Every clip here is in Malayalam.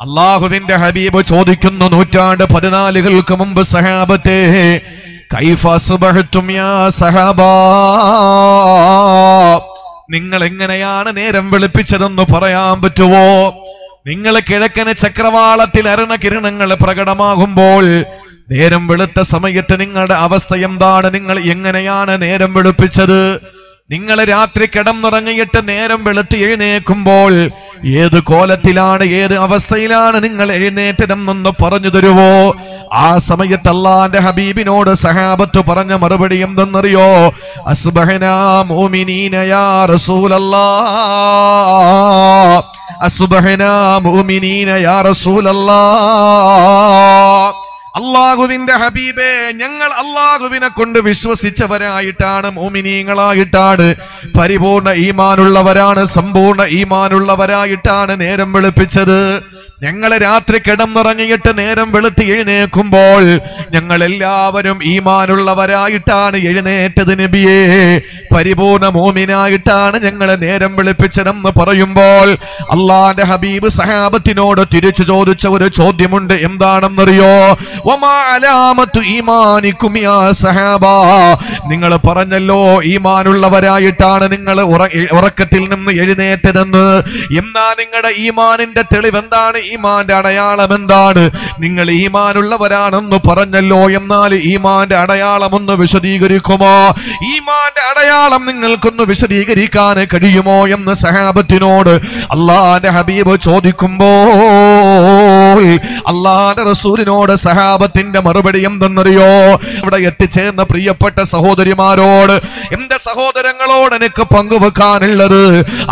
അള്ളാഹുവിന്റെ ഹബീബ് ചോദിക്കുന്നു നൂറ്റാണ്ട് പതിനാലുകൾക്ക് മുമ്പ് സഹാബത്തെ നിങ്ങൾ എങ്ങനെയാണ് നേരം വെളുപ്പിച്ചതെന്ന് പറയാൻ പറ്റുമോ നിങ്ങൾ കിഴക്കന് ചക്രവാളത്തിൽ അരുണ കിരണങ്ങൾ പ്രകടമാകുമ്പോൾ നേരം വെളുത്ത സമയത്ത് നിങ്ങളുടെ അവസ്ഥ എന്താണ്? നിങ്ങൾ എങ്ങനെയാണ് നേരം വെളുപ്പിച്ചത്? നിങ്ങൾ രാത്രി കിടന്നുറങ്ങിയിട്ട് നേരം വെളുത്ത് എഴുന്നേക്കുമ്പോൾ ഏത് കോലത്തിലാണ് ഏത് അവസ്ഥയിലാണ് നിങ്ങൾ എഴുന്നേറ്റതെന്നൊന്ന് പറഞ്ഞു തരുവോ? ആ സമയത്ത് അള്ളാന്റെ ഹബീബിനോട് സഹാബത്ത് പറഞ്ഞ മറുപടി എന്തെന്നറിയോ? അസ്ബഹന അള്ളാഹുവിന്റെ ഹബീബേ ഞങ്ങൾ അള്ളാഹുവിനെ കൊണ്ട് വിശ്വസിച്ചവരായിട്ടാണ് മോമിനീങ്ങളായിട്ടാണ് പരിപൂർണ ഈമാനുള്ളവരാണ് സമ്പൂർണ ഈമാനുള്ളവരായിട്ടാണ് നേരം വെളുപ്പിച്ചത്. ഞങ്ങൾ രാത്രി കിടന്നുറങ്ങിയിട്ട് നേരം വെളുത്ത് എഴുന്നേക്കുമ്പോൾ ഞങ്ങൾ എല്ലാവരും ഈമാനുള്ളവരായിട്ടാണ് എഴുന്നേറ്റത് നബിയേ. പരിപൂർണ മോമിനായിട്ടാണ് ഞങ്ങളെ നേരം വെളുപ്പിച്ചതെന്ന് പറയുമ്പോൾ അള്ളാന്റെ ഹബീബ് സഹാബത്തിനോട് തിരിച്ചു ചോദിച്ച ഒരു ചോദ്യമുണ്ട്. എന്താണെന്നറിയോ? നിങ്ങൾ പറഞ്ഞല്ലോ ഈമാനുള്ളവരായിട്ടാണ് നിങ്ങൾ ഉറക്കത്തിൽ നിന്ന് എഴുന്നേറ്റതെന്ന്. എന്നാ നിങ്ങളുടെ ഈമാനിന്റെ തെളിവ് എന്താണ്? ഈമാന്റെ അടയാളം എന്താണ് നിങ്ങൾ ഈമാനുള്ളവരാണെന്ന് പറഞ്ഞല്ലോ എന്നാൽ ഈമാന്റെ അടയാളം ഒന്ന് വിശദീകരിക്കുമോ? ഈമാന്റെ അടയാളം നിങ്ങൾക്കൊന്ന് വിശദീകരിക്കാൻ കഴിയുമോ എന്ന് സഹാബത്തിനോട് അള്ളാന്റെ ഹബീബ് ചോദിക്കുമ്പോ അള്ളാന്റെ റസൂലിനോട് സഹാബത്തിന്റെ മറുപടി എന്തെന്നറിയോ? ഇവിടെ എത്തിച്ചേർന്ന പ്രിയപ്പെട്ട സഹോദരിമാരോട് എന്റെ സഹോദരങ്ങളോട് എനിക്ക് പങ്കുവെക്കാനുള്ളത്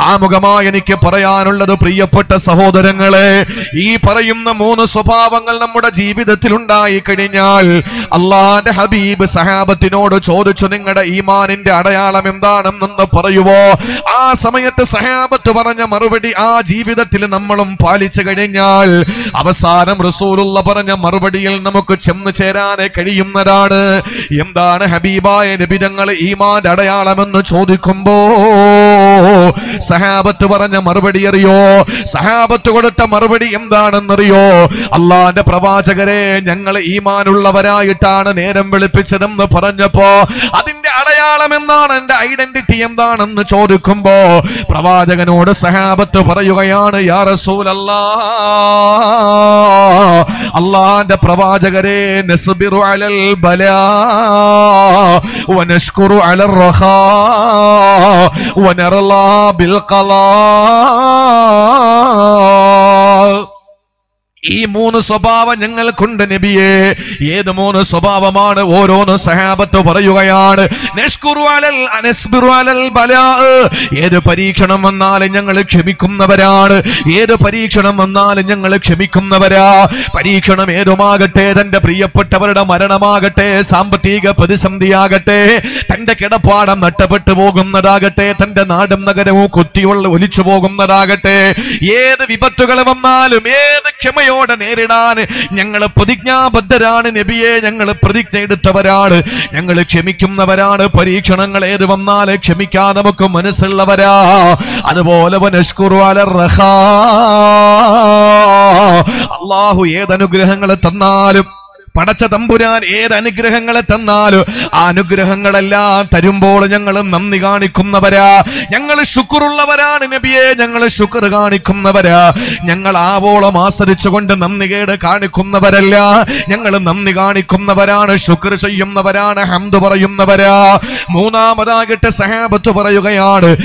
ആമുഖമായി എനിക്ക് പറയാനുള്ളത് പ്രിയപ്പെട്ട സഹോദരങ്ങളെ ഈ പറയുന്ന മൂന്ന് സ്വഭാവങ്ങൾ നമ്മുടെ ജീവിതത്തിൽ ഉണ്ടായി കഴിഞ്ഞാൽ അള്ളാന്റെ ഹബീബ് സഹാബത്തിനോട് ചോദിച്ചു നിങ്ങളുടെ ഈമാനിന്റെ അടയാളം എന്താണെന്നൊന്ന് പറയുവോ? ആ സമയത്ത് സഹാബത്ത് പറഞ്ഞ മറുപടി ആ ജീവിതത്തിൽ നമ്മളും പാലിച്ചു കഴിഞ്ഞാൽ അവസാനം റസൂലുള്ള പറഞ്ഞ മറുപടിയിൽ നമുക്ക് ചെന്ന് ചേരാനേ കഴിയുന്നതാണ്. എന്താണ് ഹബീബായ നബിതങ്ങൾ ഈമാന്റെ അടയാളമെന്ന് ചോദിക്കുമ്പോ സഹാബത്ത് പറഞ്ഞ മറുപടി അറിയോ? സഹാബത്ത് കൊടുത്ത മറുപടി എന്താണെന്നറിയോ? അള്ളാന്റെ പ്രവാചകരെ ഞങ്ങൾ ഈമാനുള്ളവരായിട്ടാണ് നേരം വെളുപ്പിച്ചതെന്ന് പറഞ്ഞപ്പോ അതിന്റെ അടയാളം എന്താണ്? എന്റെ ഐഡന്റിറ്റി എന്താണെന്ന് ചോദിക്കുമ്പോ പ്രവാചകനോട് സഹാബത്ത് പറയുകയാണ് യാ അള്ളാന്റെ പ്രവാചകരെ നസ്ബിറു അലൽ വനഷ്കുറു അലർ റഖാ ബിൽ ഖലാ. ഈ മൂന്ന് സ്വഭാവം ഞങ്ങൾക്കുണ്ട് നബിയെ. ഏത് മൂന്ന് സ്വഭാവമാണ്? ഓരോന്ന് സഹാബത്ത് പറയുകയാണ്. ഏത് പരീക്ഷണം വന്നാലും ഞങ്ങൾ ക്ഷമിക്കുന്നവരാണ്. ഏത് പരീക്ഷണം വന്നാലും ഞങ്ങൾ ക്ഷമിക്കുന്നവരാ. പരീക്ഷണം ഏതുമാകട്ടെ? തന്റെ പ്രിയപ്പെട്ടവരുടെ മരണമാകട്ടെ സാമ്പത്തിക പ്രതിസന്ധിയാകട്ടെ തന്റെ കിടപ്പാടം നഷ്ടപ്പെട്ടു പോകുന്നതാകട്ടെ തന്റെ നാടും നഗരവും കുത്തിയുള്ള ഒലിച്ചു പോകുന്നതാകട്ടെ. ഏത് വിപത്തുകൾ വന്നാലും ഏത് ക്ഷമയോടെ നേരിടാൻ. ഞങ്ങൾ പ്രതിജ്ഞാബദ്ധരാണ് നബിയെ. ഞങ്ങൾ പ്രതിജ്ഞ എടുത്തവരാണ്. ഞങ്ങൾ ക്ഷമിക്കുന്നവരാണ്. പരീക്ഷണങ്ങൾ ഏത് വന്നാൽ ക്ഷമിക്കാൻ നമുക്ക് മനസ്സുള്ളവരാ. അതുപോലെ. അള്ളാഹു ഏതനുഗ്രഹങ്ങൾ തന്നാലും പടച്ച തമ്പുരാൻ ഏത് അനുഗ്രഹങ്ങളെ തന്നാലും ആ അനുഗ്രഹങ്ങളെല്ലാം തരുമ്പോൾ ഞങ്ങൾ നന്ദി കാണിക്കുന്നവരാ. ഞങ്ങൾ ശുക്റുള്ളവരാണ് നബിയെ. ഞങ്ങൾ ശുക്ർ കാണിക്കുന്നവരാ. ഞങ്ങൾ ആവോളം ആസ്വദിച്ചുകൊണ്ട് നന്ദി കേട് കാണിക്കുന്നവരല്ല. ഞങ്ങൾ നന്ദി കാണിക്കുന്നവരാണ് ശുക്ർ ചെയ്യുന്നവരാണ് ഹംദ് പറയുന്നവരാ. മൂന്നാമതാകട്ടെ സഹാബത്ത് പറയുകയാണ്.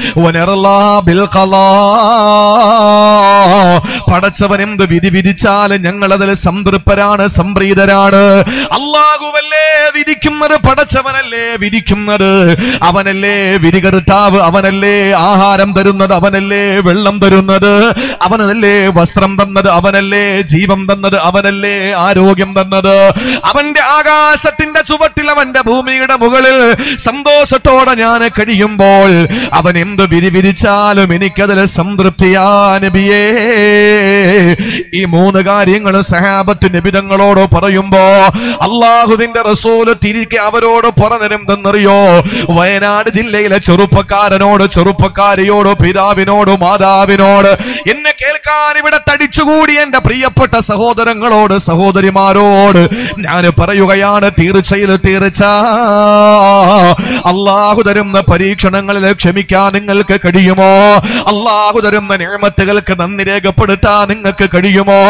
പടച്ചവൻ എന്ത് വിധി വിധിച്ചാൽ ഞങ്ങൾ അതിൽ സംതൃപ്തരാണ് സംപ്രീതരാണ്. അള്ളാഹുവല്ലേ വിരിക്കുന്നത് പടച്ചവനല്ലേ വിരിക്കുന്നത് അവനല്ലേ വിരികർത്താവ് അവനല്ലേ ആഹാരം തരുന്നത്? അവനല്ലേ വെള്ളം തരുന്നത്? അവനല്ലേ വസ്ത്രം തന്നത്? അവനല്ലേ ജീവൻ തന്നത്? അവനല്ലേ ആരോഗ്യം തന്നത്? അവന്റെ ആകാശത്തിന്റെ ചുവട്ടിൽ അവന്റെ ഭൂമിയുടെ മുകളിൽ സന്തോഷത്തോടെ ഞാൻ കഴിയുമ്പോൾ അവൻ എന്ത് വിരിവിരിച്ചാലും എനിക്കതിൽ സംതൃപ്തിയാ നബിയേ. ഈ മൂന്ന് കാര്യങ്ങൾ സഹാബത്ത് നിബിതങ്ങളോട് പറയുമ്പോ അള്ളാഹുവിന്റെ റസൂൽ തിരികെ അവരോട് പറഞ്ഞിരുന്നെന്നറിയോ വയനാട് ജില്ലയിലെ ചെറുപ്പക്കാരനോട് ചെറുപ്പക്കാരിയോട് പിതാവിനോട് മാതാവിനോട് എന്നെ കേൾക്കാൻ ഇവിടെ തടിച്ചുകൂടി എന്റെ പ്രിയപ്പെട്ട സഹോദരങ്ങളോട് സഹോദരിമാരോട് ഞാൻ പറയുകയാണ് തീർച്ചയിൽ തീർച്ച. അള്ളാഹു തരുന്ന പരീക്ഷണങ്ങളിൽ ക്ഷമിക്കാൻ നിങ്ങൾക്ക് കഴിയുമോ? അള്ളാഹു തരുന്ന നിയമത്തുകൾക്ക് നന്ദി രേഖപ്പെടുത്താൻ നിങ്ങൾക്ക് കഴിയുമോ?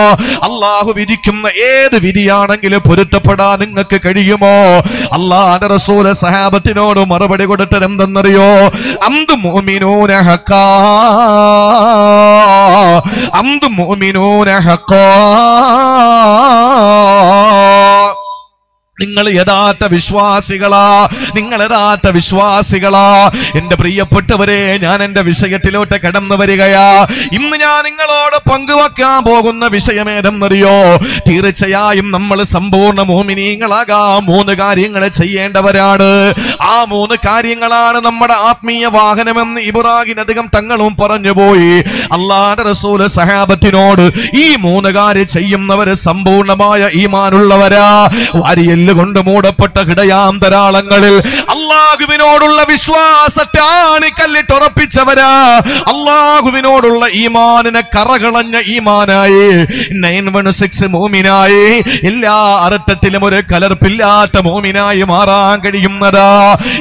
അള്ളാഹു വിധിക്കുന്ന ഏത് വിധിയാണെങ്കിലും പൊരുത്തപ്പെടാൻ നിങ്ങൾക്ക് കഴിയുമോ? അള്ളാന്റെ റസൂല സഹാബത്തിനോട് മറുപടി കൊടുത്തത് എന്തെന്നറിയോ? അന്ത് മോമിനൂന അന്ത് മോമിനൂന നിങ്ങൾ യഥാർത്ഥ വിശ്വാസികളാ. നിങ്ങൾ യഥാർത്ഥ വിശ്വാസികളാ. എന്റെ പ്രിയപ്പെട്ടവരെ ഞാൻ എന്റെ വിഷയത്തിലോട്ട് കടന്നു വരികയാ. ഇന്ന് ഞാൻ നിങ്ങളോട് പങ്കുവെക്കാൻ പോകുന്ന വിഷയമേതെന്നറിയോ? തീർച്ചയായും നമ്മൾ സമ്പൂർണ മോമിനീങ്ങളാകാ. മൂന്ന് കാര്യങ്ങൾ ചെയ്യേണ്ടവരാണ്. ആ മൂന്ന് കാര്യങ്ങളാണ് നമ്മുടെ ആത്മീയ വാഹനമെന്ന് ഇബ്രാഹിം അധികം തങ്ങളും പറഞ്ഞുപോയി. അള്ളാഹ് റസൂൽ സഹാബത്തിനോട് ഈ മൂന്ന് കാര്യം ചെയ്യുന്നവര് സമ്പൂർണമായ ഈമാനുള്ളവരാ. വാരിയെല്ല് കൊണ്ട് മൂടപ്പെട്ട ഹിടയാന്തരാളങ്ങളിൽ അള്ളാഹുവിനോടുള്ള വിശ്വാസത്താണ് കല്ലിട്ടുറപ്പിച്ചവരാ. അള്ളാഹുവിനോടുള്ള ഈമാനിനെ കറകളഞ്ഞ ഈമാനായി. നയൻ വൺ സിക്സ് മോമിനായി. എല്ലാ അർത്ഥത്തിലും ഒരു കലർപ്പില്ലാത്ത മോമിനായി മാറാൻ കഴിയുന്നതാ.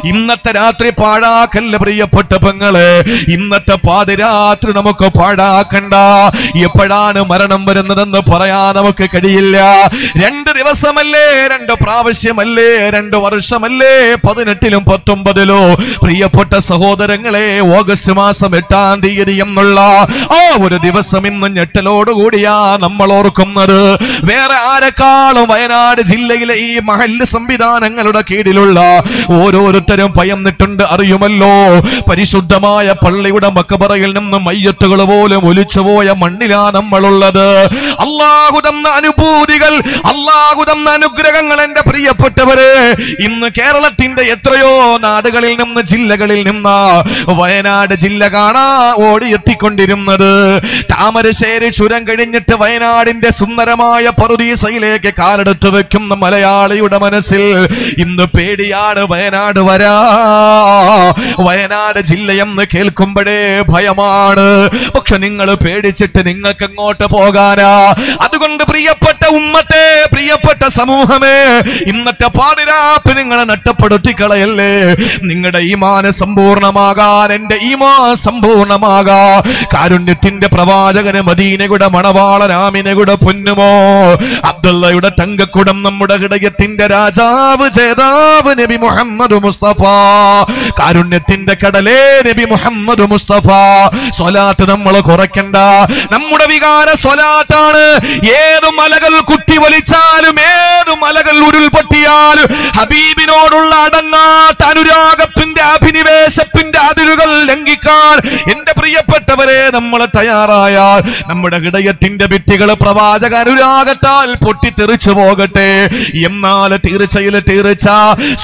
ഇന്നത്തെ രാത്രി പാഴാക്കല്ല പ്രിയപ്പെട്ട പെങ്ങൾ ഇന്നത്തെ പാതിരാത്രി നമുക്ക് പാഴാക്കണ്ട. എപ്പോഴാണ് മരണം വരുന്നതെന്ന് പറയാൻ നമുക്ക് കഴിയില്ല. രണ്ട് ദിവസമല്ലേ രണ്ട് പ്രാവശ്യമല്ലേ രണ്ട് വർഷമല്ലേ? പതിനെട്ടിലും പത്തൊമ്പതിലോ? പ്രിയപ്പെട്ട സഹോദരങ്ങളെ ഓഗസ്റ്റ് മാസം എട്ടാം തീയതി എന്നുള്ള ആ ഒരു ദിവസം ഇന്ന് ഞെട്ടലോടുകൂടിയാ നമ്മൾ ഓർക്കുന്നത്. വേറെ ആരെക്കാളും വയനാട് ജില്ലയിലെ ഈ മഹല്ല് സംവിധാനങ്ങളുടെ കീഴിലുള്ള ഓരോരുത്തരും ഭയന്നിട്ടുണ്ട് അറിയുമല്ലോ? പരിശുദ്ധമായ പള്ളിയുടെ മക്കബറയിൽ നിന്ന് മയ്യത്തുകൾ പോലും ഒലിച്ചുപോയ മണ്ണിലാ നമ്മളുള്ളത്. അള്ളാഹുതന്ന അനുഭൂതികൾ അള്ളാഹുതന്ന അനുഗ്രഹങ്ങൾ എന്റെ പ്രിയപ്പെട്ടവരെ ഇന്ന് കേരളത്തിന്റെ എത്രയോ നാടുകളിൽ നിന്ന് ജില്ലകളിൽ നിന്ന് വയനാട് ജില്ല കാണാ ഓടിയെത്തിക്കൊണ്ടിരുന്നത്. താമരശ്ശേരി ചുരം കഴിഞ്ഞിട്ട് വയനാടിന്റെ സുന്ദരമായ പറുദീസയിലേക്ക് കാലെടുത്ത് വെക്കുന്ന മലയാളിയുടെ മനസ്സിൽ ഇന്ന് പേടിയാണ് വയനാട് വരാ. വയനാട് ജില്ലയെന്ന് കേൾക്കുമ്പോഴേ ഭയമാണ്. പക്ഷെ നിങ്ങൾ പേടിച്ചിട്ട് നിങ്ങൾക്ക് എങ്ങോട്ട് പോകാനാ? അതുകൊണ്ട് പ്രിയപ്പെട്ട ഉമ്മത്തെ പ്രിയപ്പെട്ട സമൂഹമേ ഇന്നത്തെ പാടിരാപ്പ് നിങ്ങളെ നട്ടപ്പെടുത്തി കളയല്ലേ നിങ്ങളുടെ ഈമാന സമ്പൂർണമാകാൻ എന്റെ ഈമാ സമ്പൂർണമാകാ. കാരുണ്യത്തിന്റെ പ്രവാചകന് മദീനയുടെ മണവാളനാമിനയുടെ പൊന്നുമോ? അബ്ദുള്ളയുടെ തങ്കക്കുടം നമ്മുടെ ഹൃദയത്തിന്റെ രാജാവ് ജേതാവ് നബി മുഹമ്മദ് മുസ്തഫ. കാരുണ്യത്തിന്റെ കടലേ നബി മുഹമ്മദ് മുസ്തഫ. സ്വലാത്ത് നമ്മൾ കുറയ്ക്കണ്ട. നമ്മുടെ വികാര സ്വലാത്താണ്. ഏത് മലകൾ കുത്തി വലിച്ചാലും ഏത് മലകൾ ഉരുൾപൊട്ടിയാലും ഹബീബിനോടുള്ള അടങ്ങാത്ത അനുരാഗത്തിന്റെ അഭിനിവേശത്തിന്റെ അതിരുകൾ ലംഘിക്കാൻ എന്റെ പ്രിയപ്പെട്ടവരെ നമ്മൾ തയ്യാറായാൽ നമ്മുടെ ഹൃദയത്തിന്റെ ഭിത്തികൾ പ്രവാചക അനുരാഗത്താൽ പൊട്ടിത്തെറിച്ചു പോകട്ടെ. എന്നാൽ തീർച്ചയിൽ തീർച്ച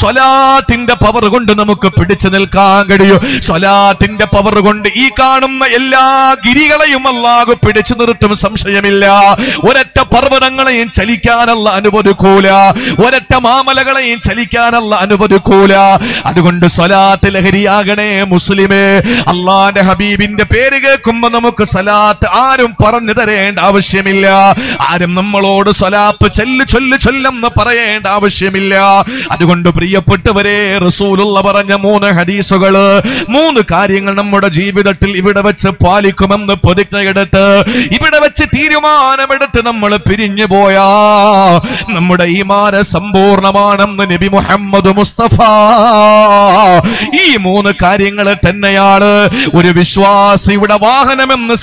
സ്വലാത്തിന്റെ പവർ കൊണ്ട് നമുക്ക് പിടിച്ചു നിൽക്കാൻ കഴിയും. സ്വലാത്തിന്റെ പവർ കൊണ്ട് ഈ കാണുന്ന എല്ലാ ഗിരികളെയും അല്ലാഹു പിടിച്ചു നിർത്തും സംശയമില്ല. ഒരൊറ്റ പർവതങ്ങളെയും ചലിക്കാനല്ല അനുവദിക്കൂല. ഒരൊറ്റ മാമലകളെയും ചലിക്കാനല്ല അനുവദിക്കൂല. അതുകൊണ്ട് സ്വലാത്ത് ലഹരിയാകണേ മുസ്ലിമേ. അള്ളാന്റെ ഹബീബിന്റെ പേര് കേൾക്കുമ്പോ നമുക്ക് സലാത്ത് ആരും പറഞ്ഞു തരേണ്ട ആവശ്യമില്ല. ആരും നമ്മളോട് സ്വലാപ്പ് ചെല്ല് ചൊല്ല് ചൊല്ലെന്ന് പറയേണ്ട ആവശ്യമില്ല. അതുകൊണ്ട് പ്രിയപ്പെട്ടവരെ റസൂലുള്ള പറഞ്ഞ മൂന്ന് ഹദീസുകൾ മൂന്ന് കാര്യങ്ങൾ നമ്മുടെ ജീവിതത്തിൽ ഇവിടെ വെച്ച് പാലിക്കുമെന്ന് പ്രതിജ്ഞയെടുത്ത് ഇവിടെ വെച്ച് തീരുമാനമെടുത്ത് നമ്മൾ പിരിഞ്ഞു പോയാ. നമ്മുടെ ഈമാന സമ്പൂർണമാണെന്ന് നബി മുഹമ്മദ് മുസ്തഫ. ഈ മൂന്ന് കാര്യങ്ങൾ തന്നെയാണ് ഒരു വിശ്വാസിയുടെ വാഹനമെന്ന്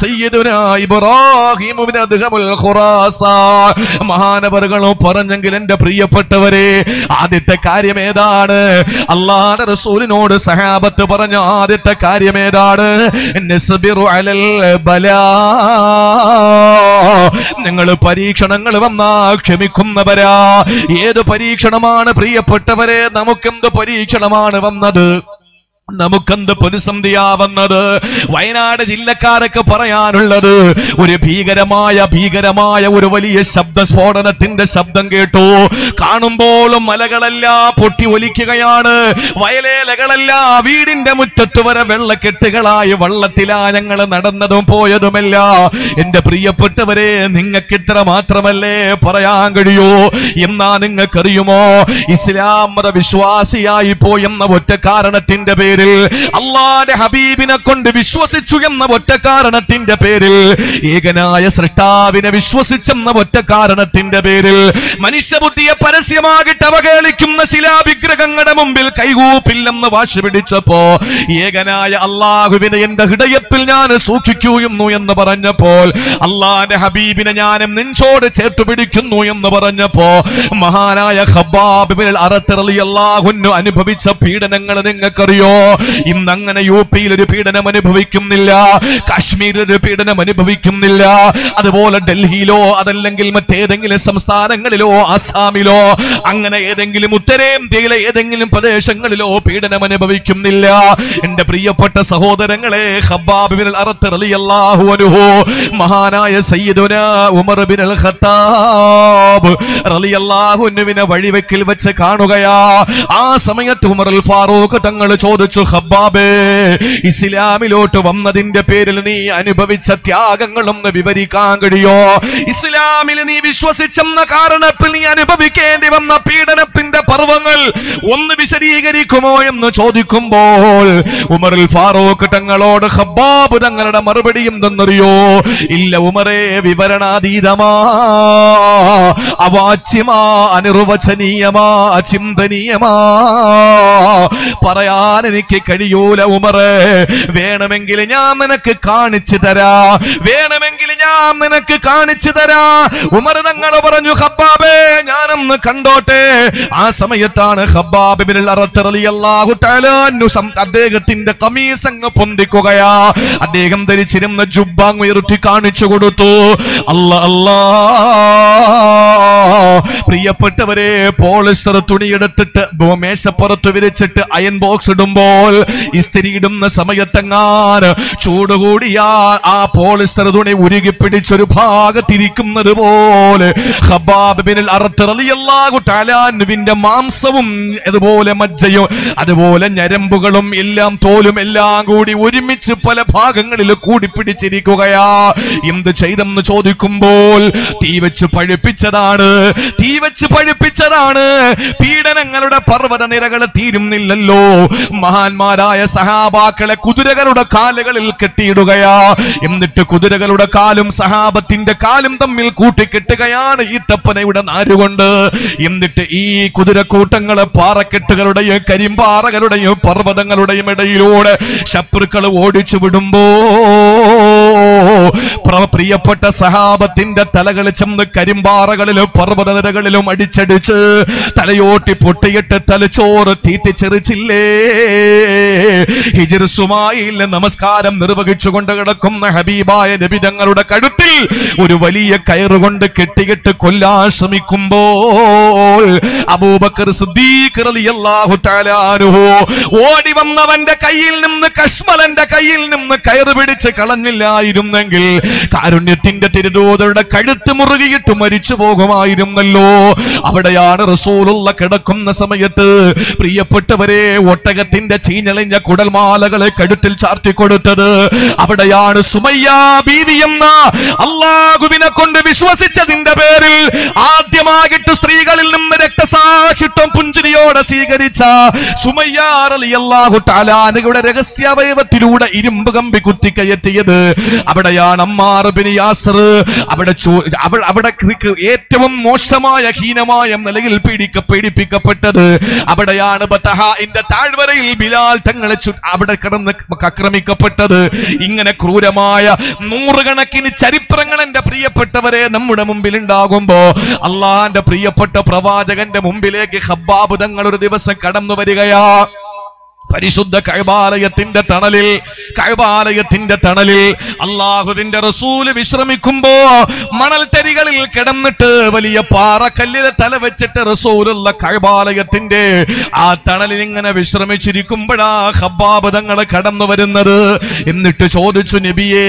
മഹാനവറുകളും പറഞ്ഞെങ്കിൽ എന്റെ പ്രിയപ്പെട്ടവരെ ആദ്യത്തെ കാര്യം ഏതാണ്? അള്ളാഹുവിന്റെ റസൂലിനോട് സഹാബത്ത് പറഞ്ഞ ആദ്യത്തെ കാര്യം ഏതാണ്? അലൽ നിങ്ങൾ പരീക്ഷണങ്ങൾ വന്നാ ക്ഷമിക്കുന്നവരാ. ഏത് പരീക്ഷണമാണ് പ്രിയപ്പെട്ടവരെ? നമുക്കെന്ത് പരീക്ഷണമാണ് വന്നത്? നമുക്കെന്ത് പ്രതിസന്ധിയാവുന്നത് വയനാട് ജില്ലക്കാരൊക്കെ പറയാനുള്ളത് ഒരു ഭീകരമായ ഭീകരമായ ഒരു വലിയ ശബ്ദ സ്ഫോടനത്തിന്റെ ശബ്ദം കേട്ടു. കാണുമ്പോഴും മലകളെല്ലാം പൊട്ടി ഒലിക്കുകയാണ്. വയലേലകളെല്ലാം വീടിന്റെ മുറ്റത്ത് വരെ വെള്ളക്കെട്ടുകളായി വള്ളത്തിലാ ഞങ്ങൾ നടന്നതും പോയതുമല്ല. എന്റെ പ്രിയപ്പെട്ടവരെ നിങ്ങൾക്ക് ഇത്ര മാത്രമല്ലേ പറയാൻ കഴിയൂ? എന്നാ നിങ്ങൾക്കറിയുമോ? ഇസ്ലാം മത വിശ്വാസിയായി പോയെന്ന ഒറ്റ കാരണത്തിന്റെ പേരിൽ അള്ളാന്റെ ഹബീബിനെ കൊണ്ട് വിശ്വസിച്ചു എന്ന ഒറ്റ കാരണത്തിന്റെ പേരിൽ ഏകനായ സൃഷ്ടാവിനെ വിശ്വസിച്ചെന്ന ഒറ്റ കാരണത്തിന്റെ പേരിൽ മനുഷ്യബുദ്ധിയെ പരസ്യമാകിട്ട് അവഹേളിക്കുന്ന ശിലാവിഗ്രഹങ്ങളുടെ മുമ്പിൽ കൈകൂപ്പില്ലെന്ന് വാശി പിടിച്ചപ്പോ ഏകനായ അള്ളാഹുവിനെ എന്റെ ഹൃദയത്തിൽ ഞാൻ സൂക്ഷിക്കുന്നു എന്ന് പറഞ്ഞപ്പോൾ അള്ളാന്റെ ഹബീബിനെ ഞാൻ നെഞ്ചോട് ചേർത്ത് പിടിക്കുന്നു എന്ന് പറഞ്ഞപ്പോ മഹാനായ ഹബാബിൽ അറത്തിറളി അള്ളാഹുന്നു അനുഭവിച്ച പീഡനങ്ങൾ നിങ്ങൾക്കറിയോ? ഇന്ന് അങ്ങനെ യു പിയിൽ ഒരു പീഡനം അനുഭവിക്കുന്നില്ല. കാശ്മീരിൽ ഒരു പീഡനം അനുഭവിക്കുന്നില്ല. അതുപോലെ ഡൽഹിയിലോ അതല്ലെങ്കിൽ മറ്റേതെങ്കിലും സംസ്ഥാനങ്ങളിലോ ആസാമിലോ അങ്ങനെ ഏതെങ്കിലും ഉത്തരേന്ത്യയിലെ ഏതെങ്കിലും പ്രദേശങ്ങളിലോ പീഡനം അനുഭവിക്കുന്നില്ല. എന്റെ പ്രിയപ്പെട്ട സഹോദരങ്ങളെ മഹാനായ സയ്യിദുന ഉമർ ബിൻ അൽ ഖത്താബ് റളിയല്ലാഹുവിനെ വഴിവെക്കിൽ വെച്ച് കാണുകയാ. ആ സമയത്ത് ഉമർ അൽ ഫാറൂഖ് തങ്ങൾ ചോദിച്ചു ഹബ്ബാബേ ഇസ്ലാമിലോട്ട് വന്നതിന്റെ പേരിൽ നീ അനുഭവിച്ച ത്യാഗങ്ങളൊന്ന് വിവരിക്കാൻ കഴിയോ? ഇസ്ലാമിൽ നീ വിശ്വസിച്ചെന്ന കാരണത്തിൽ നീ അനുഭവിക്കേണ്ടി വന്ന പീഡനത്തിന്റെ പർവങ്ങൾ ഒന്ന് വിശദീകരിക്കുമോ എന്ന് ചോദിക്കുമ്പോൾ ഉമറിൽ ഫാറൂഖ് തങ്ങളോട് ഹബ്ബാബ് തങ്ങളുടെ മറുപടി എന്തെന്നറിയോ ഇല്ല ഉമറേ വിവരണാതീതമാ അവാച്യമാ അനിർവചനീയമാ അചിന്തനീയമാ. പറയാൻ എനിക്ക് കഴിയൂല ഉമറ്. വേണമെങ്കിൽ ഞാൻ നിനക്ക് കാണിച്ചു തരാ. വേണമെങ്കിൽ ഞാൻ നിനക്ക് കാണിച്ചു തരാ. ഉമർ തങ്ങൾ പറഞ്ഞു ഹബ്ബാബേ ഞാനൊന്ന് കണ്ടോട്ടെ. ആ സമയത്താണ് അദ്ദേഹത്തിന്റെ കമീസ് അങ്ങ് പൊന്തിക്കുകയാ. അദ്ദേഹം ധരിച്ചിരുന്ന ജുബ്ബാങ് ഉയർത്തി കാണിച്ചു കൊടുത്തു. അല്ല അല്ലാ. പ്രിയപ്പെട്ടവരെ പോളിസ്റ്റർ തുണിയെടുത്തിട്ട് മേശപ്പുറത്ത് വിരിച്ചിട്ട് അയൺ ബോക്സ് ഇടുമ്പോൾ ഇസ്തിരി ഇടുന്ന സമയത്തെങ്ങാൻ ചൂട് കൂടിയാൽ ആ പോളിസ്റ്റർ തുണി ഉരുകി പിടിച്ചൊരു ഭാഗത്തിരിക്കുന്നത് പോലെ. തആല മാംസവും അതുപോലെ മജ്ജയും അതുപോലെ ഞരമ്പുകളും എല്ലാം തോലും എല്ലാം കൂടി ഒരുമിച്ച് പല ഭാഗങ്ങളിൽ കൂടി പിടിച്ചിരിക്കുകയാ. എന്ത് ചെയ്തെന്ന് ചോദിക്കുമ്പോൾ തീ വെച്ച് പഴുപ്പിച്ചതാണ്. തീ വെച്ച് പഴുപ്പിച്ചതാണ്. പീഡനങ്ങളുടെ പർവത നിരകൾ തീരുന്നില്ലല്ലോ. മഹാന്മാരായ സഹാബാക്കളെ കുതിരകളുടെ കാലുകളിൽ കെട്ടിയിടുകയാ. എന്നിട്ട് കുതിരകളുടെ കാലും സഹാബത്തിന്റെ കാലും തമ്മിൽ കൂട്ടിക്കെട്ടുകയാണ് ഈ തപ്പനയുടെ നാരുകൊണ്ട്. എന്നിട്ട് ഈ കുതിരക്കൂട്ടങ്ങളെ പാറക്കെട്ടുകളുടെയും കരിമ്പാറകളുടെയും പർവതങ്ങളുടെയും ഇടയിലൂടെ ശത്രുക്കൾ ഓടിച്ചു വിടുമ്പോ പ്രിയപ്പെട്ട സഹാബത്തിന്റെ തലകൾ ചെന്ന് കരിമ്പാറകളിലും പർവത നിരകളിലും അടിച്ചടിച്ച് തലയോട്ടി പൊട്ടിയിട്ട് തലച്ചോറ് തീറ്റിച്ചെറിച്ചില്ലേ ഹിജിർസുമായി നമസ്കാരം നിർവഹിച്ചുകൊണ്ട് കിടക്കുന്ന ഹബീബായ നബിതങ്ങളുടെ കഴുത്തിൽ ഒരു വലിയ കയറുകൊണ്ട് കെട്ടിയിട്ട് കൊല്ലാൻ ശ്രമിക്കുമ്പോൾ അബൂബക്കർ ഓടി വന്നവന്റെ കയ്യിൽ നിന്ന് കശ്മലന്റെ കയ്യിൽ നിന്ന് കയറ് പിടിച്ച് കളഞ്ഞില്ലായിരുന്നെങ്കിൽ കാരുണ്യത്തിന്റെ തിരുദൂതരുടെ കഴുത്ത് മുറുകിയിട്ട് മരിച്ചു പോകുമായിരുന്നല്ലോ അവിടെയാണ് റസൂലുള്ള കിടക്കുന്ന സമയത്ത് പ്രിയപ്പെട്ടവരെ ഒട്ടകത്തിന്റെ ചീഞ്ഞളിഞ്ഞ കുടൽമാലകളെ കഴുത്തിൽ ചാർത്തി കൊടുത്തത് അവിടെയാണ് സുമയ്യ ബീവി എന്ന അള്ളാഹുവിനെ കൊണ്ട് വിശ്വസിച്ചതിന്റെ പേരിൽ ആദ്യമായിട്ട് സ്ത്രീകളിൽ നിന്ന് രക്തസാക്ഷിത്വം പുഞ്ചിരിയോടെ സ്വീകരിച്ച സുമയ്യാറിയുടെ രഹസ്യാവയവത്തിലൂടെ ഇരുമ്പ് കമ്പി കുത്തിക്കയറ്റിയത് അവിടെയാണ് അമ്മാർ യാസർ. അവിടെ അവിടെ ഏറ്റവും ഏറ്റവും മോശമായ ഹീനമായ നിലയിൽ പീഡിക്ക പീഡിപ്പിക്കപ്പെട്ടത്. അവിടെയാണ് ബത്തഹാന്റെ താഴ്വരയിൽ ബിലാൽ തങ്ങളെ അവിടെ കിടന്ന് ആക്രമിക്കപ്പെട്ടത്. ഇങ്ങനെ ക്രൂരമായ നൂറുകണക്കിന് ചരിത്രങ്ങൾ എന്റെ പ്രിയപ്പെട്ടവരെ നമ്മുടെ മുമ്പിൽ ഉണ്ടാകുമ്പോ അള്ളാന്റെ പ്രിയപ്പെട്ട പ്രവാചകന്റെ മുമ്പിലേക്ക് ഹബ്ബാബുദങ്ങൾ ഒരു ദിവസം കടന്നു വരികയാ. പരിശുദ്ധ കൈബാലയത്തിന്റെ തണലിൽ കൈബാലയത്തിന്റെ തണലിൽ അള്ളാഹുവിന്റെ റസൂൽ വിശ്രമിക്കുമ്പോ മണൽത്തരികളിൽ കിടന്നിട്ട് വലിയ പാറക്കല്ലിലെ തല വെച്ചിട്ട് റസൂലുള്ള കൈബാലയത്തിന്റെ ആ തണലിൽ ഇങ്ങനെ വിശ്രമിച്ചിരിക്കുമ്പോഴാ തങ്ങൾ കടന്നു വരുന്നത്. എന്നിട്ട് ചോദിച്ചു നബിയേ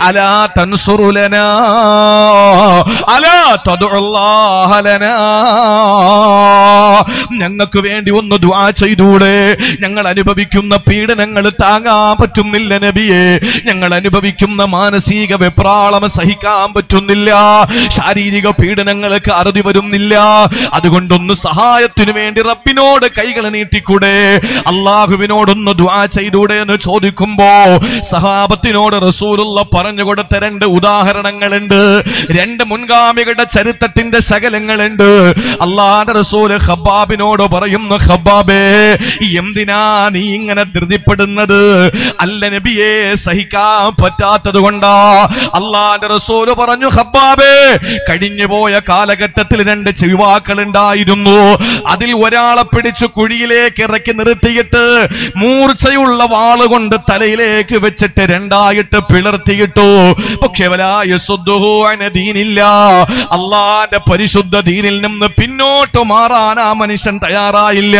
അലാ തൻസുറുലനാ അലാ ലനാ? ഞങ്ങൾക്ക് വേണ്ടി ഒന്ന് ദുആ ചെയ്തൂടെ. ഞങ്ങൾ അനുഭവിക്കുന്ന പീഡനങ്ങൾ താങ്ങാൻ പറ്റുന്നില്ല നബിയെ. ഞങ്ങൾ അനുഭവിക്കുന്ന മാനസിക വെപ്രാളം സഹിക്കാൻ പറ്റുന്നില്ല. ശാരീരിക പീഡനങ്ങൾക്ക് അറുതി വരുന്നില്ല. അതുകൊണ്ടൊന്ന് സഹായത്തിനു വേണ്ടി റബ്ബിനോട് കൈകൾ നീട്ടിക്കൂടെ. അള്ളാഹുവിനോടൊന്ന് ദുആ ചെയ്തൂടെ എന്ന് ചോദിക്കുമ്പോ സഹാബത്തിനോട് റസൂലുള്ള പറഞ്ഞു കൊടുത്ത രണ്ട് ഉദാഹരണങ്ങളുണ്ട്. രണ്ട് മുൻഗാമികളുടെ ചരിത്രത്തിന്റെ ശകലങ്ങളുണ്ട്. അള്ളാഹ് റസൂൽ ഖബ്ബാബിനോട് പറയുന്നു ഖബ്ബാബേ എന്തിനാ നീ ഇങ്ങനെ ധൃതിപ്പെടുന്നത്? അല്ല നബിയെ സഹിക്കാൻ പറ്റാത്തത് കൊണ്ടാ. അള്ളാന്റെ റസൂൽ പറഞ്ഞു ഖബ്ബാബേ കഴിഞ്ഞു പോയ കാലഘട്ടത്തിൽ രണ്ട് ചെവിവാക്കൾ ഉണ്ടായിരുന്നു. അതിൽ ഒരാളെ പിടിച്ചു കുഴിയിലേക്ക് ഇറക്കി നിർത്തിയിട്ട് മൂർച്ചയുള്ള വാൾ കൊണ്ട് തലയിലേക്ക് വെച്ചിട്ട് രണ്ടായിട്ട് പിളർത്തിയിട്ടു. പക്ഷെ ദീനില്ല. അള്ളാന്റെ പരിശുദ്ധ ദീനിൽ നിന്ന് പിന്നോട്ട് മാറാൻ ആ മനുഷ്യൻ തയ്യാറായില്ല.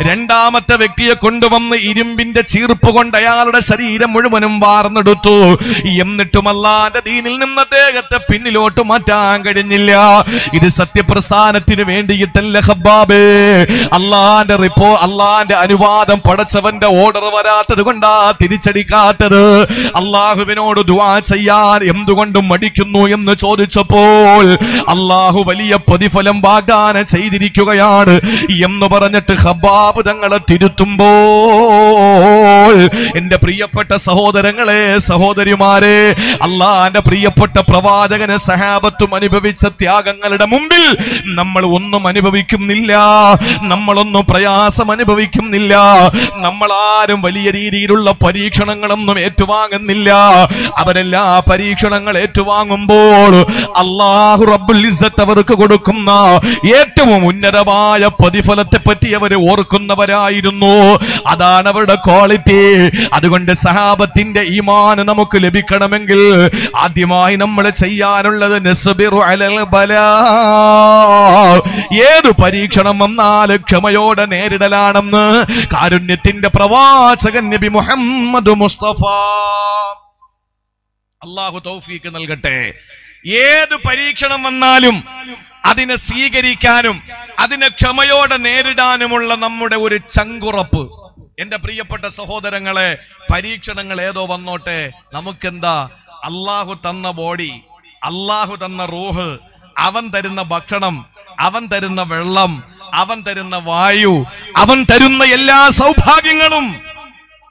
രണ്ടാമത്തെ വ്യക്തിയെ കൊണ്ടുവന്ന് ഇരുമ്പിന്റെ ചീർപ്പ് കൊണ്ട് അയാളുടെ ശരീരം മുഴുവനും വാർന്നെടുത്തു. എന്നിട്ടും അല്ലാന്റെ ദീനിൽ നിന്ന് അദ്ദേഹത്തെ പിന്നിലോട്ട് മാറ്റാൻ കഴിഞ്ഞില്ല. ഇത് സത്യപ്രസ്ഥാനത്തിന് വേണ്ടിയിട്ടല്ല ഹബ്ബാബേ? അള്ളാന്റെ റിപ്പോ അള്ളാന്റെ അനുവാദം പടച്ചവന്റെ ഓർഡർ വരാത്തത് കൊണ്ടാ തിരിച്ചടിക്കാത്തത്. അള്ളാഹുവിനോട് ദുവാ ചെയ്യാൻ എന്തുകൊണ്ടും മടിക്കുന്നു എന്ന് ചോദിച്ചപ്പോൾ അള്ളാഹു വലിയ പ്രതിഫലം വാഗ്ദാനം ചെയ്തിരിക്കുകയാണ്. എന്ന് പറഞ്ഞിട്ട് ഹബാബ് തങ്ങളെ തിരുത്തുമ്പോൾ എന്റെ പ്രിയപ്പെട്ട സഹോദരങ്ങളെ സഹോദരിമാരെ അള്ളാന്റെ പ്രിയപ്പെട്ട പ്രവാചകന് സഹാബത്തും അനുഭവിച്ച ത്യാഗങ്ങളുടെ മുമ്പിൽ നമ്മൾ ഒന്നും അനുഭവിക്കുന്നില്ല. നമ്മളൊന്നും പ്രയാസം അനുഭവിക്കുന്നില്ല. നമ്മൾ ആരും വലിയ രീതിയിലുള്ള പരീക്ഷണങ്ങളൊന്നും ഏറ്റുവാങ്ങുന്നില്ല. അവരെല്ലാ പരീക്ഷണങ്ങൾ ഏറ്റുവാങ്ങുമ്പോൾ അള്ളാഹു റബ്ബുൽ അവർക്ക് കൊടുക്കുന്ന ഏറ്റവും ഉന്നതമായ പ്രതിഫലത്തെ പറ്റി അവർ ഓർക്കുന്നവരായിരുന്നു. അതാണ് അവരുടെ ക്വാളിറ്റി അതുകൊണ്ട് സഹാബത്തിന്റെ ഈമാന് നമുക്ക് ലഭിക്കണമെങ്കിൽ ആദ്യമായി നമ്മൾ ചെയ്യാനുള്ളത് ഏത് പരീക്ഷണം വന്നാൽ ക്ഷമയോടെ നേരിടലാണെന്ന് കാരുണ്യത്തിന്റെ പ്രവാചകൻ നബി മുഹമ്മദ് മുസ്തഫ. അള്ളാഹു തൗഫീക്ക് നൽകട്ടെ. ഏത് പരീക്ഷണം വന്നാലും അതിനെ സ്വീകരിക്കാനും അതിനെ ക്ഷമയോടെ നേരിടാനുമുള്ള നമ്മുടെ ഒരു ചങ്കുറപ്പ്. എന്റെ പ്രിയപ്പെട്ട സഹോദരങ്ങളെ പരീക്ഷണങ്ങൾ ഏതോ വന്നോട്ടെ നമുക്കെന്താ? അള്ളാഹു തന്ന ബോഡി അള്ളാഹു തന്ന റൂഹ് അവൻ തരുന്ന ഭക്ഷണം അവൻ തരുന്ന വെള്ളം അവൻ തരുന്ന വായു അവൻ തരുന്ന എല്ലാ സൗഭാഗ്യങ്ങളും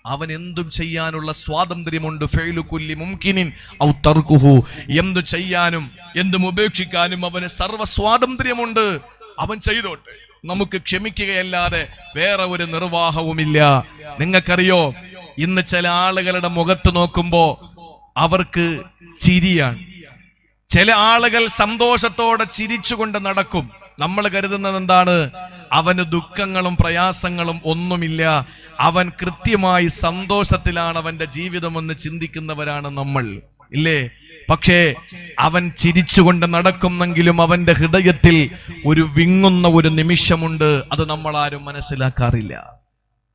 അവൻ എന്തും ചെയ്യാനുള്ള സ്വാതന്ത്ര്യമുണ്ട്. ഫെയിലുക്കുല്ലി മുംകിനിൻ ഔ തർക്കുഹു. എന്തു ചെയ്യാനും എന്തും ഉപേക്ഷിക്കാനും അവന് സർവ സ്വാതന്ത്ര്യമുണ്ട് അവൻ ചെയ്തോട്ടെ. നമുക്ക് ക്ഷമിക്കുകയല്ലാതെ വേറെ ഒരു നിർവാഹവുമില്ല. നിങ്ങൾക്കറിയോ ഇന്ന് ചില ആളുകളുടെ മുഖത്ത് നോക്കുമ്പോ അവർക്ക് ചിരിയാണ്. ചില ആളുകൾ സന്തോഷത്തോടെ ചിരിച്ചുകൊണ്ട് നടക്കും. നമ്മൾ കരുതുന്നത് എന്താണ്? അവന് ദുഃഖങ്ങളും പ്രയാസങ്ങളും ഒന്നുമില്ല. അവൻ കൃത്യമായി സന്തോഷത്തിലാണ് അവന്റെ ജീവിതമെന്ന് ചിന്തിക്കുന്നവരാണ് നമ്മൾ. ഇല്ലേ? പക്ഷേ അവൻ ചിരിച്ചുകൊണ്ട് നടക്കുന്നെങ്കിലും അവന്റെ ഹൃദയത്തിൽ ഒരു വിങ്ങുന്ന ഒരു നിമിഷമുണ്ട്. അത് നമ്മൾ ആരും മനസ്സിലാക്കാറില്ല.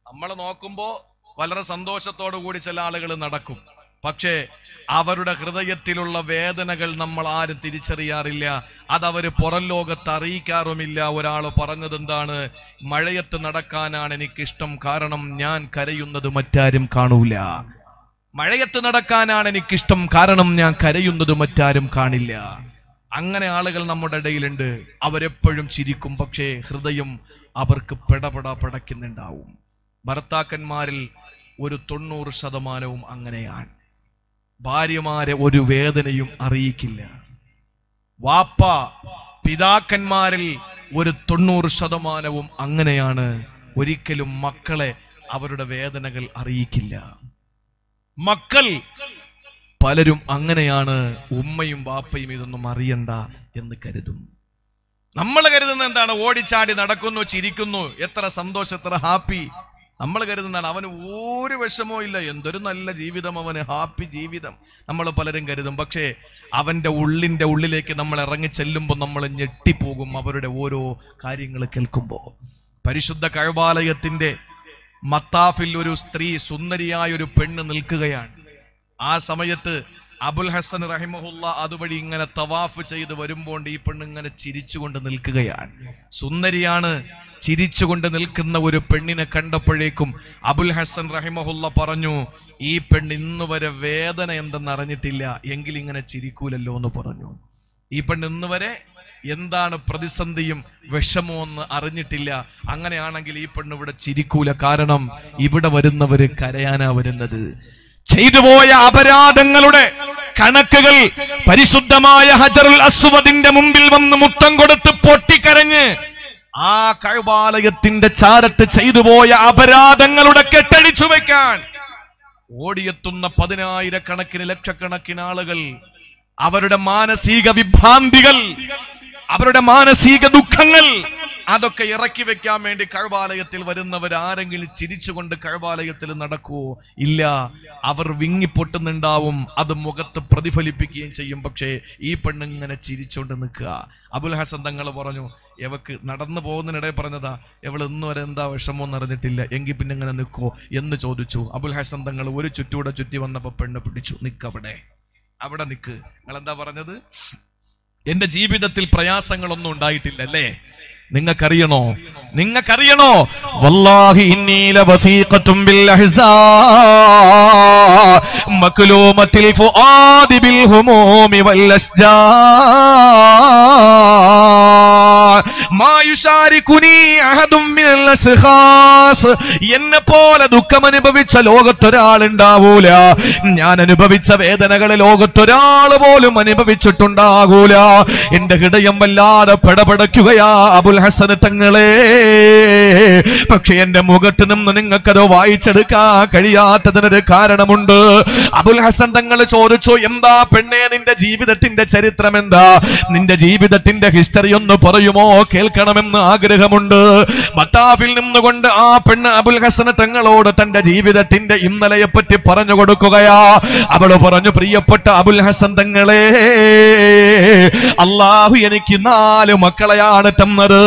നമ്മൾ നോക്കുമ്പോൾ വളരെ സന്തോഷത്തോടു കൂടി ചില ആളുകൾ നടക്കും. പക്ഷേ അവരുടെ ഹൃദയത്തിലുള്ള വേദനകൾ നമ്മൾ ആരും തിരിച്ചറിയാറില്ല. അതവർ പുറം ലോകത്ത് അറിയിക്കാറുമില്ല. ഒരാൾ പറഞ്ഞത് എന്താണ്? മഴയത്ത് നടക്കാനാണ് എനിക്കിഷ്ടം. കാരണം ഞാൻ കരയുന്നത് മറ്റാരും കാണൂല. മഴയത്ത് നടക്കാനാണ് എനിക്കിഷ്ടം. കാരണം ഞാൻ കരയുന്നത് മറ്റാരും കാണില്ല. അങ്ങനെ ആളുകൾ നമ്മുടെ ഇടയിലുണ്ട്. അവരെപ്പോഴും ചിരിക്കും. പക്ഷേ ഹൃദയം അവർക്ക് പെടപെട പടയ്ക്കുന്നുണ്ടാവും. ഭർത്താക്കന്മാരിൽ ഒരു തൊണ്ണൂറ് ശതമാനവും അങ്ങനെയാണ്. ഭാര്യമാരെ ഒരു വേദനയും അറിയിക്കില്ല. വാപ്പ പിതാക്കന്മാരിൽ ഒരു തൊണ്ണൂറ് ശതമാനവും അങ്ങനെയാണ്. ഒരിക്കലും മക്കളെ അവരുടെ വേദനകൾ അറിയിക്കില്ല. മക്കൾ പലരും അങ്ങനെയാണ്. ഉമ്മയും വാപ്പയും ഇതൊന്നും അറിയണ്ട എന്ന് കരുതും. നമ്മൾ കരുതുന്ന എന്താണ്? ഓടിച്ചാടി നടക്കുന്നു ചിരിക്കുന്നു. എത്ര സന്തോഷം എത്ര ഹാപ്പി. നമ്മൾ കരുതുന്നതാണ് അവന് ഒരു വിഷമവും ഇല്ല. എന്തൊരു നല്ല ജീവിതം അവന് ഹാപ്പി ജീവിതം. നമ്മൾ പലരും കരുതും. പക്ഷേ അവന്റെ ഉള്ളിന്റെ ഉള്ളിലേക്ക് നമ്മൾ ഇറങ്ങി ചെല്ലുമ്പോൾ നമ്മൾ ഞെട്ടിപ്പോകും അവരുടെ ഓരോ കാര്യങ്ങൾ കേൾക്കുമ്പോൾ. പരിശുദ്ധ കഴബാലയത്തിന്റെ മത്താഫിൽ ഒരു സ്ത്രീ സുന്ദരിയായ ഒരു പെണ്ണ് നിൽക്കുകയാണ്. ആ സമയത്ത് അബുൽ ഹസൻ റഹിമഹുല്ല അതുവഴി ഇങ്ങനെ തവാഫ് ചെയ്ത് വരുമ്പോൾ ഈ പെണ്ണ് ഇങ്ങനെ ചിരിച്ചുകൊണ്ട് നിൽക്കുകയാണ്. സുന്ദരിയാണ് ചിരിച്ചുകൊണ്ട് നിൽക്കുന്ന ഒരു പെണ്ണിനെ കണ്ടപ്പോഴേക്കും അബുൽ ഹസൻ റഹിമഹുല്ല പറഞ്ഞു ഈ പെണ്ണ് ഇന്ന് വരെ വേദന എന്തെന്ന് അറിഞ്ഞിട്ടില്ല എങ്കിൽ ഇങ്ങനെ ചിരിക്കൂലല്ലോ എന്ന് പറഞ്ഞു. ഈ പെണ്ണ് ഇന്ന് വരെ എന്താണ് പ്രതിസന്ധിയും വിഷമോ എന്ന് അറിഞ്ഞിട്ടില്ല. അങ്ങനെയാണെങ്കിൽ ഈ പെണ്ണ് ഇവിടെ ചിരിക്കൂല. കാരണം ഇവിടെ വരുന്നവര് കരയാനാ വരുന്നത്. ചെയ്തുപോയ അപരാധങ്ങളുടെ കണക്കുകൾ പരിശുദ്ധമായ ഹജറുൽ അസ്വദിന്റെ മുമ്പിൽ വന്ന് മുത്തം കൊടുത്ത് പൊട്ടിക്കരഞ്ഞ് ആ കഴുപാലയത്തിന്റെ ചാരത്ത് ചെയ്തുപോയ അപരാധങ്ങളുടെ കെട്ടഴിച്ചു വെക്കാൻ ഓടിയെത്തുന്ന പതിനായിരക്കണക്കിന് ലക്ഷക്കണക്കിന് ആളുകൾ അവരുടെ മാനസിക വിഭ്രാന്തികൾ അവരുടെ മാനസിക ദുഃഖങ്ങൾ അതൊക്കെ ഇറക്കി വെക്കാൻ വേണ്ടി കഴവാലയത്തിൽ വരുന്നവർ ആരെങ്കിലും ചിരിച്ചുകൊണ്ട് കഴവാലയത്തിൽ നടക്കുവോ? ഇല്ല. അവർ വിങ്ങിപ്പൊട്ടുന്നുണ്ടാവും അത് മുഖത്ത് പ്രതിഫലിപ്പിക്കുകയും ചെയ്യും. പക്ഷേ ഈ പെണ്ണിങ്ങനെ ചിരിച്ചുകൊണ്ട് നിൽക്കുക. അബുൽ ഹസൻ തങ്ങൾ പറഞ്ഞു എവക്ക് നടന്നു പോകുന്നതിനിടെ പറഞ്ഞതാ ഇവൾ ഇന്ന് വരെ എന്താ വിഷമം അറിഞ്ഞിട്ടില്ല. എങ്കിൽ പിന്നെ ഇങ്ങനെ നിൽക്കോ എന്ന് ചോദിച്ചു. അബുൽ ഹസൻ തങ്ങൾ ഒരു ചുറ്റൂടെ ചുറ്റി വന്നപ്പോൾ പെണ്ണ് പിടിച്ചു. നിൽക്കവിടെ അവിടെ. നിൽക്ക് നിങ്ങൾ എന്താ പറഞ്ഞത്? എന്റെ ജീവിതത്തിൽ പ്രയാസങ്ങളൊന്നും ഉണ്ടായിട്ടില്ല അല്ലേ? നിങ്ങൾക്കറിയണോ? നിങ്ങൾക്കറിയണോ? വല്ലാഹി ഇന്നീല ബിൽ അഹ്സാ. ഫുആദി ബിൽ ഹുമൂമി വൽ അസ്ജാ. എന്നെ പോലെ ദുഃഖം അനുഭവിച്ച ലോകത്തൊരാൾ ഉണ്ടാവൂല ഞാൻ അനുഭവിച്ച വേദനകളെ ലോകത്തൊരാൾ പോലും അനുഭവിച്ചിട്ടുണ്ടാകൂല. എന്റെ ഹൃദയം വല്ലാതെ പെടപെടയ്ക്കുകയാ അബുൽ ഹസൻ തങ്ങളെ. പക്ഷെ എന്റെ മുഖത്ത് നിന്ന് നിങ്ങൾക്കത് വായിച്ചെടുക്കാൻ കഴിയാത്തതിനൊരു കാരണമുണ്ട്. അബുൽ ഹസൻ തങ്ങൾ ചോദിച്ചു എന്താ പെണ്ണേ നിന്റെ ജീവിതത്തിന്റെ ചരിത്രം എന്താ നിന്റെ ജീവിതത്തിന്റെ ഹിസ്റ്ററി ഒന്ന് പറയുമോ? കേൾക്കണമെന്ന് ആഗ്രഹമുണ്ട്. മത്താഫിൽ നിന്നുകൊണ്ട് ആ പെണ്ണ് അബുൽ ഹസന തങ്ങളോട് തന്റെ ജീവിതത്തിന്റെ ഇന്നലയെ പറ്റി പറഞ്ഞു കൊടുക്കുകയാ. അവൾ പറഞ്ഞു പ്രിയപ്പെട്ട അബുൽ ഹസൻ തങ്ങളെ അള്ളാഹു എനിക്ക് നാല് മക്കളെയാണ് തന്നത്.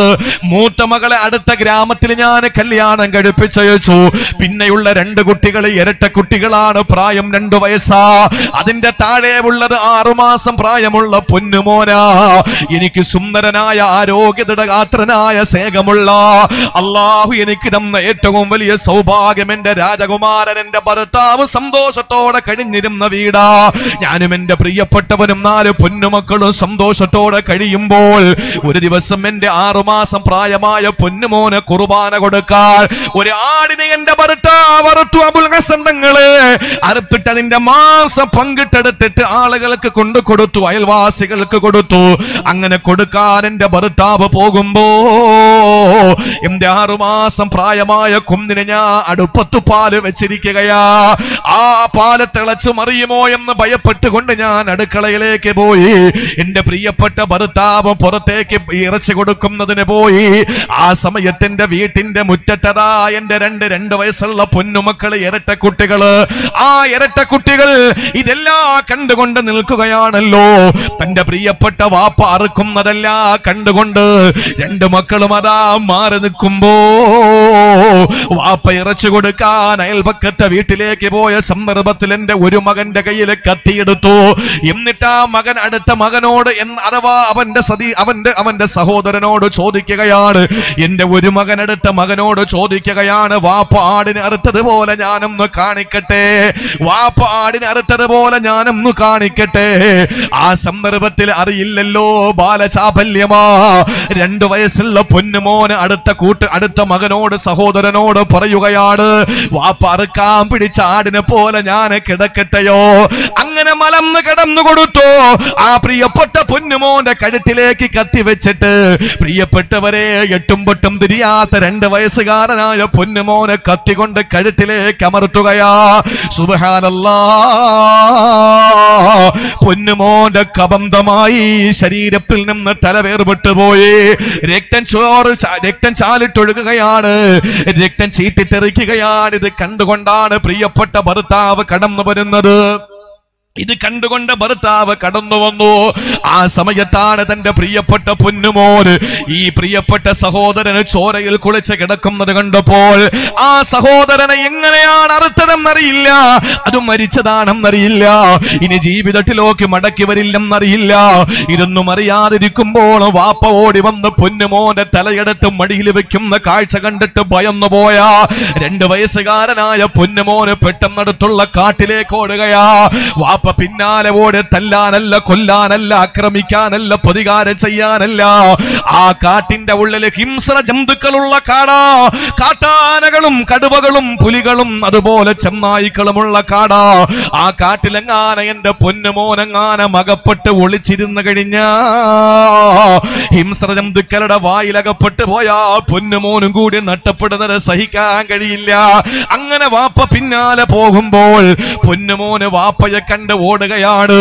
മൂത്ത മകളെ അടുത്ത ഗ്രാമത്തിൽ ഞാൻ കല്യാണം കഴിപ്പിച്ചയച്ചു. പിന്നെയുള്ള രണ്ട് കുട്ടികൾ ഇരട്ട കുട്ടികളാണ് പ്രായം രണ്ടു വയസ്സാ. അതിന്റെ താഴെ ഉള്ളത് ആറുമാസം പ്രായമുള്ള പൊന്നുമോനാ. എനിക്ക് സുന്ദരനായ ആരോഗ്യദൃഢഗാത്രനായ സേകമുള്ള അള്ളാഹു എനിക്ക് തന്ന ഏറ്റവും വലിയ സൗഭാഗ്യം എന്റെ രാജകുമാരൻ എന്റെ ഭർത്താവ് സന്തോഷത്തോടെ കഴിഞ്ഞിരുന്ന വീടാ. ഞാനും എന്റെ പ്രിയപ്പെട്ടവനും നാല് പൊന്നുമക്കളും സന്തോഷത്തോടെ കഴിയുമ്പോൾ ഒരു ദിവസം എന്റെ ആറുമാസം പ്രായമായ പൊന്നുമോന് കുർബാന കൊടുക്കാൻ ഒരു ആടിനെ എന്റെ ഭർത്താവ് അബുൽ ഹസൻ തങ്ങളെ അറുത്തിട്ട് അതിന്റെ മാസം പങ്കിട്ടെടുത്തിട്ട് ആളുകൾക്ക് കൊണ്ടു കൊടുത്തു അയൽവാസികൾക്ക് കൊടുത്തു. അങ്ങനെ കൊടുക്കാൻ എന്റെ ഭർത്താവ് പോകുമ്പോ എന്റെ ആറുമാസം പ്രായമായ കുന്നിനെ ഞാൻ അടുപ്പത്തു പാൽ വെച്ചിരിക്കുകയാ. ആ പാൽ തിളച്ചു മറിയുമോ എന്ന് ഭയപ്പെട്ടുകൊണ്ട് ഞാൻ അടുക്കളയിലേക്ക് പോയി. എന്റെ പ്രിയപ്പെട്ട ഭർത്താവ് പുറത്തേക്ക് ഇറച്ചി കൊടുക്കുന്നതിന് പോയി. ആ സമയത്ത് എന്റെ വീട്ടിന്റെ മുറ്റത്തതാ എന്റെ രണ്ട് രണ്ട് വയസ്സുള്ള പൊന്നുമക്കൾ ഇരട്ട കുട്ടികൾ ആ ഇരട്ട കുട്ടികൾ ഇതെല്ലാം കണ്ടുകൊണ്ട് നിൽക്കുകയാണല്ലോ. തന്റെ പ്രിയപ്പെട്ട വാപ്പ അറുക്കുന്നതെല്ലാം കണ്ടുകൊണ്ട് രണ്ട് മക്കളും അതാ മാറി നിൽക്കുമ്പോ വാപ്പ ഇറച്ചു കൊടുക്കാൻ അയൽപക്കത്തെ വീട്ടിലേക്ക് പോയ സന്ദർഭത്തിൽ എന്റെ ഒരു മകന്റെ കയ്യിൽ കത്തിയെടുത്തു. എന്നിട്ട് ആ മകൻ അടുത്ത മകനോട് അഥവാ അവന്റെ സതി അവന്റെ അവന്റെ സഹോദരനോട് ചോദിക്കുകയാണ്. എന്റെ ഒരു മകൻ അടുത്ത മകനോട് ചോദിക്കുകയാണ് വാപ്പ ആടിന് അറുത്തതുപോലെ ഞാനൊന്ന് കാണിക്കട്ടെ. വാപ്പ ആടിന് അറുത്തതുപോലെ ഞാനൊന്ന് കാണിക്കട്ടെ. ആ സന്ദർഭത്തിൽ അറിയില്ലല്ലോ ബാലചാപല്യമാ രണ്ട് വയസ്സുള്ള പൊന്നുമോന് അടുത്ത കൂട്ട് അടുത്ത മകനോട് സഹോദരനോട് പറയുകയാണ് വാപ്പറുക്കാൻ പിടിച്ച ആടിനെ പോലെ ഞാൻ കിടക്കട്ടെയോ? അങ്ങനെ മലന്ന് കിടന്നു കൊടുത്തു. ആ പ്രിയപ്പെട്ട പൊന്നുമോന്റെ കഴുത്തിലേക്ക് കത്തിവെച്ചിട്ട് പ്രിയപ്പെട്ടവരെ എട്ടും പൊട്ടും തിരിയാത്ത രണ്ട് വയസ്സുകാരനായ പൊന്നുമോനെ കത്തികൊണ്ട് കഴുത്തിലേക്ക് അമർത്തുകയാ. സുബഹാനല്ലാ. പൊന്നുമോന്റെ കബന്ധമായി ശരീരത്തിൽ നിന്ന് തല വേർപെട്ടു രക്തം ചോറ് രക്തം ചാലിട്ടൊഴുകുകയാണ്. രക്തം ചീറ്റിത്തെറിക്കുകയാണ്. ഇത് കണ്ടുകൊണ്ടാണ് പ്രിയപ്പെട്ട ഭർത്താവ് കടന്നു വരുന്നത്. ഇത് കണ്ടുകൊണ്ട് ഭർത്താവ് കടന്നു വന്നു. ആ സമയത്താണ് തന്റെ പ്രിയപ്പെട്ട പൊന്നുമോന് ഈ പ്രിയപ്പെട്ട സഹോദരന് ചോരയിൽ കുളിച്ച് കിടക്കുന്നത് കണ്ടപ്പോൾ ആ സഹോദരനെ എങ്ങനെയാണ് അറുത്തതെന്നറിയില്ല. അത് മരിച്ചതാണെന്നറിയില്ല. ഇനി ജീവിതത്തിലേക്ക് മടക്കി വരില്ലെന്നറിയില്ല. ഇതൊന്നും അറിയാതിരിക്കുമ്പോൾ വാപ്പ ഓടി വന്ന് പൊന്നുമോന്റെ തലയെടുത്ത് മടിയിൽ വെക്കുന്ന കാഴ്ച കണ്ടിട്ട് ഭയന്നു പോയ. രണ്ട് വയസ്സുകാരനായ പൊന്നുമോന് പെട്ടെന്നടുത്തുള്ള കാട്ടിലേക്ക് ഓടുകയാ. വാപ്പ പിന്നാലെ ഓട് തല്ലാനല്ല കൊല്ലാനല്ല ആക്രമിക്കാനല്ല പ്രതികാരം ചെയ്യാനല്ല. ആ കാട്ടിന്റെ ഉള്ളിൽ ഹിംസ്ര ജന്തുക്കളുള്ള കാടാ. കാട്ടാനകളും കടുവകളും പുലികളും അതുപോലെ ചെന്നായിക്കളുമുള്ള കാടാ. ആ കാട്ടിലെങ്ങാന എന്റെ പൊന്നുമോനെങ്ങാന മകപ്പെട്ട് ഒളിച്ചിരുന്നു കഴിഞ്ഞ. ഹിംസ്ര ജന്തുക്കളുടെ വായിലകപ്പെട്ട് പോയാ. പൊന്നുമോനും കൂടി നട്ടപ്പെടുന്നത് സഹിക്കാൻ കഴിയില്ല. അങ്ങനെ വാപ്പ പിന്നാലെ പോകുമ്പോൾ പൊന്നുമോന് വാപ്പയെ കണ്ട് ഓടുകയാണ്.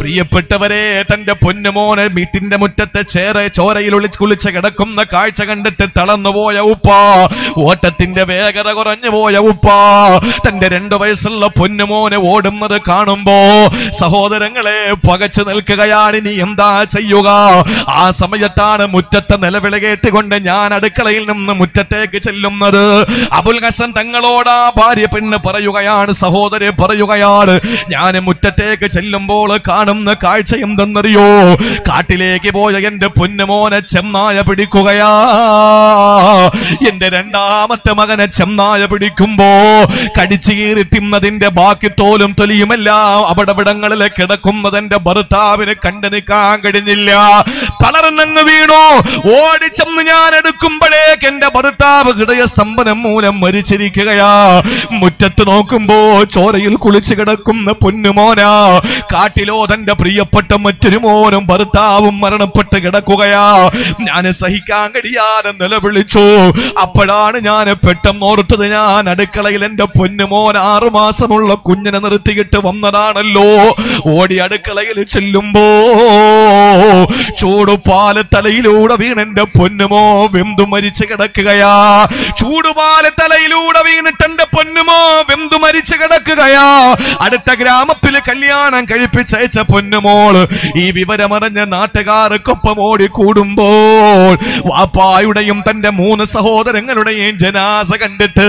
പ്രിയപ്പെട്ടവരെ തന്റെ പൊന്നുമോനെ മീറ്റിന്റെ മുറ്റത്തെ ചേറെ ചോരയിൽ ഒളിച്ച് കുളിച്ച് കിടക്കുന്ന കാഴ്ച കണ്ടിട്ട് തളർന്നുപോയ ഉപ്പ ഓട്ടത്തിന്റെ വേഗത കുറഞ്ഞു പോയ ഉപ്പ തന്റെ രണ്ടു വയസ്സുള്ള പൊന്നുമോനെ ഓടുന്നത് കാണുമ്പോ സഹോദരങ്ങളെ പകച്ചു നിൽക്കുകയാണ്. ഇനി എന്താ ചെയ്യുക? ആ സമയത്താണ് മുറ്റത്തെ നിലവിളി കേട്ടുകൊണ്ട് ഞാൻ അടുക്കളയിൽ നിന്ന് മുറ്റത്തേക്ക് ചെല്ലുന്നത്. അബുൽ ഹസൻ തങ്ങളോട് ആ ഭാര്യ പെണ്ണ് പറയുകയാണ് സഹോദരെ പറയുകയാണ്. ഞാൻ മുറ്റത്തേക്ക് ചെല്ലുമ്പോൾ കാണുന്ന കാഴ്ച എന്തെന്നറിയോ? കാട്ടിലേക്ക് പോയ എന്റെ പൊന്നുമോനെ ചെന്നായ പിടിക്കുകയാ. എന്റെ രണ്ടാമത്തെ മകനെ ചെന്നായ പിടിക്കുമ്പോ കടിച്ചു കീറി തിന്നതിന്റെ ബാക്കി തോലും തൊലിയുമെല്ലാം അവിടവിടങ്ങളിൽ കിടക്കുന്നത് എന്റെ ഭർത്താവിന് കണ്ടു നിൽക്കാൻ കഴിഞ്ഞില്ല. തളർന്നങ്ങ് വീണു. ഓടിച്ചെന്ന് ഞാൻ എടുക്കുമ്പോഴേക്ക് എന്റെ ഭർത്താവ് ഹൃദയസ്തംഭനം മൂലം മരിച്ചിരിക്കുകയാ. മുറ്റത്ത് നോക്കുമ്പോ ചോരയിൽ കുളിച്ചു കിടക്കുന്ന പൊന്നുമോനാ കാട്ടിലോ തന്റെ പ്രിയപ്പെട്ട മറ്റൊരു മോനും ഭർത്താവും മരണപ്പെട്ട് കിടക്കുകയാ. ഞാൻ സഹിക്കാൻ കഴിയാതെ നിലവിളിച്ചു. അപ്പോഴാണ് ഞാൻ പെട്ടെന്ന് ഓർത്തത് ഞാൻ അടുക്കളയിൽ എന്റെ പൊന്നുമോൻ ആറുമാസമുള്ള കുഞ്ഞിനെ നിർത്തിയിട്ട് വന്നതാണല്ലോ. ഓടി അടുക്കളയിൽ ചെല്ലുമ്പോ ചൂടുപാൽ തലയിലൂടെ വീണെന്റെ പൊന്നുമോ വെന്തു മരിച്ചു കിടക്കുകയാ. ചൂടുപാൽ തലയിലൂടെ വീണിട്ട് എന്റെ പൊന്നുമോ വെന്തു മരിച്ചു കിടക്കുകയാ. അടുത്ത ഗ്രാമത്തിൽ കല്യാണം കഴിപ്പിച്ചയച്ച പൊന്നുമോൾ ഈ വിവരമറിഞ്ഞ നാട്ടുകാർക്കൊപ്പം ഓടി കൂടുമ്പോൾ വാപ്പായുടെയും തന്റെ മൂന്ന് സഹോദരങ്ങളുടെയും ജനാസ കണ്ടിട്ട്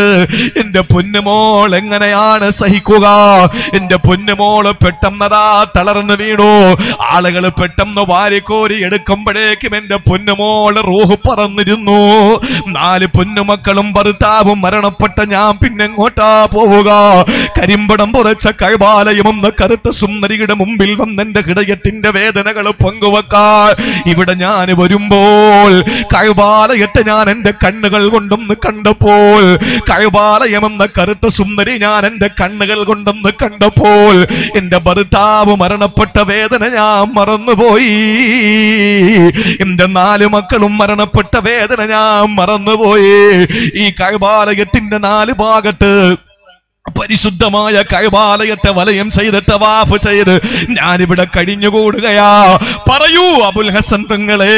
എന്റെ പൊന്നുമോൾ എങ്ങനെയാണ് സഹിക്കുക? എന്റെ പൊന്നുമോൾ പെട്ടെന്നതാ തളർന്നു വീണു. ആളുകൾ പെട്ടെന്ന് വാരിക്കോരി എടുക്കുമ്പോഴേക്കും എന്റെ പൊന്നുമോൾ റൂഹ് പറന്നിരുന്നു. നാല് പൊന്നുമക്കളും ഭർത്താവും മരണപ്പെട്ട ഞാൻ പിന്നെങ്ങോട്ടാ പോവുക? കരിമ്പടം പുറച്ച കൈബാലയും എന്ന കറുത്ത സുന്ദരിയുടെ മുമ്പിൽ വന്നെന്റെ ഹൃദയത്തിന്റെ വേദനകൾ പങ്കുവെക്കാൻ ഇവിടെ ഞാൻ വരുമ്പോൾ കഴുപാലയത്തെ ഞാൻ എന്റെ കണ്ണുകൾ കൊണ്ടൊന്ന് കണ്ടപ്പോൾ കൈവാലയം എന്ന കറുത്ത സുന്ദരി ഞാൻ എന്റെ കണ്ണുകൾ കൊണ്ടൊന്ന് കണ്ടപ്പോൾ എന്റെ ഭർത്താവ് മരണപ്പെട്ട വേദന ഞാൻ മറന്നുപോയി. എന്റെ നാല് മക്കളും മരണപ്പെട്ട വേദന ഞാൻ മറന്നുപോയി. ഈ കഴുപാലയത്തിന്റെ നാല് ഭാഗത്ത് പരിശുദ്ധമായ കൈവാലയത്തെ വലയം ചെയ്തിട്ട് വാഫ് ചെയ്ത് ഞാനിവിടെ കഴിഞ്ഞുകൂടുകയാ. പറയൂ അബുൽ ഹസൻ പെങ്ങളെ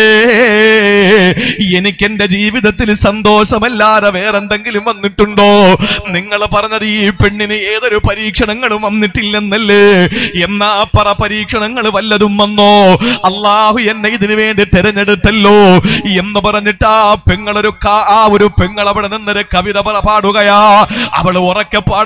എനിക്കെന്റെ ജീവിതത്തിൽ സന്തോഷമല്ലാതെ വേറെന്തെങ്കിലും വന്നിട്ടുണ്ടോ? നിങ്ങൾ പറഞ്ഞത് ഈ പെണ്ണിന് ഏതൊരു പരീക്ഷണങ്ങളും വന്നിട്ടില്ലെന്നല്ലേ? എന്നാ പറ പരീക്ഷണങ്ങൾ വല്ലതും വന്നോ? അള്ളാഹു എന്നെ ഇതിനു വേണ്ടി തിരഞ്ഞെടുത്തല്ലോ എന്ന് പറഞ്ഞിട്ട് ആ പെങ്ങളൊരു ആ ഒരു പെങ്ങൾ അവിടെ നിന്നൊരു കവിത പറ- പാടുകയാ. അവൾ ഉറക്കെ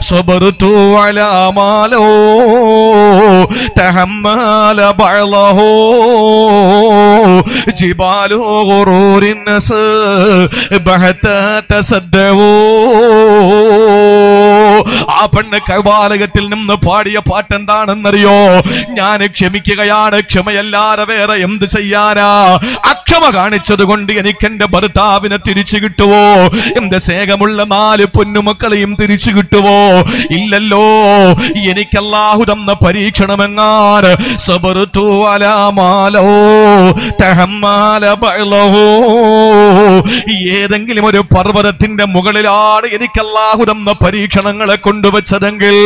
صبرت على ماله تحمل بعضه. جبال غرور الناس بحتى تصدوا ആ പെണ്ണ് കൈവാലകത്തിൽ നിന്ന് പാടിയ പാട്ട് എന്താണെന്നറിയോ ഞാൻ ക്ഷമിക്കുകയാണ് ക്ഷമയല്ലാതെ വേറെ എന്ത് ചെയ്യാനാ? അക്ഷമ കാണിച്ചത് കൊണ്ട് എനിക്ക് എന്റെ ഭർത്താവിനെ തിരിച്ചു കിട്ടുവോ? എന്റെ സ്നേഹമുള്ള നാല് പൊന്നുമക്കളെയും തിരിച്ചു കിട്ടുവോ? ഇല്ലല്ലോ. എനിക്കല്ലാഹു തന്ന പരീക്ഷണമെങ്ങാൻ. ഏതെങ്കിലും ഒരു പർവതത്തിന്റെ മുകളിലാണ് എനിക്കല്ലാഹു തന്ന തന്ന പരീക്ഷണങ്ങളെ കൊണ്ടുവച്ചതെങ്കിൽ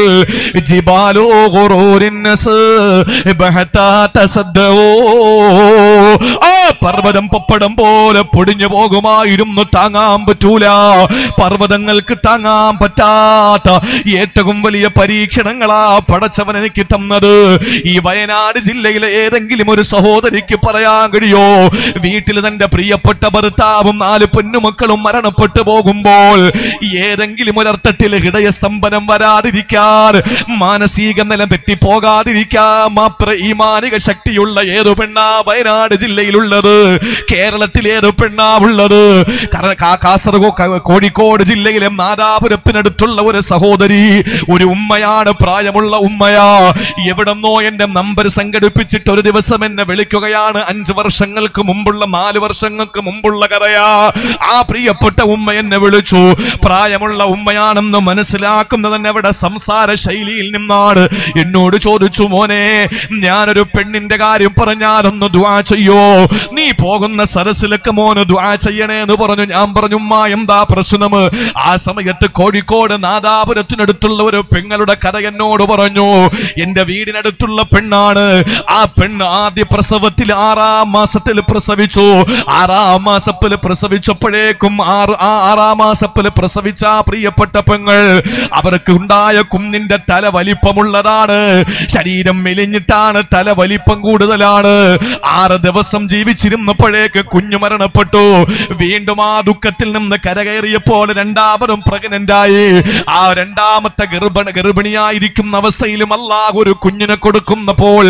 ആ പർവതം പപ്പടം പോലെ പൊടിഞ്ഞു പോകുമായിരുന്നു താങ്ങാൻ പറ്റൂല. പർവതങ്ങൾക്ക് താങ്ങാൻ പറ്റാത്ത ഏറ്റവും വലിയ പരീക്ഷണങ്ങളാ പടച്ചവൻ എനിക്ക് തന്നത്. ഈ വയനാട് ജില്ലയിലെ ഏതെങ്കിലും ഒരു സഹോദരിക്ക് പറയാൻ കഴിയോ? വീട്ടിൽ തന്റെ പ്രിയപ്പെട്ട ഭർത്താവും നാല് പെണ്ണുമക്കളും മരണപ്പെട്ടു പോകുമ്പോൾ ഏതെങ്കിലും ഒരർത്ഥത്തിൽ ഹൃദയസ്തംഭനം വരാതിരിക്കാൻ മാനസിക നില തെറ്റിപ്പോകാതിരിക്കാൻ മാത്ര ഈ മാനിക ശക്തിയുള്ള ഏതു പെണ്ണാ വയനാട് ജില്ലയിലുള്ളത് കേരളത്തിൽ ഏതു പെണ്ണാ ഉള്ളത്. കാരണം കാ- കാസർഗോഡ് ക- കോഴിക്കോട് ജില്ലയിലെ നാദാപുരത്തിനടുത്തുള്ള ഒരു സഹോദരി ഒരു ഉമ്മയാണ് പ്രായമുള്ള ഉമ്മയാ. എവിടെന്നോ എന്റെ നമ്പർ സംഘടിപ്പിച്ചിട്ട് ഒരു ദിവസം എന്നെ വിളിക്കുകയാണ്. അഞ്ചു വർഷങ്ങൾക്ക് മുമ്പുള്ള നാല് വർഷങ്ങൾക്ക് മുമ്പുള്ള കഥയാ. ആ പ്രിയപ്പെട്ട ഉമ്മ എന്നെ വിളിച്ചു. പ്രായമുള്ള ഉമ്മയാണെന്ന് മനസ്സിലാക്കുന്നത് തന്നെ അവിടെ സംസാര ശൈലിയിൽ നിന്നാണ്. എന്നോട് ചോദിച്ചു മോനെ ഞാനൊരു പെണ്ണിന്റെ കാര്യം പറഞ്ഞാലൊന്ന് ദ്വാ ചെയ്യോ? നീ പോകുന്ന സരസിലൊക്കെ മോന് ദ്വാ ചെയ്യണേ എന്ന് പറഞ്ഞു. ഞാൻ പറഞ്ഞു ഉമ്മ എന്താ പ്രശ്നം? ആ സമയത്ത് കോഴിക്കോട് നാദാപുരത്തിനടുത്തുള്ള ഒരു പെങ്ങളുടെ കഥ എന്നോട് പറഞ്ഞു. എന്റെ വീടിനടുത്തുള്ള പെണ്ണാണ്. ആ പെണ്ണ് ആദ്യ പ്രസവത്തിൽ ആറാം മാസത്തിൽ പ്രസവിച്ചു. ആറാം മാസത്തിൽ പ്രസവിച്ചപ്പോഴേക്കും ആറ് ആ ആറാം മാസത്തിൽ പ്രസവിച്ച പ്രിയപ്പെട്ട പെങ്ങൾ അവർക്ക് ഉണ്ടായ കുന്നിന്റെ തല വലിപ്പമുള്ളതാണ്. ശരീരം മെലിഞ്ഞിട്ടാണ് തല വലിപ്പം കൂടുതലാണ്. ആറ് ദിവസം ജീവിച്ചിരുന്നപ്പോഴേക്ക് കുഞ്ഞു മരണപ്പെട്ടു. വീണ്ടും ആ ദുഃഖത്തിൽ നിന്ന് കരകയറിയപ്പോൾ രണ്ടാമതും പ്രഗ്നന്റായി. ആ രണ്ടാമത്തെ ഗർഭണ ഗർഭിണിയായിരിക്കുന്ന അവസ്ഥയിലും അള്ളാഹു ഒരു കുഞ്ഞിനെ കൊടുക്കുന്നപ്പോൾ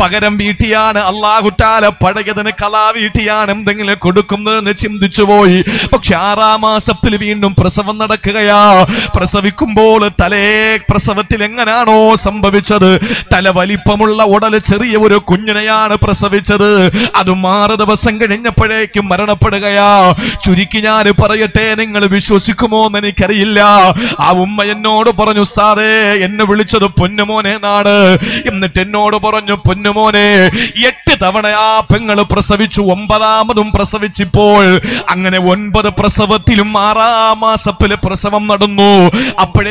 പകരം വീട്ടിയാണ്. അള്ളാഹുട്ടാല പഴയതിന് കലാ വീട്ടിയാണ് എന്തെങ്കിലും കൊടുക്കുന്നതെന്ന് ചിന്തിച്ചു പോയി പക്ഷെ ആറാം മാസത്തിൽ വീണ്ടും പ്രസവം നടക്കുകയാ. പ്രസവിക്കുമ്പോൾ തലേ പ്രസവത്തിൽ എങ്ങനാണോ സംഭവിച്ചത്? തല വലിപ്പമുള്ള ഉടൽ ചെറിയ ഒരു കുഞ്ഞിനെയാണ് പ്രസവിച്ചത്. അത് മാറ ദിവസം കഴിഞ്ഞപ്പോഴേക്കും മരണപ്പെടുകയാ. ചുരുക്കി ഞാൻ പറയട്ടെ നിങ്ങൾ വിശ്വസിക്കുമോ എന്ന് എനിക്കറിയില്ല. ആ ഉമ്മ എന്നോട് പറഞ്ഞു സാറേ എന്നെ വിളിച്ചത് പൊന്നുമോനെ എന്നാണ്. എന്നിട്ട് എന്നോട് പറഞ്ഞു പൊന്നുമോനെ എട്ട് തവണ ആ പെങ്ങൾ പ്രസവിച്ചു ഒമ്പതാമതും പ്രസവിച്ചിപ്പോൾ. അങ്ങനെ ഒൻപത് പ്രസവത്തിലും ആറാം മാസത്തിൽ പ്രസവം നടന്നു.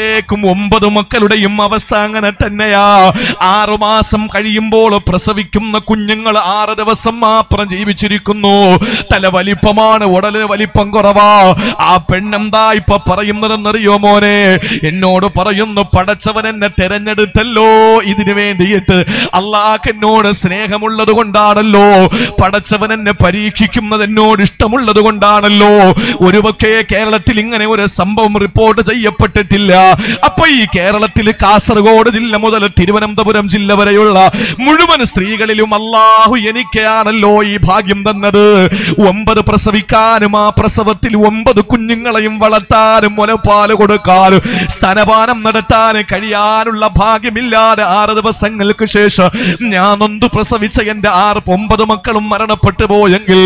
അപ്പോഴേക്കും ഒമ്പത് മക്കളുടെയും അവസ്ഥ അങ്ങനെ തന്നെയാ. ആറു മാസം കഴിയുമ്പോൾ പ്രസവിക്കുന്ന കുഞ്ഞുങ്ങൾ ആറ് ദിവസം മാത്രം ജീവിച്ചിരിക്കുന്നു. തല വലിപ്പമാണ് ഉടലിന് വലിപ്പം കുറവാ. ആ പെണ്ണെന്താ ഇപ്പൊ പറയുന്നതെന്നറിയോ മോനെ? എന്നോട് പറയുന്നു പടച്ചവൻ എന്നെ തെരഞ്ഞെടുത്തല്ലോ ഇതിനു വേണ്ടിയിട്ട്. അള്ളാഹ് എന്നോട് സ്നേഹമുള്ളത് കൊണ്ടാണല്ലോ. പടച്ചവൻ എന്നെ പരീക്ഷിക്കുന്നത് എന്നോട് ഇഷ്ടമുള്ളത് കൊണ്ടാണല്ലോ. ഒരുപക്ഷേ കേരളത്തിൽ ഇങ്ങനെ ഒരു സംഭവം റിപ്പോർട്ട് ചെയ്യപ്പെട്ടിട്ടില്ല. അപ്പൊ ഈ കേരളത്തിൽ കാസർഗോഡ് ജില്ല മുതൽ തിരുവനന്തപുരം ജില്ല വരെയുള്ള മുഴുവൻ സ്ത്രീകളിലും അള്ളാഹു എനിക്കാണല്ലോ ഈ ഭാഗ്യം തന്നത്. ഒമ്പത് പ്രസവിക്കാനും ആ പ്രസവത്തിൽ ഒമ്പത് കുഞ്ഞുങ്ങളെയും വളർത്താനും മുലപ്പാൽ കൊടുക്കാനും സ്തനപാനം നടത്താനും കഴിയാനുള്ള ഭാഗ്യമില്ലാതെ ആറ് ദിവസങ്ങൾക്ക് ശേഷം ഞാൻ ഒന്ന് പ്രസവിച്ച എന്റെ ആറ് ഒമ്പത് മക്കളും മരണപ്പെട്ടു പോയെങ്കിൽ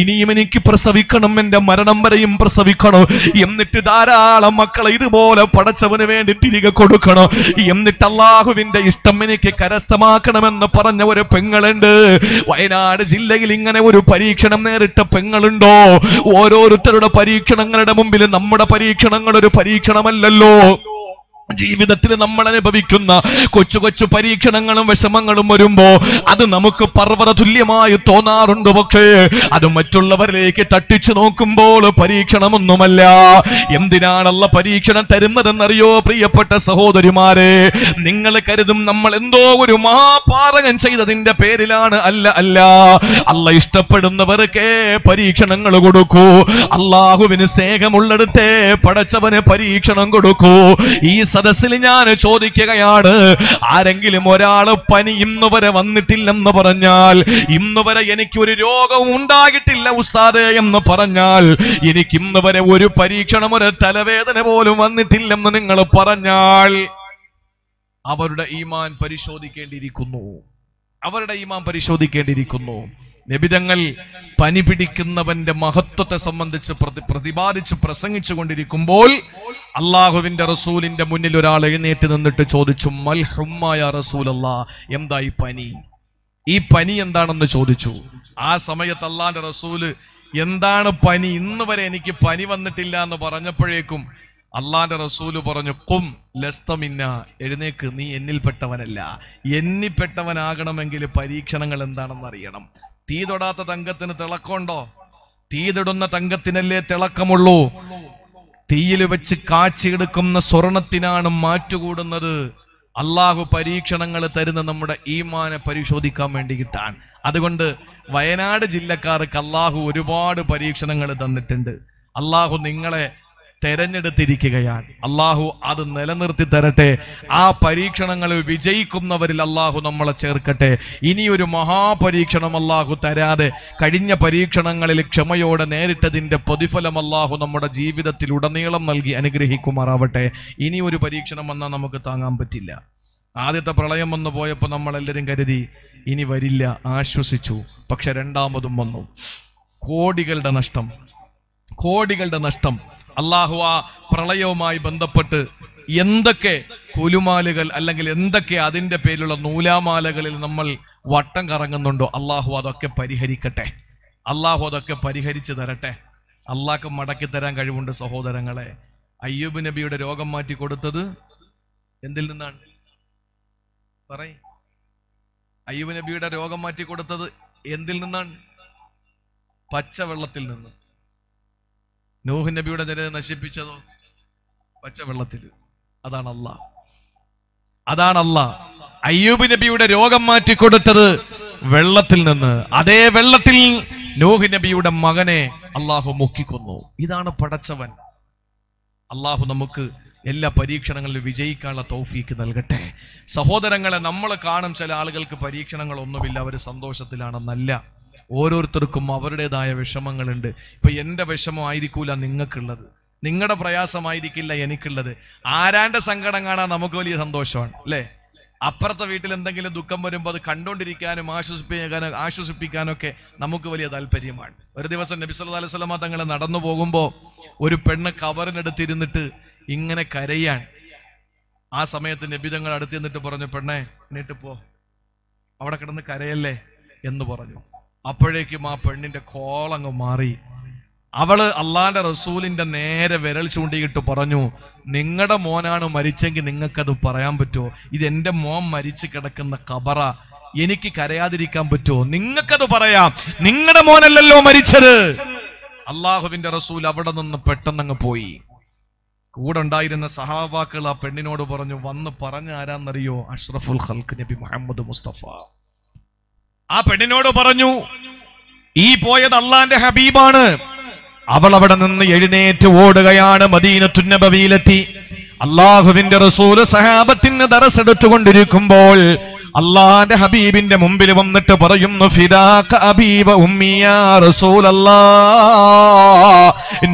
ഇനിയും എനിക്ക് പ്രസവിക്കണം എന്റെ മരണം വരെയും പ്രസവിക്കണം. എന്നിട്ട് ധാരാളം മക്കളെ ഇതുപോലെ പടച്ചവന് വേണ്ടി തിരികെ കൊടുക്കണം. എന്നിട്ട് അള്ളാഹുവിന്റെ ഇഷ്ടം എനിക്ക് കരസ്ഥമാക്കണമെന്ന് പറഞ്ഞ ഒരു പെങ്ങളുണ്ട്. വയനാട് ജില്ലയിൽ ഇങ്ങനെ ഒരു പരീക്ഷണം നേരിട്ട പെങ്ങളുണ്ടോ? ഓരോരുത്തരുടെ പരീക്ഷണങ്ങളുടെ മുമ്പിൽ നമ്മുടെ പരീക്ഷണങ്ങൾ ഒരു പരീക്ഷണമല്ലല്ലോ. ജീവിതത്തിൽ നമ്മൾ അനുഭവിക്കുന്ന കൊച്ചു കൊച്ചു പരീക്ഷണങ്ങളും വിഷമങ്ങളും വരുമ്പോ അത് നമുക്ക് പർവത തുല്യമായി തോന്നാറുണ്ട് പക്ഷേ അത് മറ്റുള്ളവരിലേക്ക് തട്ടിച്ചു നോക്കുമ്പോൾ പരീക്ഷണമൊന്നുമല്ല. എന്തിനാണല്ല പരീക്ഷണം തരുന്നതെന്നറിയോ പ്രിയപ്പെട്ട സഹോദരിമാരെ? നിങ്ങൾ കരുതും നമ്മൾ എന്തോ ഒരു മഹാപാതകൻ ചെയ്തതിന്റെ പേരിലാണ്. അല്ല അല്ല. അല്ല ഇഷ്ടപ്പെടുന്നവർക്ക് പരീക്ഷണങ്ങൾ കൊടുക്കൂ. അള്ളാഹുവിന് സ്നേഹമുള്ളിടത്തെ പടച്ചവന് പരീക്ഷണം കൊടുക്കൂ. ഈ സദസ്സിൽ ഞാൻ ചോദിക്കുകയാണ് ആരെങ്കിലും ഒരാൾ പനി ഇന്ന് വരെ വന്നിട്ടില്ലെന്ന് പറഞ്ഞാൽ ഇന്ന് വരെ എനിക്ക് ഒരു രോഗവും ഉണ്ടായിട്ടില്ല ഉസ്താദേ എന്ന് പറഞ്ഞാൽ എനിക്ക് ഇന്ന് വരെ ഒരു പരീക്ഷണം ഒരു തലവേദന പോലും വന്നിട്ടില്ലെന്ന് നിങ്ങൾ പറഞ്ഞാൽ അവരുടെ ഈമാൻ പരിശോധിക്കേണ്ടിയിരിക്കുന്നു. അവരുടെ ഈമാൻ പരിശോധിക്കേണ്ടിയിരിക്കുന്നു. നബിതങ്ങൾ പനി പിടിക്കുന്നവന്റെ മഹത്വത്തെ സംബന്ധിച്ച് പ്രതി- പ്രതിപാദിച്ച് പ്രസംഗിച്ചു കൊണ്ടിരിക്കുമ്പോൾ അള്ളാഹുവിന്റെ റസൂലിന്റെ മുന്നിൽ ഒരാൾ എഴുന്നേറ്റ് നിന്നിട്ട് ചോദിച്ചു മൽഹുമായ റസൂലല്ല? എന്താ ഈ പനി? ഈ പനി എന്താണെന്ന് ചോദിച്ചു. ആ സമയത്ത് അള്ളാന്റെ റസൂൽ എന്താണ് പനി? ഇന്ന് വരെ എനിക്ക് പനി വന്നിട്ടില്ല എന്ന് പറഞ്ഞപ്പോഴേക്കും അള്ളാന്റെ റസൂൽ പറഞ്ഞു കും ലസ്തമിന്ന എഴുന്നേക്ക് നീ എന്നിൽപ്പെട്ടവനല്ല. എന്നിൽപ്പെട്ടവനാകണമെങ്കിൽ പരീക്ഷണങ്ങൾ എന്താണെന്ന് അറിയണം. തീ തൊടാത്ത തങ്കത്തിന് തിളക്കമുണ്ടോ? തീ തൊടുന്ന തങ്കത്തിനല്ലേ തിളക്കമുള്ളൂ? തീയിൽ വെച്ച് കാച്ചിയെടുക്കുന്ന സ്വർണത്തിനാണ് മാറ്റുകൂടുന്നത്. അള്ളാഹു പരീക്ഷണങ്ങൾ തരുന്ന നമ്മുടെ ഈമാനെ പരിശോധിക്കാൻ വേണ്ടിയിട്ടാണ്. അതുകൊണ്ട് വയനാട് ജില്ലക്കാർക്ക് അള്ളാഹു ഒരുപാട് പരീക്ഷണങ്ങൾ തന്നിട്ടുണ്ട്. അള്ളാഹു നിങ്ങളെ തെരഞ്ഞെടുത്തിരിക്കുകയാണ്. അള്ളാഹു അത് നിലനിർത്തി തരട്ടെ. ആ പരീക്ഷണങ്ങളിൽ വിജയിക്കുന്നവരിൽ അള്ളാഹു നമ്മളെ ചേർക്കട്ടെ. ഇനിയൊരു മഹാപരീക്ഷണം അള്ളാഹു തരാതെ കഴിഞ്ഞ പരീക്ഷണങ്ങളിൽ ക്ഷമയോടെ നേരിട്ടതിന്റെ പ്രതിഫലം അള്ളാഹു നമ്മുടെ ജീവിതത്തിൽ ഉടനീളം നൽകി അനുഗ്രഹിക്കുമാറാവട്ടെ. ഇനി ഒരു പരീക്ഷണം വന്നാൽ നമുക്ക് താങ്ങാൻ പറ്റില്ല. ആദ്യത്തെ പ്രളയം വന്നു പോയപ്പോൾ നമ്മളെല്ലാവരും കരുതി ഇനി വരില്ല ആശ്വസിച്ചു. പക്ഷെ രണ്ടാമതും വന്നു. കോടികളുടെ നഷ്ടം. കോടികളുടെ നഷ്ടം. അള്ളാഹു ആ പ്രളയവുമായി ബന്ധപ്പെട്ട് എന്തൊക്കെ കുലുമാലുകൾ അല്ലെങ്കിൽ എന്തൊക്കെ അതിന്റെ പേരിലുള്ള നൂലാമാലകളിൽ നമ്മൾ വട്ടം കറങ്ങുന്നുണ്ടോ അള്ളാഹു അതൊക്കെ പരിഹരിക്കട്ടെ. അള്ളാഹു അതൊക്കെ പരിഹരിച്ചു തരട്ടെ. അള്ളാഹ്ക്ക് മടക്കി തരാൻ കഴിവുണ്ട് സഹോദരങ്ങളെ. അയ്യൂബ് നബിയുടെ രോഗം മാറ്റി കൊടുത്തത് എന്തിൽ നിന്നാണ്? പറയ്. അയ്യൂബ് നബിയുടെ രോഗം മാറ്റി കൊടുത്തത് എന്തിൽ നിന്നാണ്? പച്ചവെള്ളത്തിൽ നിന്ന്. നൂഹ് നബിയുടെ ജനത നശിപ്പിച്ചതോ? പച്ചവെള്ളത്തിൽ അതാണ് അല്ല അതാണ് അല്ല അയ്യൂബ് നബിയുടെ രോഗം മാറ്റി കൊടുത്തത് വെള്ളത്തിൽ നിന്ന്. അതേ വെള്ളത്തിൽ നോഹ് നബിയുടെ മകനെ അള്ളാഹു മുക്കിക്കൊന്നു. ഇതാണ് പടച്ചവൻ. അള്ളാഹു നമുക്ക് എല്ലാ പരീക്ഷണങ്ങളിലും വിജയിക്കാനുള്ള തൗഫീക്ക് നൽകട്ടെ. സഹോദരങ്ങളെ നമ്മൾ കാണും ചില ആളുകൾക്ക് പരീക്ഷണങ്ങളൊന്നുമില്ല. അവർ സന്തോഷത്തിലാണെന്നല്ല. ഓരോരുത്തർക്കും അവരുടേതായ വിഷമങ്ങളുണ്ട്. ഇപ്പൊ എന്റെ വിഷമമായിരിക്കൂല നിങ്ങൾക്കുള്ളത്. നിങ്ങളുടെ പ്രയാസമായിരിക്കില്ല എനിക്കുള്ളത്. ആരാന്റെ സങ്കടം കാണാൻ നമുക്ക് വലിയ സന്തോഷമാണ് അല്ലേ? അപ്പുറത്തെ വീട്ടിൽ എന്തെങ്കിലും ദുഃഖം വരുമ്പോൾ അത് കണ്ടുകൊണ്ടിരിക്കാനും ആശ്വസിപ്പിക്കാനും ആശ്വസിപ്പിക്കാനൊക്കെ നമുക്ക് വലിയ താല്പര്യമാണ്. ഒരു ദിവസം നബി അലൈഹി സ്വലമ തങ്ങൾ നടന്നു പോകുമ്പോൾ ഒരു പെണ്ണ് കവറിനെടുത്തിരുന്നിട്ട് ഇങ്ങനെ കരയാൻ ആ സമയത്ത് നബി തങ്ങൾ അടുത്ത് നിന്നിട്ട് പറഞ്ഞു പെണ്ണെ എന്നിട്ട് പോ. അവിടെ കിടന്ന് കരയല്ലേ? എന്ന് പറഞ്ഞു. അപ്പോഴേക്കും ആ പെണ്ണിന്റെ കോളങ്ങ് മാറി. അവൾ അള്ളാന്റെ റസൂലിന്റെ നേരെ വിരൽ ചൂണ്ടിയിട്ട് പറഞ്ഞു നിങ്ങളുടെ മോനാണ് മരിച്ചെങ്കിൽ നിങ്ങൾക്കത് പറയാൻ പറ്റുമോ? ഇത് എന്റെ മോൻ മരിച്ചു കിടക്കുന്ന കബറ എനിക്ക് കരയാതിരിക്കാൻ പറ്റുമോ? നിങ്ങൾക്കത് പറയാം. നിങ്ങളുടെ മോനല്ലല്ലോ മരിച്ചത്. അള്ളാഹുവിന്റെ റസൂൽ അവിടെ നിന്ന് പെട്ടെന്നങ്ങ് പോയി. കൂടെ ഉണ്ടായിരുന്ന സഹാബാക്കൾ ആ പെണ്ണിനോട് പറഞ്ഞു വന്ന് പറഞ്ഞ ആരാന്നറിയോ അഷ്റഫുൽ ഹൽക്ക് നബി മുഹമ്മദ് മുസ്തഫ. ആ പെണ്ണിനോട് പറഞ്ഞു ഈ പോയത് അള്ളാന്റെ ഹബീബാണ്. അവൾ അവിടെ നിന്ന് എഴുന്നേറ്റ് ഓടുകയാണ് മദീനത്തുന്നബവിയിലെത്തി അള്ളാഹുവിന്റെ റസൂൽ സഹാബത്തിന് ദറസെടുത്തുകൊണ്ടിരിക്കുമ്പോൾ അള്ളാന്റെ ഹബീബിന്റെ മുമ്പിൽ വന്നിട്ട് പറയുന്നു ഫിദാക ഹബീബ ഉമ്മിയ റസൂലല്ലാ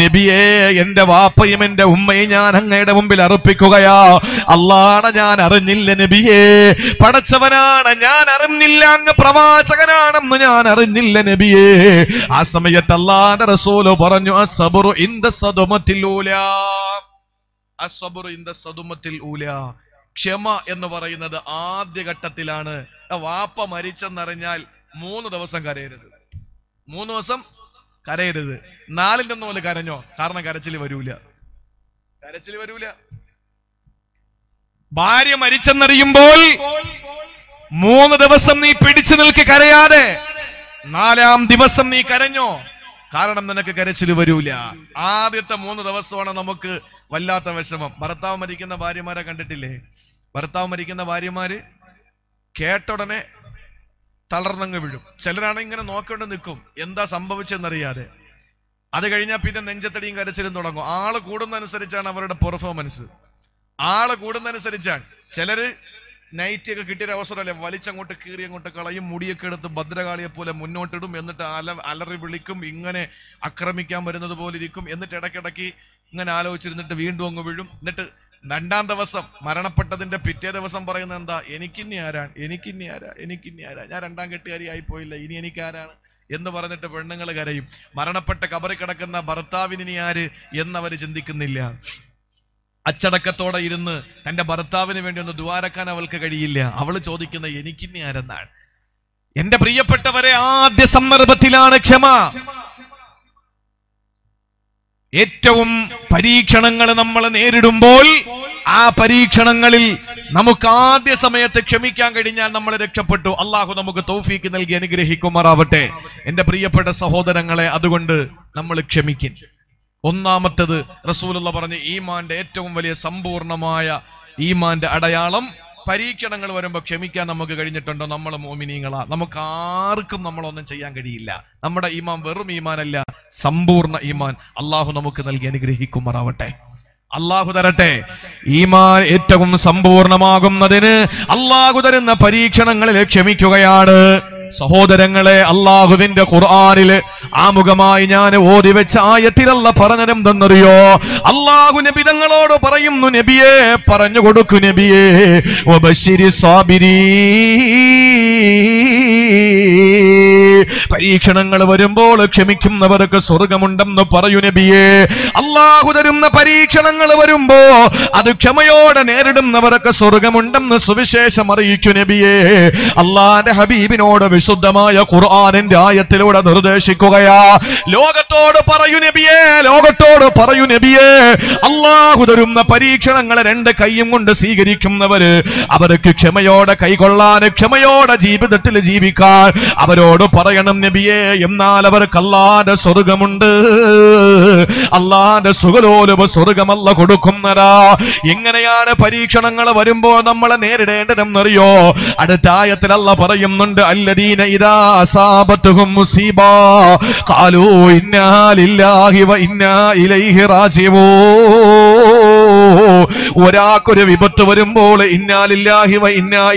നബിയേ എന്റെ വാപ്പയും എന്റെ ഉമ്മയും ഞാൻ അങ്ങയുടെ മുമ്പിൽ അർപ്പിക്കുകയാ അള്ളാണ് ഞാൻ അറിഞ്ഞില്ല നബിയേ. പടച്ചവനാണ് ഞാൻ അറിഞ്ഞില്ല അങ്ങ് പ്രവാചകനാണെന്ന് ഞാൻ അറിഞ്ഞില്ല നബിയേ. ആ സമയത്ത് അള്ളാന്റെ റസൂൽ പറഞ്ഞു അസബറു ഇന്ദ സദുമത്തിൽ ആ സബുറു ഇന്ദ സദുമത്തിൽ ഊലാ. ക്ഷമ എന്ന് പറയുന്നത് ആദ്യ ഘട്ടത്തിലാണ് വാപ്പ മരിച്ചെന്നറിഞ്ഞാൽ മൂന്ന് ദിവസം കരയരുത്. മൂന്ന് ദിവസം കരയരുത്. ഒന്നും പോലെ കരഞ്ഞോ? കാരണം കരച്ചിൽ വരൂല. കരച്ചിൽ വരൂല. ഭാര്യ മരിച്ചെന്നറിയുമ്പോൾ മൂന്ന് ദിവസം നീ പിടിച്ചു നിൽക്ക് കരയാതെ. നാലാം ദിവസം നീ കരഞ്ഞോ? കാരണം നിനക്ക് കരച്ചിൽ വരൂല. ആദ്യത്തെ മൂന്ന് ദിവസമാണ് നമുക്ക് വല്ലാത്ത വിഷമം. ഭർത്താവ് മരിക്കുന്ന ഭാര്യമാരെ കണ്ടിട്ടില്ലേ? ഭർത്താവ് മരിക്കുന്ന ഭാര്യമാര് കേട്ടുടനെ തളർന്നങ്ങ് വീഴും. ചിലരാണ് ഇങ്ങനെ നോക്കേണ്ടി നിൽക്കും. എന്താ സംഭവിച്ചെന്നറിയാതെ. അത് കഴിഞ്ഞാൽ പിന്നെ നെഞ്ചത്തടിയും കരച്ചിലും തുടങ്ങും. ആൾ കൂടുന്നതനുസരിച്ചാണ് അവരുടെ പെർഫോമൻസ് ആൾ കൂടുന്നതനുസരിച്ചാണ്. ചിലര് നൈറ്റ് ഒക്കെ കിട്ടിയൊരു അവസരമല്ലേ? വലിച്ചങ്ങോട്ട് കീറി അങ്ങോട്ട് കളയും മുടിയൊക്കെ എടുത്ത് ഭദ്രകാളിയെ പോലെ മുന്നോട്ടിടും എന്നിട്ട് അല അലറി വിളിക്കും ഇങ്ങനെ ആക്രമിക്കാൻ വരുന്നത് പോലെ ഇരിക്കും എന്നിട്ട് ഇടയ്ക്കിടയ്ക്ക് ഇങ്ങനെ ആലോചിച്ചിരുന്നിട്ട് വീണ്ടും അങ്ങ് വീഴും. എന്നിട്ട് രണ്ടാം ദിവസം മരണപ്പെട്ടതിന്റെ പിറ്റേ ദിവസം പറയുന്നത് എന്താ? എനിക്കിനി ആരാണ് എനിക്കിനി ആരാ? എനിക്കിനി ആരാ? ഞാൻ രണ്ടാം കെട്ടുകാരി ആയി പോയില്ല. ഇനി എനിക്ക് ആരാണ് എന്ന് പറഞ്ഞിട്ട് പെണ്ണുങ്ങൾ കരയും. മരണപ്പെട്ട കബറി കിടക്കുന്ന ഭർത്താവിനി ആര് എന്നവർ ചിന്തിക്കുന്നില്ല. അച്ചടക്കത്തോടെ ഇരുന്ന് തന്റെ ഭർത്താവിന് വേണ്ടി ഒന്ന് ദ്വാരക്കാൻ അവൾക്ക് കഴിയില്ല. അവൾ ചോദിക്കുന്ന എനിക്കിനി ആരെന്നാണ്? എന്റെ പ്രിയപ്പെട്ടവരെ ആദ്യ സന്ദർഭത്തിലാണ് ക്ഷമ. ഏറ്റവും പരീക്ഷണങ്ങൾ നമ്മൾ നേരിടുമ്പോൾ ആ പരീക്ഷണങ്ങളിൽ നമുക്ക് ആദ്യ സമയത്ത് ക്ഷമിക്കാൻ കഴിഞ്ഞാൽ നമ്മൾ രക്ഷപ്പെട്ടു. അള്ളാഹു നമുക്ക് തൗഫീക്ക് നൽകി അനുഗ്രഹിക്കുമാറാവട്ടെ. എന്റെ പ്രിയപ്പെട്ട സഹോദരങ്ങളെ അതുകൊണ്ട് നമ്മൾ ക്ഷമിക്കും. ഒന്നാമത്തത് റസൂലുള്ള പറഞ്ഞ ഈമാന്റെ ഏറ്റവും വലിയ സമ്പൂർണമായ ഈമാന്റെ അടയാളം പരീക്ഷണങ്ങൾ വരുമ്പോൾ ക്ഷമിക്കാൻ നമുക്ക് കഴിഞ്ഞിട്ടുണ്ടോ? നമ്മൾ മോമിനീങ്ങളാ. നമുക്ക് ആർക്കും നമ്മളൊന്നും ചെയ്യാൻ കഴിയില്ല. നമ്മുടെ ഈമാൻ വെറും ഈമാനല്ല സമ്പൂർണ ഈമാൻ. അള്ളാഹു നമുക്ക് നൽകി അനുഗ്രഹിക്കുമാറാവട്ടെ. അള്ളാഹു തരട്ടെ. ഈമാൻ ഏറ്റവും സമ്പൂർണമാകുന്നതിന് അള്ളാഹു തരുന്ന പരീക്ഷണങ്ങളിൽ ക്ഷമിക്കുകയാണ്. സഹോദരങ്ങളെ അള്ളാഹുവിന്റെ ഖുർആാനിൽ ആമുഖമായി ഞാൻ ഓതി വെച്ച ആയത്തിലല്ല പറഞ്ഞതെന്തെന്നറിയോ? അള്ളാഹു നബി തങ്ങളോട് പറയുന്നു നബിയെ പറഞ്ഞു കൊടുക്കു നബിയെ. വബശ്ശിരി സാബിരീ പരീക്ഷണങ്ങൾ വരുമ്പോൾ ക്ഷമിക്കുന്നവർക്ക് സ്വർഗമുണ്ടെന്ന് പറയൂ നബിയെ. അള്ളാഹു തരുന്ന പരീക്ഷണങ്ങൾ വരുമ്പോ അത് ക്ഷമയോടെ നേരിടുന്നവർക്ക് സ്വർഗമുണ്ടെന്ന് സുവിശേഷം അറിയിക്കു നബിയെ. അള്ളാന്റെ ഹബീബിനോട് വിശുദ്ധമായ ഖുർആാനിന്റെ ആയത്തിലൂടെ നിർദ്ദേശിക്കുകയാ. ലോകത്തോട് പറയൂ നബിയെ ലോകത്തോട് പറയൂ നബിയെ. അള്ളാഹു തരുന്ന പരീക്ഷണങ്ങളെ രണ്ട് കൈയും കൊണ്ട് സ്വീകരിക്കുന്നവര് അവർക്ക് ക്ഷമയോടെ കൈകൊള്ളാൻ ക്ഷമയോടെ ജീവിതത്തിൽ ജീവിക്കാൻ അവരോട് പറയണം നബിയെ എന്നാൽ അവർക്ക് അല്ലാതെ സ്വർഗമുണ്ട്. അല്ലാതെ സുഖലോലുപ സ്വർഗമല്ല കൊടുക്കുന്നതാ. എങ്ങനെയാണ് പരീക്ഷണങ്ങൾ വരുമ്പോൾ നമ്മളെ നേരിടേണ്ടതെന്നറിയോ? അടുത്ത ആയത്തിലല്ല പറയുന്നുണ്ട് അല്ലദീന ഇദാ അസാബത്തുഹും മുസീബ. ഖാലൂ ഇന്നാ ലില്ലാഹി വ ഇന്നാ ഇലൈഹി റാജിഊൻ ഒരാൾക്കൊരു വിപത്ത് വരുമ്പോൾ ഇന്നാലില്ലാഹി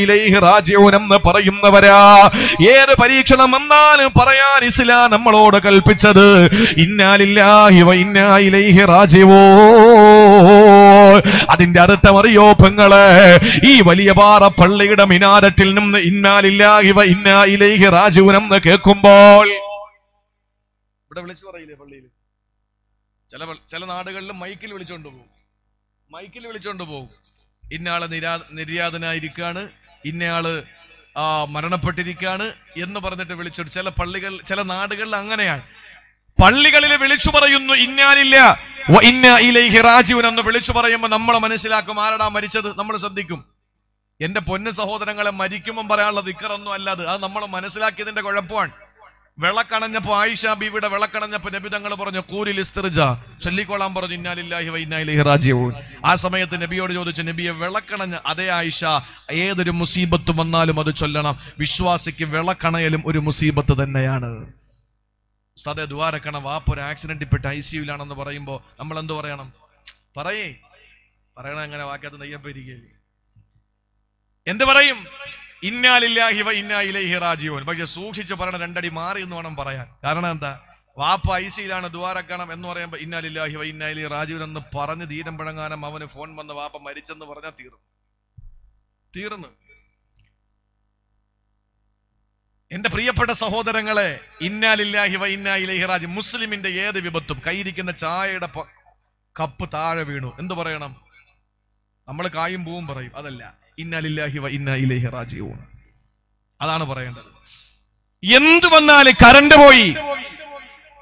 ഇലൈഹി റാജിഊൻ എന്ന് പറയുന്നവരാ. ഏത് പരീക്ഷണം വന്നാലും പറയാൻ ഇസ്ലാം നമ്മളോട് കൽപ്പിച്ചത് ഇന്നാലില്ലാഹി വ ഇന്നാ ഇലൈഹി റാജിഊൻ അതിന്റെ അർത്ഥം അറിയോ പെങ്ങളെ? ഈ വലിയ പാറ പള്ളിയുടെ മിനാരത്തിൽ നിന്ന് ഇന്നാലില്ലാഹി വ ഇന്നാ ഇലൈഹി റാജിഊൻ എന്ന് കേൾക്കുമ്പോൾ ഇവിടെ വിളിച്ചു പറയില്ലേ പള്ളിയിൽ? ചില ചില നാടുകളിൽ മൈക്കിൽ വിളിച്ചോണ്ട് പോകും. മൈക്കിൽ വിളിച്ചോണ്ട് പോകും. ഇന്നയാൾ നിരാ നിര്യാതനായിരിക്കാണ്. ഇന്നയാൾ ആ മരണപ്പെട്ടിരിക്കാണ് എന്ന് പറഞ്ഞിട്ട് വിളിച്ചോട്ട് ചില പള്ളികൾ ചില നാടുകളിൽ അങ്ങനെയാണ്. പള്ളികളിൽ വിളിച്ചു പറയുന്നു ഇന്നാലില്ല. ഇന്ന ഇലൈഹി ഹിറാജീവൻ എന്ന് വിളിച്ചു പറയുമ്പോൾ നമ്മൾ മനസ്സിലാക്കും ആരടാ മരിച്ചത് നമ്മൾ ശ്രദ്ധിക്കും. എന്റെ പൊന്ന് സഹോദരങ്ങളെ മരിക്കുമ്പോൾ പറയാനുള്ള ദിക്കറൊന്നും അല്ലാതെ അത്. നമ്മൾ മനസ്സിലാക്കിയതിന്റെ കുഴപ്പമാണ്. വിളക്കണഞ്ഞപ്പോ ആയിഷ ബീവിയുടെ വിളക്കണഞ്ഞപ്പോ നബിതങ്ങൾ പറഞ്ഞു കൂരിൽ ഇസ്തിർജ. ചൊല്ലിക്കോളാൻ പറഞ്ഞു ഇന്നാലില്ലാഹി വ ഇന്നാ ഇലൈഹി റാജിഊൻ. ആ സമയത്ത് നബിയോട് ചോദിച്ചു നബിയെ വിളക്കണഞ്ഞ അതേ ആയിഷ ഏതൊരു മുസീബത്ത് വന്നാലും അത് ചൊല്ലണം. വിശ്വാസിക്ക് വിളക്കണയലും ഒരു മുസീബത്ത് തന്നെയാണ്. സതേ ദ്വാരക്കണം വാപ്പ് ഒരു ആക്സിഡന്റിൽ പെട്ട് ഐ സിയുലാണെന്ന് പറയുമ്പോൾ നമ്മൾ എന്ത് പറയണം? പറയേ. പറയണ എങ്ങനെ വാക്കത്ത് നെയ്യപ്പെരിക്കല്ലേ എന്ത് പറയും? ഇന്നാലില്ലാഹി വ ഇന്നാ ഇലൈഹി റാജിഊൻ. പക്ഷെ സൂക്ഷിച്ച് പറയണ രണ്ടടി മാറി എന്ന് വേണം പറയാൻ. കാരണം എന്താ? വാപ്പ ഐസിയിലാണ് സിയിലാണ് ദ്വാരക്കണം എന്ന് പറയുമ്പോ ഇന്നാലില്ലാഹി വ ഇന്നാ ഇലൈഹി റാജിഊൻ എന്ന് പറഞ്ഞ് തീരം പഴങ്ങാനം അവന് ഫോൺ വന്ന് വാപ്പ മരിച്ചെന്ന് പറഞ്ഞാൽ തീർന്നു. തീർന്നു. എന്റെ പ്രിയപ്പെട്ട സഹോദരങ്ങളെ ഇന്നാലില്ലാഹി വ ഇന്നാ ഇലൈഹി റാജി മുസ്ലിമിന്റെ ഏത് വിപത്തും കൈയിരിക്കുന്ന ചായയുടെ കപ്പ് താഴെ വീണു. എന്ത് പറയണം? നമ്മൾ കായും പൂവും പറയും. അതല്ല. ഇന്നാലില്ലാഹി വ ഇന്നാ ഇലൈഹി റാജിഊൻ. അതാണ് പറയേണ്ടത്. എന്തു വന്നാലും കറണ്ട് പോയി.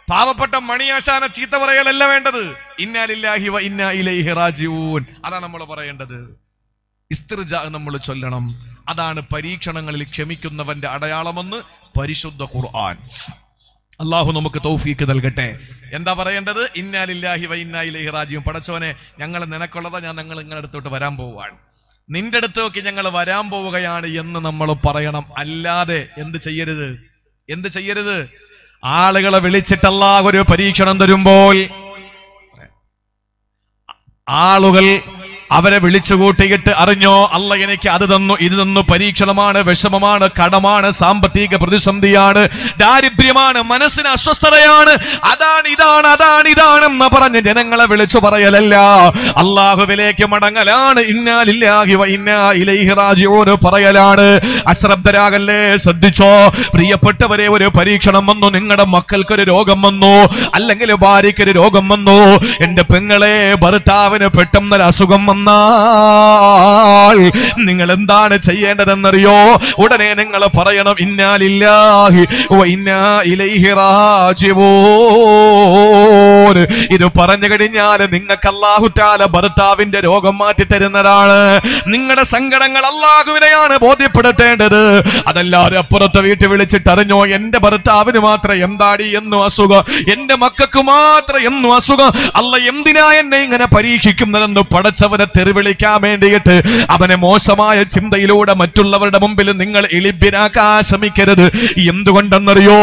പാവപ്പെട്ട മണിയാശാന ചീത്ത പറയലല്ല വേണ്ടത്. ഇന്നാലില്ലാഹി വ ഇന്നാ ഇലൈഹി റാജിഊൻ. അതാണ് നമ്മൾ പറയേണ്ടത്. ഇസ്തിർജ നമ്മൾ ചൊല്ലണം. അതാണ് പരീക്ഷണങ്ങളിൽ ക്ഷമിക്കുന്നവന്റെ അടയാളമെന്ന് പരിശുദ്ധ ഖുർആൻ. അള്ളാഹു നമുക്ക് തൗഫീക്ക് നൽകട്ടെ. എന്താ പറയേണ്ടത്? ഇന്നാലില്ലാഹി വ ഇന്നാ ഇലൈഹി റാജിഊൻ. പടച്ചോനെ ഞങ്ങൾ നിനക്കുള്ളതാ ഞാൻ നിങ്ങൾ നിങ്ങളുടെ അടുത്തോട്ട് വരാൻ പോവുകയാണ് നിന്റെ അടുത്തേക്ക് ഞങ്ങൾ വരാൻ പോവുകയാണ് എന്ന് നമ്മൾ പറയണം. അല്ലാതെ എന്ത് ചെയ്യരുത്? എന്ത് ചെയ്യരുത്? ആളുകളെ വിളിച്ചിട്ടല്ല ഒരു പരീക്ഷണം തരുമ്പോൾ. ആളുകൾ അവരെ വിളിച്ചു കൂട്ടിയിട്ട് അറിഞ്ഞോ അല്ല എനിക്ക് അത് തന്നു ഇത് തന്നു പരീക്ഷണമാണ് വിഷമമാണ് കടമാണ് സാമ്പത്തിക പ്രതിസന്ധിയാണ് ദാരിദ്ര്യമാണ് മനസ്സിന് അസ്വസ്ഥതയാണ് അതാണ് ഇതാണ് അതാണ് ഇതാണ് എന്ന് പറഞ്ഞ് ജനങ്ങളെ വിളിച്ചു പറയലല്ല. അള്ളാഹുവിലേക്ക് മടങ്ങലാണ്. ഇന്നാലില്ലാഹി ഇലൈഹി പറയലാണ്. അശ്രദ്ധരാകല്ലേ? ശ്രദ്ധിച്ചോ? പ്രിയപ്പെട്ടവരെ ഒരു പരീക്ഷണം വന്നു. നിങ്ങളുടെ മക്കൾക്കൊരു രോഗം വന്നു. അല്ലെങ്കിൽ ഭാര്യയ്ക്കൊരു രോഗം വന്നു. എന്റെ പെങ്ങളെ ഭർത്താവിന് പെട്ടെന്നൊരു അസുഖം വന്നാൽ നിങ്ങൾ എന്താണ് ചെയ്യേണ്ടതെന്നറിയോ? ഉടനെ നിങ്ങൾ പറയണം ഇന്നാലില്ലാഹി ഇന്നാ ഇലൈഹി റാജിഊൻ ഇത് പറഞ്ഞു കഴിഞ്ഞാൽ നിങ്ങൾക്ക് താല ഭർത്താവിന്റെ രോഗം മാറ്റി തരുന്നതാണ്. നിങ്ങളുടെ സങ്കടങ്ങൾ അള്ളാഹുവിനെയാണ് ബോധ്യപ്പെടുത്തേണ്ടത്. അതല്ലാതെ അപ്പുറത്തെ വീട്ടിൽ വിളിച്ചിട്ട് അറിഞ്ഞോ എന്റെ ഭർത്താവിന് മാത്രം എന്താടി എന്നും അസുഖം? എന്റെ മക്കൾക്ക് മാത്രം എന്നും അസുഖം? അല്ല എന്തിനാ എന്നെ ഇങ്ങനെ പരീക്ഷിക്കുന്നതെന്ന് പടച്ചവനെ തെറിവിളിക്കാൻ വേണ്ടിയിട്ട് അവനെ മോശമായ ചിന്തയിലൂടെ മറ്റുള്ളവരുടെ മുമ്പിൽ നിങ്ങൾ എളിപ്പിനാക്കാൻ ശ്രമിക്കരുത്. എന്തുകൊണ്ടെന്നറിയോ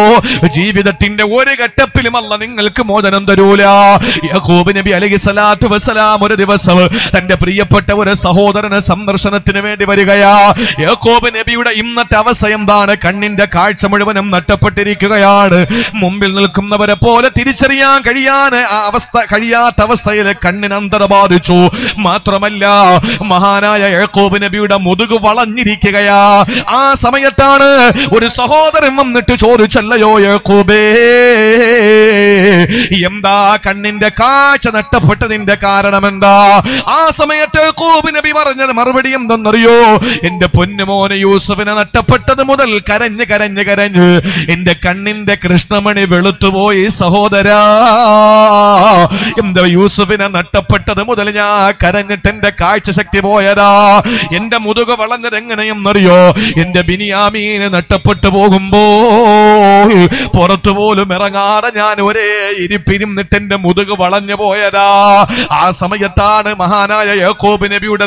ജീവിതത്തിന്റെ ഒരു ഘട്ടത്തിലും അല്ല നിങ്ങൾക്ക് മോചനം തരൂല യാക്കൂബ് നബി അലൈഹി സ്വലാത്തു വസ്സലാം ഒരു ദിവസം തന്റെ പ്രിയപ്പെട്ട ഒരു സഹോദരന് സന്ദർശനത്തിന് വേണ്ടി വരികയാ. യാക്കോബ് നബിയുടെ ഇന്നത്തെ അവസ്ഥ എന്താണ്? കണ്ണിന്റെ കാഴ്ച മുഴുവനും നഷ്ടപ്പെട്ടിരിക്കുകയാണ് മുമ്പിൽ നിൽക്കുന്നവരെ പോലെ തിരിച്ചറിയാൻ കഴിയാൻ അവസ്ഥ കഴിയാത്ത അവസ്ഥയിൽ കണ്ണിന് അന്തര ബാധിച്ചു. മാത്രമല്ല മഹാനായ യാക്കോബ് നബിയുടെ മുതുക് വളഞ്ഞിരിക്കുകയാ. ആ സമയത്താണ് ഒരു സഹോദരൻ വന്നിട്ട് ചോദിച്ചല്ലയോ യാക്കോബേ എന്താ കണ്ണിന്റെ കാഴ്ച നഷ്ടപ്പെട്ടതിന്റെ കാരണം എന്താ ആ സമയത്ത് യാക്കോബ് നബി പറഞ്ഞത് മറുപടി എന്തെന്നറിയോ എന്റെ പൊന്നുമോനെ യൂസഫിനെ നഷ്ടപ്പെട്ടത് മുതൽ കരഞ്ഞ് കരഞ്ഞ് കരഞ്ഞ് എന്റെ കണ്ണിന്റെ കൃഷ്ണമണി വെളുത്തുപോയി സഹോദരാ. എന്താ യൂസഫിനെ നഷ്ടപ്പെട്ടത് മുതൽ ഞാൻ കരഞ്ഞിട്ട് എന്റെ കാഴ്ച ശക്തി പോയതാ. എന്റെ മുതുക വളഞ്ഞത് എങ്ങനെയെന്നറിയോ? എന്റെ ബിനിയാമീന് നഷ്ടപ്പെട്ടു പോകുമ്പോൾ പുറത്തു പോലും ഇറങ്ങാതെ ഞാൻ ഒരേ ഇരിപ്പിരുന്നിട്ട് എന്റെ മുതുക് വളഞ്ഞു പോയതാ. ആ സമയത്താണ് മഹാനായ യാക്കോബ് നബിയുടെ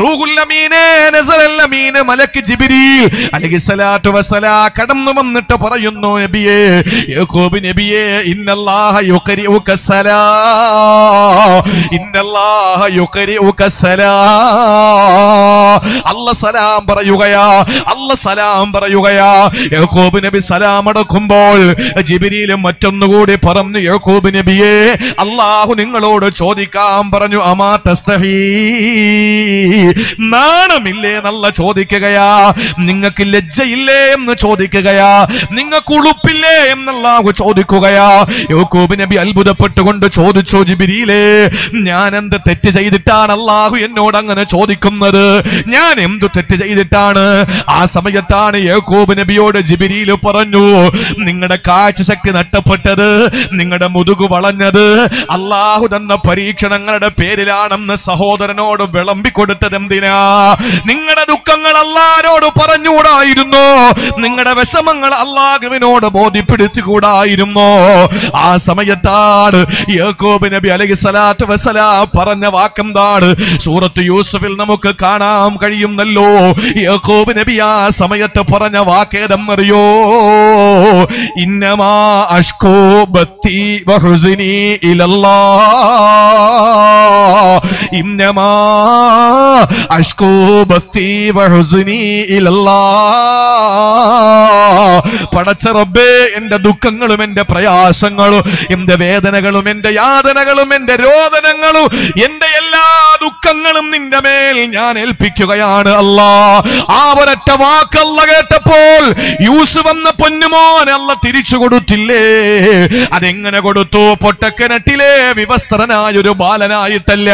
റൂഹുല്ലമീനെ നസലല്ലമീന് മലക്ക് ജിബിരിൽ അലൈഹിസ്സലാത്തു വസ്സലാ കടന്നു വന്നിട്ട് പറയുന്നു നബിയേ യാക്കോബ് നബിയേ ഇന്നല്ലാഹ ഇന്നല്ലാഹ അല്ല സലാം. പറയുകയാ അല്ല സലാം പറയുകയാ. യാക്കോബ് നബി സലാം അടക്കുമ്പോൾ ജിബിരിയിലും മറ്റൊന്നുകൂടി പറഞ്ഞു യഹൂബ് നബിയെ അള്ളാഹു നിങ്ങളോട് ചോദിക്കാൻ പറഞ്ഞു അമാ നാണമില്ലേ നല്ല ചോദിക്കുകയാ? നിങ്ങൾക്ക് ലജ്ജയില്ലേ എന്ന് ചോദിക്കുകയാ? നിങ്ങൾക്ക് ഉളുപ്പില്ലേ എന്നല്ലാഹു ചോദിക്കുകയാ? യോക്കൂബ് നബി അത്ഭുതപ്പെട്ടുകൊണ്ട് ചോദിച്ചോ ജിബിരിയിലേ ഞാൻ എന്ത് തെറ്റ് ചെയ്തിട്ടാണ് അള്ളാഹു എന്നോട് അങ്ങനെ ചോദിക്കുന്നത്? ഞാൻ എന്ത് തെറ്റ് ചെയ്തിട്ടാണ്? ആ സമയത്താണ് യാക്കോബ് നബിയോട് ജിബിരിയിൽ പറഞ്ഞു നിങ്ങളുടെ കാഴ്ചശക്തി നഷ്ടപ്പെട്ടത് നിങ്ങളുടെ മുതുകു വളഞ്ഞത്. അള്ളാഹു തന്ന പരീക്ഷണങ്ങളുടെ പേരിലാണെന്ന് സഹോദരനോട് വിളമ്പിക്കൊടുത്തത് എന്തിനാ? നിങ്ങളുടെ ദുഃഖങ്ങൾ അള്ളാരോട് പറഞ്ഞുകൂടായിരുന്നോ? നിങ്ങളുടെ വിഷമങ്ങൾ അള്ളാഹുവിനോട് ബോധ്യപ്പെടുത്തിക്കൂടായിരുന്നോ? ആ സമയത്താണ് യാക്കോബ് നബി അലഹി സ്വലാത്തു വസല പറഞ്ഞ വാക്കെന്താണ്? സൂറത്ത് യൂസഫിൽ നമുക്ക് കാണാൻ കഴിയുന്നല്ലോ. യേക്കോബ് നബി ആ സമയത്ത് പറഞ്ഞ അറിയോ? ഇന്നമാ അഷ്കോ محبتي وحزني إلى الله. إنما أشكو بثي وحزني إلى الله. പടച്ച റബ്ബേ എന്റെ ദുഃഖങ്ങളും എന്റെ പ്രയാസങ്ങളും എന്റെ വേദനകളും എന്റെ യാതനകളും എന്റെ രോദനങ്ങളും എന്റെ എല്ലാ ദുഃഖങ്ങളും നിന്റെ മേൽ ഞാൻ ഏൽപ്പിക്കുകയാണ് അല്ലാ. ആ ഒരൊറ്റ വാക്കല്ല കേട്ടപ്പോൾ യൂസുഫ് എന്ന പൊന്നുമോൻ അല്ല തിരിച്ചു കൊടുത്തില്ലേ? അതെങ്ങനെ കൊടുത്തു? പൊട്ടക്കിണറ്റിലെ വിവസ്ത്രനായ ഒരു ബാലനായിട്ടല്ല.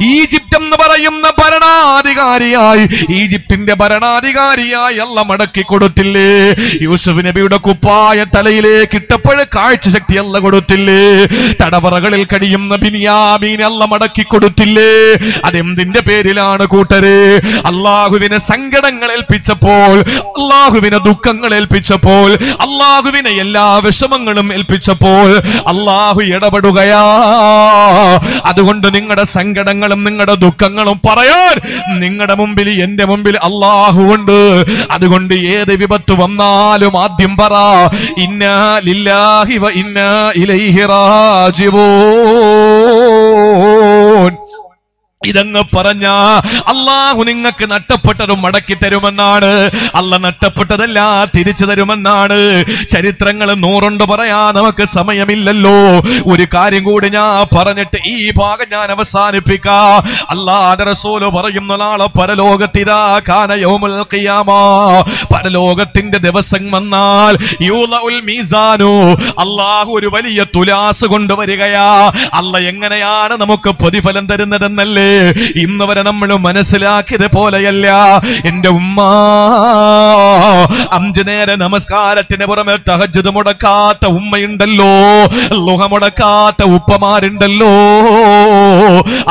ഈജിപ്റ്റ് എന്ന് പറയുന്ന ഭരണാധികാരിയായി ഈജിപ്തിന്റെ ഭരണാധികാരിയായി അല്ല മടക്കി കൊടുത്തില്ലേ? യൂസുഫ് നബിയുടെ കുപ്പായ തലയിലേക്ക് ഇട്ടപ്പോൾ കാഴ്ച ശക്തി അല്ല കൊടുത്തില്ലേ? തടവറകളിൽ കഴിയുന്ന ബിനിയാമീൻ അല്ല മടക്കി കൊടുത്തില്ലേ? അതെന്തിന്റെ പേരിലാണ് കൂട്ടര്? അള്ളാഹുവിനെ സങ്കടങ്ങൾ ഏൽപ്പിച്ചപ്പോൾ അള്ളാഹുവിനെ ദുഃഖങ്ങൾ ഏൽപ്പിച്ചപ്പോൾ അള്ളാഹുവിനെ എല്ലാ വിഷമങ്ങളും ഏൽപ്പിച്ചപ്പോൾ അള്ളാഹു ഇടപെടുകയാ. അതുകൊണ്ട് നിങ്ങളുടെ സങ്കടങ്ങളും നിങ്ങളുടെ ദുഃഖങ്ങളും പറയാൻ നിങ്ങളുടെ മുമ്പിൽ എന്റെ മുമ്പിൽ അള്ളാഹു ഉണ്ട്. അതുകൊണ്ട് ഏത് വിപത്ത് വന്നാലും ആദ്യം പറ. ഇന്നാ ലില്ലാഹി വ ഇന്നാ ഇലൈഹി റാജിഊൻ. ഇതങ്ങ് പറഞ്ഞ അള്ളാഹു നിങ്ങൾക്ക് നഷ്ടപ്പെട്ടതും മടക്കി തരുമെന്നാണ്. അല്ല നഷ്ടപ്പെട്ടതല്ല തിരിച്ചു തരുമെന്നാണ്. ചരിത്രങ്ങൾ നൂറുണ്ട് പറയാ നമുക്ക് സമയമില്ലല്ലോ. ഒരു കാര്യം കൂടി ഞാൻ പറഞ്ഞിട്ട് ഈ ഭാഗം ഞാൻ അവസാനിപ്പിക്കാ. അല്ലാതെ പറയുന്ന നാളെ പരലോകത്തിരാ കാന യൗമുൽ ഖിയാമ. പരലോകത്തിന്റെ ദിവസം വന്നാൽ മീസാനു. അള്ളാഹു ഒരു വലിയ തുലാസ് കൊണ്ടുവരികയാ. അല്ല എങ്ങനെയാണ് നമുക്ക് പ്രതിഫലം തരുന്നതെന്നല്ലേ? ഇന്ന് വരെ നമ്മൾ മനസ്സിലാക്കിയത് പോലെയല്ല. എന്റെ ഉമ്മ അഞ്ചു നേര നമസ്കാരത്തിന് പുറമെ തഹജത് മുടക്കാത്ത ഉമ്മയുണ്ടല്ലോ. ലുഹ മുടക്കാത്ത ഉപ്പമാരുണ്ടല്ലോ.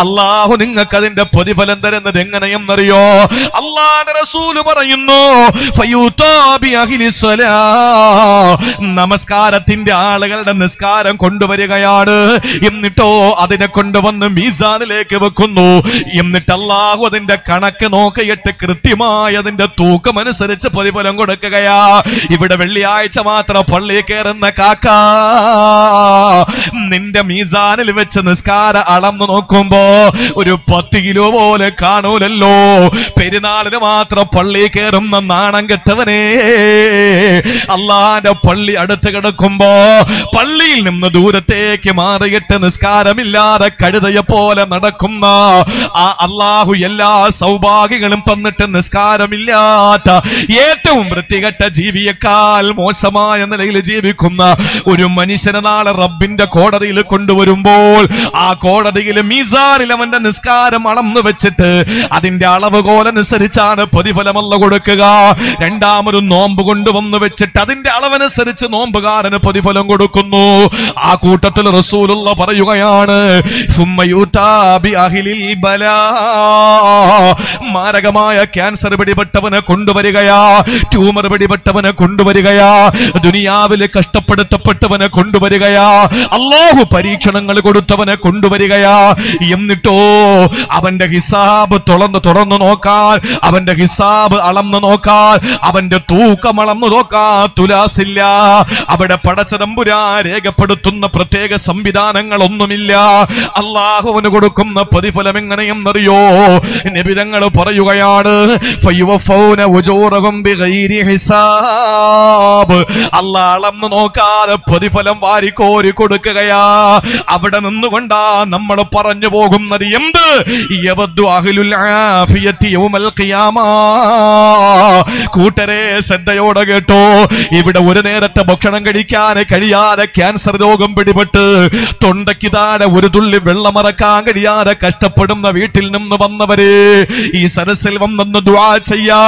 അള്ളാഹു നിങ്ങൾക്ക് അതിന്റെ പ്രതിഫലം തരുന്നത് എങ്ങനെയെന്നറിയോ? അള്ളാഹ് റസൂൽ പറയുന്നു. നമസ്കാരത്തിന്റെ ആളുകളുടെ നിസ്കാരം കൊണ്ടുവരികയാണ്. എന്നിട്ടോ അതിനെ കൊണ്ടുവന്ന് മീസാനിലേക്ക് വെക്കുന്നു. എന്നിട്ട് അള്ളാഹു അതിന്റെ കണക്ക് നോക്കിയിട്ട് കൃത്യമായി അതിന്റെ തൂക്കം അനുസരിച്ച് പ്രതിഫലം കൊടുക്കുകയാ. ഇവിടെ വെള്ളിയാഴ്ച മാത്രം പള്ളി കയറുന്ന കാക്ക. നിന്റെ മീസാനിൽ വെച്ച് നിസ്കാര അളന്നു നോക്കുമ്പോ ഒരു പത്ത് കിലോ പോലെ കാണൂലല്ലോ. പെരുന്നാളിന് മാത്രം പള്ളി കയറുന്ന നാണം കെട്ടവനെ. അള്ളാന്റെ പള്ളി അടുത്ത് കിടക്കുമ്പോ പള്ളിയിൽ നിന്ന് ദൂരത്തേക്ക് മാറിയിട്ട് നിസ്കാരമില്ലാതെ കഴുതയെ പോലെ നടക്കുന്ന അള്ളാഹു എല്ലാ സൗഭാഗ്യങ്ങളും തന്നിട്ട് നിസ്കാരമില്ലാത്ത ഏറ്റവും വൃത്തികെട്ട ജീവിയേക്കാൾ മോശമായ നിലയിൽ ജീവിക്കുന്ന ഒരു മനുഷ്യനെ നാളെ റബ്ബിന്റെ കോടതിയിൽ കൊണ്ടുവരുമ്പോൾ ആ കോടതിയിൽ മീസാനിൽ അവന്റെ നിസ്കാരം അളന്നു വെച്ചിട്ട് അതിന്റെ അളവ് കോലനുസരിച്ചാണ് പ്രതിഫലമല്ല കൊടുക്കുക. രണ്ടാമൊരു നോമ്പ് കൊണ്ടുവന്നു വെച്ചിട്ട് അതിന്റെ അളവനുസരിച്ച് നോമ്പുകാരന് പ്രതിഫലം കൊടുക്കുന്നു. ആ കൂട്ടത്തിൽ റസൂലുള്ള പറയുകയാണ് "സുമ്മ യൂതാ ബി അഹ്ലിൽ ബലാ." മാരകമായ ക്യാൻസർ പിടിപെട്ടവനെ കൊണ്ടുവരികയാ. ട്യൂമർ പിടിപെട്ടവനെ കൊണ്ടുവരികയാ. ദുനിയാവിൽ കഷ്ടപ്പെടുത്തപ്പെട്ടവനെ കൊണ്ടുവരികയാ. അള്ളാഹു പരീക്ഷണങ്ങൾ കൊടുത്തവനെ കൊണ്ടുവരികയാ. എന്നിട്ടോ അവന്റെ ഹിസാബ് തുറന്ന് തുറന്നു നോക്കാൻ അവന്റെ ഹിസാബ് അളന്നു നോക്കാൻ അവന്റെ തൂക്കം അളന്നു നോക്കാൻ തുലാസില്ല. അവിടെ പടച്ചതമ്പുരാ രേഖപ്പെടുത്തുന്ന പ്രത്യേക സംവിധാനങ്ങളൊന്നുമില്ല. അള്ളാഹുവിന് കൊടുക്കുന്ന പ്രതിഫലം എങ്ങനെയെന്നറിയോ നിബിതങ്ങൾ പറയുകയാണ് അല്ലാഹ് നോക്കാതെ പ്രതിഫലം വാരിക്കോരി കൊടുക്കുകയാ. അവിടെ നിന്നുകൊണ്ടാ നമ്മൾ പറഞ്ഞു പോകുന്നത് എന്ത്? കൂട്ടരെ ശ്രദ്ധയോടെ കേട്ടോ. ഇവിടെ ഒരു നേരത്തെ ഭക്ഷണം കഴിക്കാൻ കഴിയാതെ ക്യാൻസർ രോഗം പിടിപെട്ട് തൊണ്ടയ്ക്ക് താഴെ ഒരു തുള്ളി വെള്ളമറക്കാൻ കഴിയാതെ കഷ്ടപ്പെടുന്ന വീട്ടിൽ നിന്ന് വന്നവരെ ഈ സരസിൽ വന്നെന്ന് ദുആ ചെയ്യാ.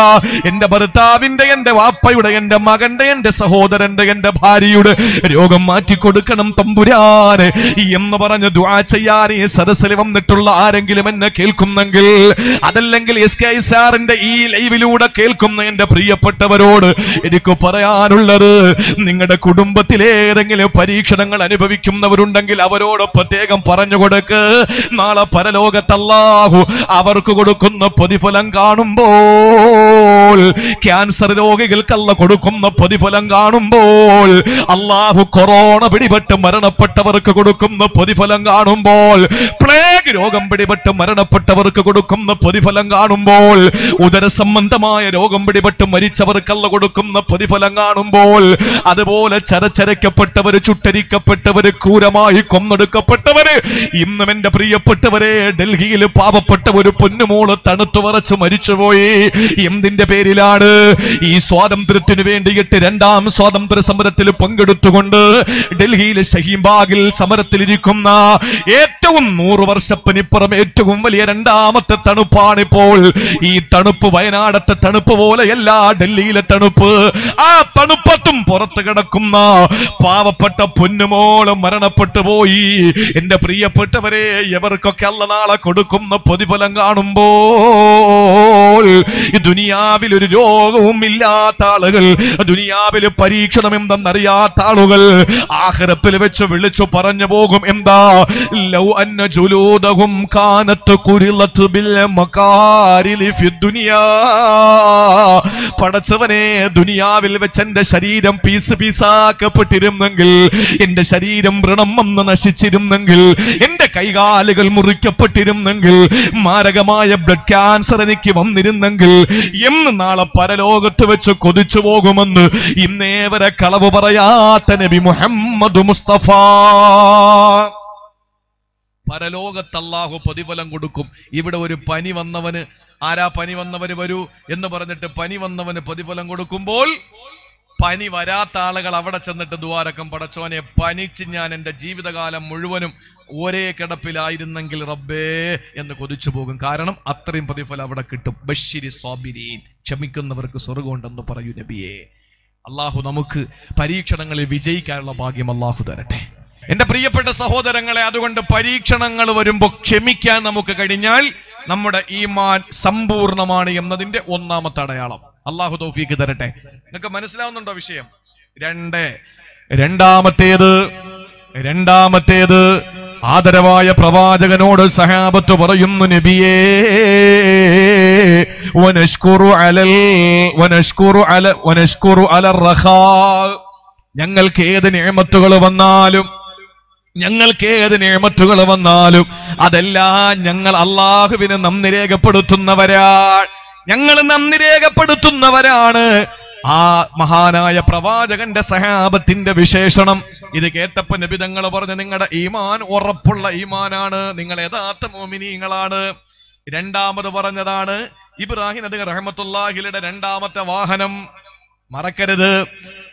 എന്റെ ഭർത്താവിന്റെ എന്റെ വാപ്പയുടെ എന്റെ മകന്റെ എന്റെ സഹോദരന്റെ എന്റെ ഭാര്യയുടെ രോഗം മാറ്റിക്കൊടുക്കണം തമ്പുരാന്. എന്ന് പറഞ്ഞ് ദുആ ചെയ്യാൻ ഈ സരസിൽ വന്നിട്ടുള്ള ആരെങ്കിലും എന്നെ കേൾക്കുന്നെങ്കിൽ അതല്ലെങ്കിൽ എസ് കെ സാറിന്റെ ഈ ലൈവിലൂടെ കേൾക്കുന്ന എന്റെ പ്രിയപ്പെട്ടവരോട് എനിക്ക് പറയാനുള്ളത് നിങ്ങളുടെ കുടുംബത്തിലെ ഏതെങ്കിലും പരീക്ഷണങ്ങൾ അനുഭവിക്കുന്നവരുണ്ടെങ്കിൽ അവരോട് പ്രത്യേകം പറഞ്ഞു കൊടുക്ക്. നാളെ പരലോകത്തല്ലാഹു അവർക്ക് കൊടുക്കുന്ന പ്രതിഫലം കാണുമ്പോൾ ക്യാൻസർ രോഗികൾക്കല്ല കൊടുക്കുന്ന പ്രതിഫലം കാണുമ്പോൾ അള്ളാഹു കൊറോണ പിടിപെട്ട് മരണപ്പെട്ടവർക്ക് കൊടുക്കുന്ന പ്രതിഫലം കാണുമ്പോൾ പ്ലേഗ് രോഗം പിടിപെട്ട് മരണപ്പെട്ടവർക്ക് കൊടുക്കുന്ന പ്രതിഫലം കാണുമ്പോൾ ഉദര സംബന്ധമായ രോഗം പിടിപെട്ട് മരിച്ചവർക്കല്ല കൊടുക്കുന്ന പ്രതിഫലം കാണുമ്പോൾ അതുപോലെ ചരച്ചരയ്ക്കപ്പെട്ടവര് ചുട്ടരിക്കപ്പെട്ടവര് ക്രൂരമായി കൊന്നെടുക്കപ്പെട്ടവര് ഇന്നും എന്റെ പ്രിയപ്പെട്ടവരെ ഡൽഹിയിൽ പാപപ്പെട്ട ഒരു പൊന്നുമോൾ തണുത്തു വറച്ച് മരിച്ചുപോയി എന്തിന്റെ പേരിലാണ്? ഈ സ്വാതന്ത്ര്യത്തിന് വേണ്ടിയിട്ട് രണ്ടാം സ്വാതന്ത്ര്യ സമരത്തിൽ പങ്കെടുത്തുകൊണ്ട് ഡൽഹിയിലെ ഷഹീംബാഗിൽ സമരത്തിലിരിക്കുന്ന ഏറ്റവും നൂറ് വർഷപ്പനിപ്പുറം ഏറ്റവും വലിയ രണ്ടാമത്തെ തണുപ്പാണിപ്പോൾ. ഈ തണുപ്പ് വയനാടത്തെ തണുപ്പ് പോലെയല്ല ഡൽഹിയിലെ തണുപ്പ്. ആ തണുപ്പത്തും പുറത്തു കിടക്കുന്ന പാവപ്പെട്ട പൊന്നുമോൾ മരണപ്പെട്ടു പോയി. എന്റെ പ്രിയപ്പെട്ടവരെ എവർക്കൊക്കെ അല്ല നാളെ കൊടുക്കുന്ന പ്രതിഫലം കാണുമ്പോൾ ദുനിയാവിൽ ഒരു രോഗവും ഇല്ലാത്ത ആളുകൾ ദുനിയാവിൽ പരീക്ഷണം എന്തെന്നറിയാത്ത ആളുകൾ ആഹ്റത്തിൽ വെച്ച് വിളിച്ചു പറഞ്ഞു പോകും. എന്താ? ലൗ അന്ന ജുലൂദഹും കാനത്ത് കുരിലത്ത് ബിൽ മകാരിലി ഫി ദുനിയാ. പടച്ചവനെ ദുനിയാവിൽ വെച്ച് എന്റെ ശരീരം പീസ് പീസാക്കപ്പെട്ടിരുന്നെങ്കിൽ എന്റെ ശരീരം വ്രണം വന്ന് നശിച്ചിരുന്നെങ്കിൽ എന്റെ കൈകാലുകൾ മുറിക്കപ്പെട്ടിരുന്നെങ്കിൽ മാരകമായ ബ്ലഡ് ക്യാൻസർ എനിക്ക് വന്നിരുന്നെങ്കിൽ എന്ന് നാളെ പരലോകത്ത് വെച്ച് കൊതിച്ചു പോകുമെന്ന് ഇന്നേ വരെ കളവ് പറയാത്ത നബി മുഹമ്മദ് മുസ്തഫ. പരലോകത്ത് അള്ളാഹു പ്രതിഫലം കൊടുക്കും. ഇവിടെ ഒരു പനി വന്നവന് ആരാ പനി വന്നവര് വരൂ എന്ന് പറഞ്ഞിട്ട് പനി വന്നവന് പ്രതിഫലം കൊടുക്കുമ്പോൾ പനി വരാത്ത ആളുകൾ അവിടെ ചെന്നിട്ട് ദ്വാരക്കം പടച്ചോനെ പനിച്ച് ഞാൻ എന്റെ ജീവിതകാലം മുഴുവനും ഒരേ കിടപ്പിലായിരുന്നെങ്കിൽ റബ്ബേ എന്ന് കൊതിച്ചു പോകും. കാരണം അത്രയും പ്രതിഫലം അവിടെ കിട്ടും. ബഷിരി സ്വാബിരീൻ ക്ഷമിക്കുന്നവർക്ക് സ്വർഗമുണ്ടെന്ന് പറയൂ നബിയെ. അള്ളാഹു നമുക്ക് പരീക്ഷണങ്ങളിൽ വിജയിക്കാനുള്ള ഭാഗ്യം അള്ളാഹു തരട്ടെ. എന്റെ പ്രിയപ്പെട്ട സഹോദരങ്ങളെ അതുകൊണ്ട് പരീക്ഷണങ്ങൾ വരുമ്പോൾ ക്ഷമിക്കാൻ നമുക്ക് കഴിഞ്ഞാൽ നമ്മുടെ ഈമാൻ സമ്പൂർണമാണ് എന്നതിന്റെ ഒന്നാമത്തെ അടയാളം. അള്ളാഹു തൗഫീക്ക് തരട്ടെ. നിങ്ങൾക്ക് മനസ്സിലാവുന്നുണ്ടോ വിഷയം? രണ്ട്. രണ്ടാമത്തേത് രണ്ടാമത്തേത് ആദരവായ പ്രവാചകനോട് സഹാബത്ത് പറയുന്നു നബിയേ വനഷ്കുറു അലൽ വനഷ്കുറു അല വനഷ്കുറു അല റഹാ ഞങ്ങൾക്ക് ഏത് നിയമത്തുകൾ വന്നാലും ഞങ്ങൾക്ക് ഏത് നിയമത്തുകൾ വന്നാലും അതെല്ലാം ഞങ്ങൾ അള്ളാഹുവിനെ നന്ദി രേഖപ്പെടുത്തുന്നവരാ ഞങ്ങൾ നന്ദി രേഖപ്പെടുത്തുന്നവരാണ്. ആ മഹാനായ പ്രവാചകന്റെ സഹാബത്തിന്റെ വിശേഷണം. ഇത് കേട്ടപ്പോ നബിതങ്ങൾ പറഞ്ഞു നിങ്ങളുടെ ഈമാൻ ഉറപ്പുള്ള ഈമാനാണ്. നിങ്ങൾ യഥാർത്ഥ മോമിനീങ്ങളാണ്. രണ്ടാമത് പറഞ്ഞതാണ് ഇബ്രാഹിം അദ്ദേഹം റഹമത്തുല്ലാഹിലയുടെ രണ്ടാമത്തെ വാഹനം. മറക്കരുത്.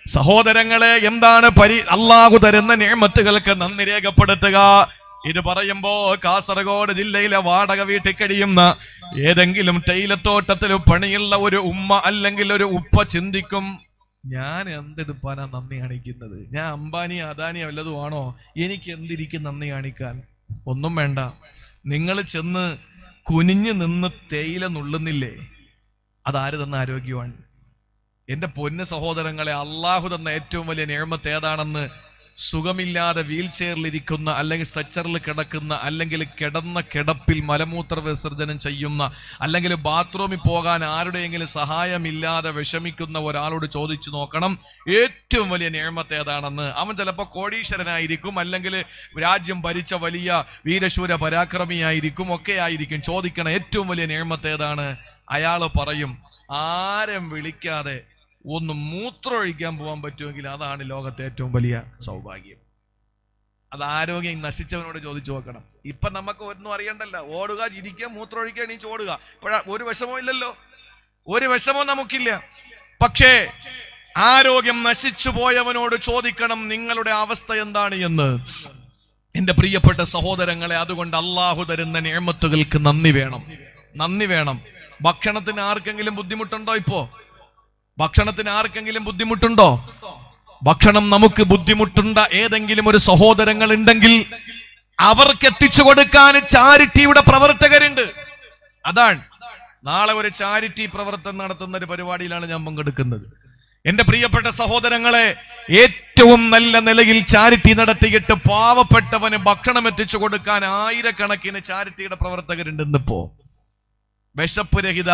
സഹോദരങ്ങളെ എന്താണ് പരി അള്ളാഹു തരുന്ന നിയമത്തുകൾക്ക് നന്ദി രേഖപ്പെടുത്തുക. ഇത് പറയുമ്പോ കാസർഗോഡ് ജില്ലയിലെ വാടക വീട്ടിൽ കഴിയുന്ന ഏതെങ്കിലും തേയിലത്തോട്ടത്തിൽ പണിയുള്ള ഒരു ഉമ്മ അല്ലെങ്കിൽ ഒരു ഉപ്പ ചിന്തിക്കും ഞാൻ എന്തെടുപ്പാനാ നന്ദി കാണിക്കുന്നത്? ഞാൻ അംബാനി അദാനി വല്ലതും ആണോ? എനിക്ക് എന്തിരിക്കും നന്ദി കാണിക്കാൻ? ഒന്നും വേണ്ട. നിങ്ങൾ ചെന്ന് കുനിഞ്ഞു നിന്ന് തേയില നുള്ളുന്നില്ലേ? അതാര് തന്ന ആരോഗ്യമാണ് എന്റെ പൊന്ന് സഹോദരങ്ങളെ അള്ളാഹു തന്ന ഏറ്റവും വലിയ നിയമത്ത് ഏതാണെന്ന് സുഖമില്ലാതെ വീൽ ചെയറിലിരിക്കുന്ന അല്ലെങ്കിൽ സ്ട്രെച്ചറിൽ കിടക്കുന്ന അല്ലെങ്കിൽ കിടന്ന കിടപ്പിൽ മലമൂത്ര വിസർജനം ചെയ്യുന്ന അല്ലെങ്കിൽ ബാത്റൂമിൽ പോകാൻ ആരുടെയെങ്കിലും സഹായമില്ലാതെ വിഷമിക്കുന്ന ഒരാളോട് ചോദിച്ചു നോക്കണം. ഏറ്റവും വലിയ നിയമത്ത് ഏതാണെന്ന്? അവൻ ചിലപ്പോൾ കോടീശ്വരനായിരിക്കും അല്ലെങ്കിൽ രാജ്യം ഭരിച്ച വലിയ വീരശൂര പരാക്രമിയായിരിക്കും ഒക്കെ ആയിരിക്കും. ചോദിക്കണം ഏറ്റവും വലിയ നിയമത്ത് ഏതാണ്? അയാൾ പറയും ആരും വിളിക്കാതെ ഒന്ന് മൂത്രമൊഴിക്കാൻ പോകാൻ പറ്റുമെങ്കിൽ അതാണ് ലോകത്തെ ഏറ്റവും വലിയ സൗഭാഗ്യം. അത് ആരോഗ്യം നശിച്ചവനോട് ചോദിച്ചു നോക്കണം. ഇപ്പൊ നമുക്ക് ഒന്നും അറിയണ്ടല്ല. ഓടുക ചിരിക്കുക മൂത്രമൊഴിക്കുക എണീച്ച് ഓടുക. ഇപ്പോഴ ഒരു വിഷമവും ഇല്ലല്ലോ. ഒരു വിഷമവും നമുക്കില്ല. പക്ഷേ ആരോഗ്യം നശിച്ചു പോയവനോട് ചോദിക്കണം നിങ്ങളുടെ അവസ്ഥ എന്താണ് എന്ന്. എന്റെ പ്രിയപ്പെട്ട സഹോദരങ്ങളെ അതുകൊണ്ട് അള്ളാഹു തരുന്ന നിയമത്തുകൾക്ക് നന്ദി വേണം. നന്ദി വേണം. ഭക്ഷണത്തിന് ആർക്കെങ്കിലും ബുദ്ധിമുട്ടുണ്ടോ ഇപ്പോ? ഭക്ഷണത്തിന് ആർക്കെങ്കിലും ബുദ്ധിമുട്ടുണ്ടോ? ഭക്ഷണം നമുക്ക് ബുദ്ധിമുട്ടുണ്ട ഏതെങ്കിലും ഒരു സഹോദരങ്ങൾ ഉണ്ടെങ്കിൽ അവർക്ക് എത്തിച്ചു കൊടുക്കാൻ ചാരിറ്റിയുടെ പ്രവർത്തകരുണ്ട്. അതാണ്. നാളെ ഒരു ചാരിറ്റി പ്രവർത്തനം നടത്തുന്ന ഒരു പരിപാടിയിലാണ് ഞാൻ പങ്കെടുക്കുന്നത്. എന്റെ പ്രിയപ്പെട്ട സഹോദരങ്ങളെ ഏറ്റവും നല്ല നിലയിൽ ചാരിറ്റി നടത്തിയിട്ട് പാവപ്പെട്ടവന് ഭക്ഷണം എത്തിച്ചു കൊടുക്കാൻ ആയിരക്കണക്കിന് ചാരിറ്റിയുടെ പ്രവർത്തകരുണ്ട് ഇന്നിപ്പോ. വിശപ്പ് രഹിത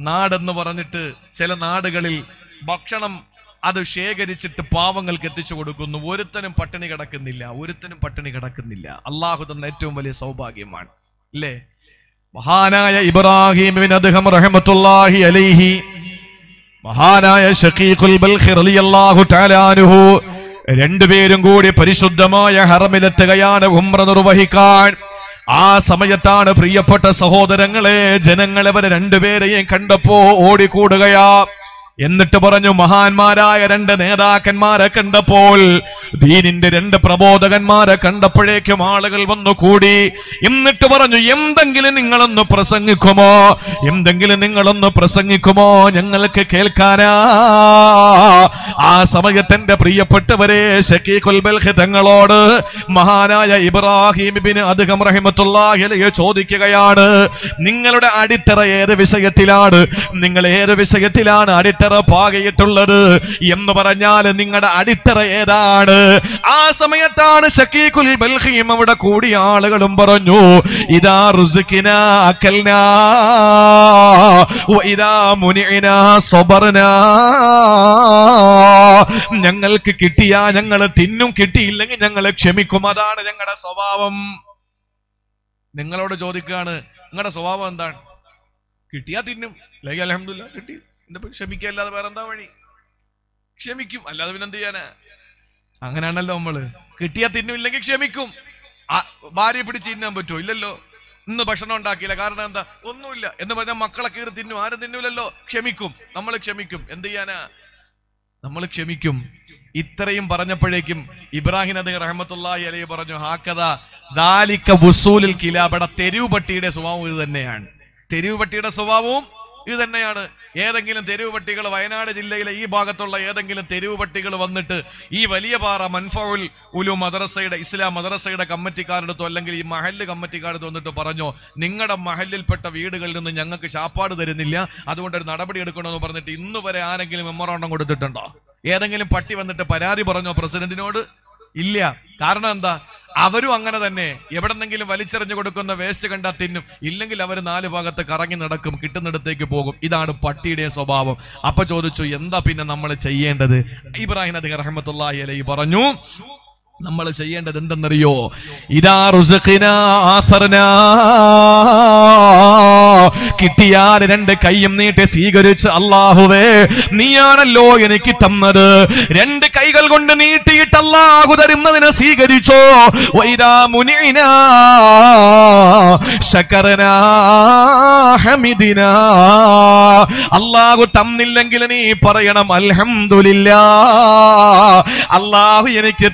നാടെന്ന് പറഞ്ഞിട്ട് ചില നാടുകളിൽ ഭക്ഷണം അത് ശേഖരിച്ചിട്ട് പാവങ്ങൾക്ക് എത്തിച്ചു കൊടുക്കുന്നു. ഒരുത്തനും പട്ടിണി കിടക്കുന്നില്ല ഒരുത്തനും പട്ടിണി കിടക്കുന്നില്ല. അള്ളാഹു തന്ന ഏറ്റവും വലിയ സൗഭാഗ്യമാണ്. അല്ലേ? മഹാനായ അദ്ദേഹം റഹമത്തുല്ലാഹി അലൈഹി മഹാനായ ഷക്കീഖുൽ രണ്ടുപേരും കൂടി പരിശുദ്ധമായ ഹറമിലെത്തുകയാണ് ഉംറ നിർവഹിക്കാൻ. ആ സമയത്താണ് പ്രിയപ്പെട്ട സഹോദരങ്ങളെ ജനങ്ങളെ അവരെ രണ്ടുപേരെയും കണ്ടപ്പോ ഓടിക്കൂടുകയാ. എന്നിട്ട് പറഞ്ഞു മഹാന്മാരായ രണ്ട് നേതാക്കന്മാരെ കണ്ടപ്പോൾ ദീനിന്റെ രണ്ട് പ്രബോധകന്മാരെ കണ്ടപ്പോഴേക്കും ആളുകൾ വന്നു കൂടി എന്നിട്ട് പറഞ്ഞു എന്തെങ്കിലും നിങ്ങളൊന്ന് പ്രസംഗിക്കുമോ? എന്തെങ്കിലും നിങ്ങളൊന്ന് പ്രസംഗിക്കുമോ? ഞങ്ങൾക്ക് കേൾക്കാനാ. ആ സമയത്തെന്റെ പ്രിയപ്പെട്ടവരെ തങ്ങളോട് മഹാനായ ഇബ്രാഹിം ബിൻ അദ്ഹം റഹിമത്തുള്ളാഹി അലൈഹി ചോദിക്കുകയാണ് നിങ്ങളുടെ അടിത്തറ ഏത് വിഷയത്തിലാണ്? നിങ്ങൾ ഏത് വിഷയത്തിലാണ് അടിത്തറ പാകയിട്ടുള്ളത് എന്ന് പറഞ്ഞാൽ നിങ്ങളുടെ അടിത്തറ ഏതാണ്? ആ സമയത്താണ് ഷക്കീഖുൽ ബൽഖിയും അവിടെ കൂടിയ ആളുകളും പറഞ്ഞു ഇതാ റുസുക്കിനാ അക്കൽന ഞങ്ങൾക്ക് കിട്ടിയാ ഞങ്ങൾ തിന്നും കിട്ടിയില്ലെങ്കിൽ ഞങ്ങൾ ക്ഷമിക്കും. അതാണ് ഞങ്ങളുടെ സ്വഭാവം. നിങ്ങളോട് ചോദിക്കുകയാണ് നിങ്ങളുടെ സ്വഭാവം എന്താണ്? കിട്ടിയാ തിന്നും അല്ലെങ്കിൽ അലഹമില്ല കിട്ടി. എന്താ ഇപ്പൊ ക്ഷമിക്കുക അല്ലാതെ വേറെ എന്താ വഴി? ക്ഷമിക്കും അല്ലാതെ പിന്നെ എന്ത് ചെയ്യാനാ? അങ്ങനെയാണല്ലോ നമ്മൾ. കിട്ടിയാ തിന്നുമില്ലെങ്കിൽ ക്ഷമിക്കും. ഭാര്യ പിടിച്ച് തിന്നാൻ പറ്റുമോ? ഇല്ലല്ലോ. ഇന്ന് ഭക്ഷണം ഉണ്ടാക്കിയില്ല. കാരണം എന്താ? ഒന്നുമില്ല. എന്ന് പറഞ്ഞാൽ മക്കളെ കീറി തിന്നും. ആരും തിന്നൂലല്ലോ. ക്ഷമിക്കും. നമ്മൾ ക്ഷമിക്കും. എന്ത് ചെയ്യാനാ? നമ്മൾ ക്ഷമിക്കും. ഇത്രയും പറഞ്ഞപ്പോഴേക്കും ഇബ്രാഹിം നദി റഹമത്തുല്ലാഹി അലൈഹി പറഞ്ഞു ഹാക്കഥ ദാലിക്ക ബുസൂലിൽ കിലാബട തെരുവ് പട്ടിയുടെ സ്വഭാവം ഇത് തന്നെയാണ്. തെരുവ് പട്ടിയുടെ സ്വഭാവവും ഇത് തന്നെയാണ് ഏതെങ്കിലും തെരുവ് പട്ടികൾ വയനാട് ജില്ലയിലെ ഈ ഭാഗത്തുള്ള ഏതെങ്കിലും തെരുവ് പട്ടികൾ വന്നിട്ട് ഈ വലിയ പാറ മൻഫുൽ ഉലു മദ്രസയുടെ ഇസ്ലാം മദ്രസയുടെ കമ്മിറ്റിക്കാരടുത്തോ അല്ലെങ്കിൽ ഈ മഹല്ല് കമ്മിറ്റിക്കാരടുത്ത് വന്നിട്ട് പറഞ്ഞോ നിങ്ങളുടെ മഹല്ലിൽപ്പെട്ട വീടുകളിൽ നിന്ന് ഞങ്ങൾക്ക് ശാപ്പാട് തരുന്നില്ല. അതുകൊണ്ട് ഒരു നടപടി എടുക്കണമെന്ന് പറഞ്ഞിട്ട് ഇന്ന് വരെ ആരെങ്കിലും മെമ്മറോണ്ടം കൊടുത്തിട്ടുണ്ടോ? ഏതെങ്കിലും പട്ടി വന്നിട്ട് പരാതി പറഞ്ഞോ പ്രസിഡന്റിനോട്? ഇല്ല. കാരണം എന്താ? അവരും അങ്ങനെ തന്നെ. എവിടെന്നെങ്കിലും വലിച്ചെറിഞ്ഞു കൊടുക്കുന്ന വേസ്റ്റ് കണ്ടാൽ തിന്നും. ഇല്ലെങ്കിൽ അവർ നാല് ഭാഗത്ത് കറങ്ങി നടക്കും കിട്ടുന്നിടത്തേക്ക് പോകും. ഇതാണ് പട്ടിയുടെ സ്വഭാവം. അപ്പൊ ചോദിച്ചു എന്താ പിന്നെ നമ്മൾ ചെയ്യേണ്ടത്? ഇബ്രാഹിം അദ്ദേഹം റഹമത്തുള്ളാഹി അലൈഹി പറഞ്ഞു നമ്മൾ ചെയ്യേണ്ടത് എന്തെന്നറിയോ? ഇതാ റുസഖിന ആസർനാ. കിട്ടിയാൽ രണ്ട് കൈയും നീട്ടി സ്വീകരിച്ച് അള്ളാഹുവേ നീയാണല്ലോ എനിക്ക് തന്നത്. രണ്ട് കൈകൾ കൊണ്ട് നീട്ടിയിട്ട് അള്ളാഹു തരുന്നതിനെ സ്വീകരിച്ചോ? വൈദാ മുനിനാ ശകരനാ അള്ളാഹു തന്നില്ലെങ്കിൽ നീ പറയണം അൽഹംദുലില്ലാ. അള്ളാഹു എനിക്ക്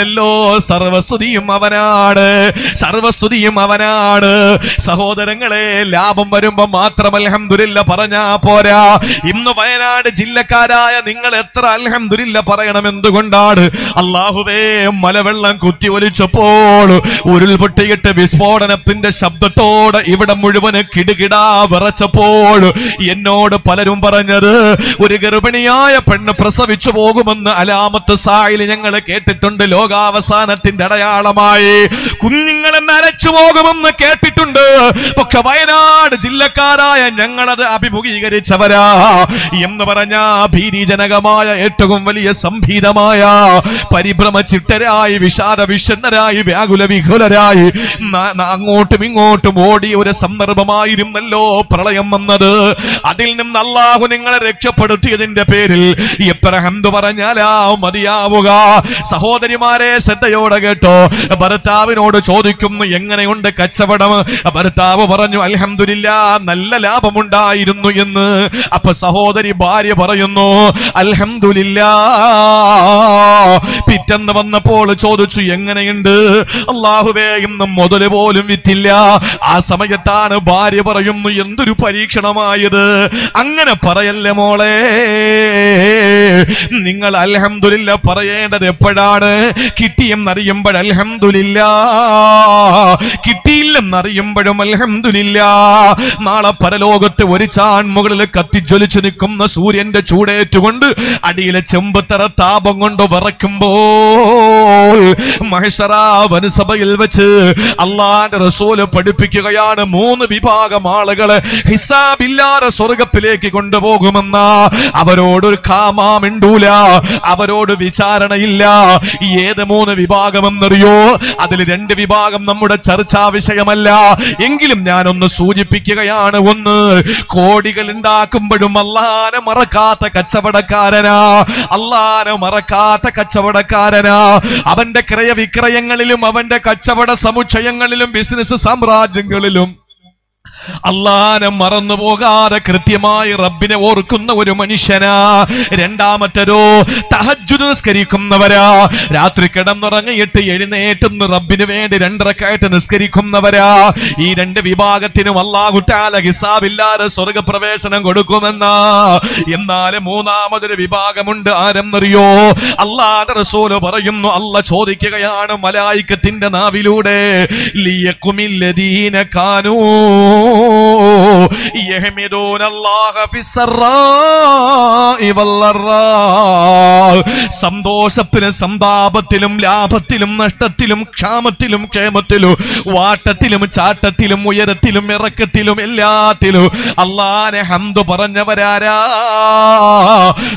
തന്നില്ലല്ലോ സർവസ്തുതിയും അവനാണ്. സർവസ്തുതിയും അവനാണ്. സഹോദരങ്ങളെ ലാഭം വരുമ്പോ മാത്രം അൽഹംദുലില്ല പറഞ്ഞാ പോരാ. ഇന്ന് വയനാട് ജില്ലക്കാരായ നിങ്ങൾ എത്ര അൽഹംദുലില്ല പറയണം എന്തുകൊണ്ടാണ്? അള്ളാഹുവേ മലവെള്ളം കുത്തി ഒലിച്ചപ്പോൾ ഉരുൾപൊട്ടിയിട്ട് വിസ്ഫോടനത്തിന്റെ ശബ്ദത്തോടെ ഇവിടെ മുഴുവൻ കിടുകിടാ വിറച്ചപ്പോൾ എന്നോട് പലരും പറഞ്ഞത് ഒരു ഗർഭിണിയായ പെണ്ണ് പ്രസവിച്ചു പോകുമെന്ന് അലാമത്ത് സായിൽ ഞങ്ങൾ കേട്ടിട്ടുണ്ട് ലോകാവസാനത്തിന്റെ അടയാളമായി. കുഞ്ഞുങ്ങളെ നരച്ചു പോകുമെന്ന് കേട്ടിട്ടുണ്ട്. പക്ഷെ വയനാട് ജില്ലക്കാരായ ഞങ്ങളത് അഭിമുഖീകരിച്ചവരാ. എന്ന് പറഞ്ഞ ഭീതിജനകമായ ഏറ്റവും വലിയ സംഭീതമായ പരിഭ്രമചിട്ടരായി വിഷാദ വിഷണ്ണരായി വ്യാകുല വിഹുലരായി അങ്ങോട്ടും ഇങ്ങോട്ടും ഓടിയ ഒരു സന്ദർഭമായിരുന്നല്ലോ പ്രളയം വന്നത്. അതിൽ നിന്ന് അള്ളാഹു നിങ്ങളെ രക്ഷപ്പെടുത്തിയതിന്റെ പേരിൽ എത്ര ഹന്ത് പറഞ്ഞാലാ? മതിയാവുക. സഹോദരിമാരെ ശ്രദ്ധയോടെ കേട്ടോ. ഭർത്താവിനോട് ചോദിക്കുന്നു എങ്ങനെയുണ്ട് കച്ചവടം? ഭർത്താവ് പറഞ്ഞു അലഹമില്ല നല്ല ലാഭമുണ്ടായിരുന്നു എന്ന്. അപ്പൊ സഹോദരി ഭാര്യ പറയുന്നു അലഹമില്ല പിറ്റന്ന് വന്നപ്പോൾ ചോദിച്ചു എങ്ങനെയുണ്ട്? അള്ളാഹുവേ ഇന്ന് മുതൽ പോലും വിറ്റില്ല. ആ സമയത്താണ് ഭാര്യ പറയുന്നു എന്തൊരു പരീക്ഷണമായത്. അങ്ങനെ പറയല്ലേ മോളെ നിങ്ങൾ അലഹമില്ല പറയേണ്ടത് എപ്പോഴാണ്? കിട്ടിയെന്നറിയുമ്പോൾ അൽഹംദുലില്ല. കിട്ടിയില്ലെന്നറിയുമ്പോഴും അൽഹംദുലില്ല. നാളെ പരലോകത്ത് ഒരു ചാൺ മുകളിൽ കത്തിജ്വലിച്ചു നിൽക്കുന്ന സൂര്യന്റെ ചൂടേറ്റുകൊണ്ട് അടിയിലെ ചെമ്പത്തറ താപം കൊണ്ട് വിറയ്ക്കുമ്പോൾ മഹേശ്വരാവനസഭയിൽ വെച്ച് അള്ളാന്റെ റസൂൽ പഠിപ്പിക്കുകയാണ് മൂന്ന് വിഭാഗം ആളുകളെ. ഹിസാബില്ലാതെ സ്വർഗത്തിലേക്ക് കൊണ്ടുപോകുമെന്ന അവരോടൊരു കാമാമിണ്ടൂല അവരോട് വിചാരണയില്ല. ഏത് മൂന്ന് വിഭാഗമെന്നറിയോ? അതിൽ രണ്ട് വിഭാഗം നമ്മുടെ ചർച്ചാ വിഷയമല്ല. എങ്കിലും ഞാനൊന്ന് സൂചിപ്പിക്കുകയാണ് ഒന്ന്. കോടികൾ ഉണ്ടാക്കുമ്പോഴും അള്ളാനെ മറക്കാത്ത കച്ചവടക്കാരനാ. അള്ളാനെ മറക്കാത്ത കച്ചവടക്കാരനാ. അവന്റെ ക്രയവിക്രയങ്ങളിലും അവന്റെ കച്ചവട സമുച്ചയങ്ങളിലും ബിസിനസ് സാമ്രാജ്യങ്ങളിലും അള്ളാനെ മറന്നു പോകാതെ കൃത്യമായി റബ്ബിനെ ഓർക്കുന്ന ഒരു മനുഷ്യനാ. രണ്ടാമത്തരോ തഹജ്ജുദ് നിസ്കരിക്കുന്നവരാ. രാത്രി കിടന്നുറങ്ങിയിട്ട് എഴുന്നേറ്റുന്ന റബ്ബിന് വേണ്ടി രണ്ടരക്കായിട്ട് നിസ്കരിക്കുന്നവരാ. ഈ രണ്ട് വിഭാഗത്തിനും അള്ളാഹുറ്റാല ഹിസാബില്ലാതെ സ്വർഗപ്രവേശനം കൊടുക്കുമെന്നാ. എന്നാൽ മൂന്നാമതൊരു വിഭാഗമുണ്ട്. ആരെന്നറിയോ? അള്ളാഹ് റസൂൽ പറയുന്നു അല്ല ചോദിക്കുകയാണ് മലായിക്കത്തിന്റെ നാവിലൂടെ. ലിയക്കുമില്ലദീന കാനൂ. സന്തോഷത്തിലും സന്താപത്തിലും ലാഭത്തിലും നഷ്ടത്തിലും ക്ഷാമത്തിലും ക്ഷേമത്തിലും വാട്ടത്തിലും ചാട്ടത്തിലും ഉയരത്തിലും ഇറക്കത്തിലും എല്ലാത്തിലും അള്ളാനെ ഹന്ത് പറഞ്ഞവരാരാ.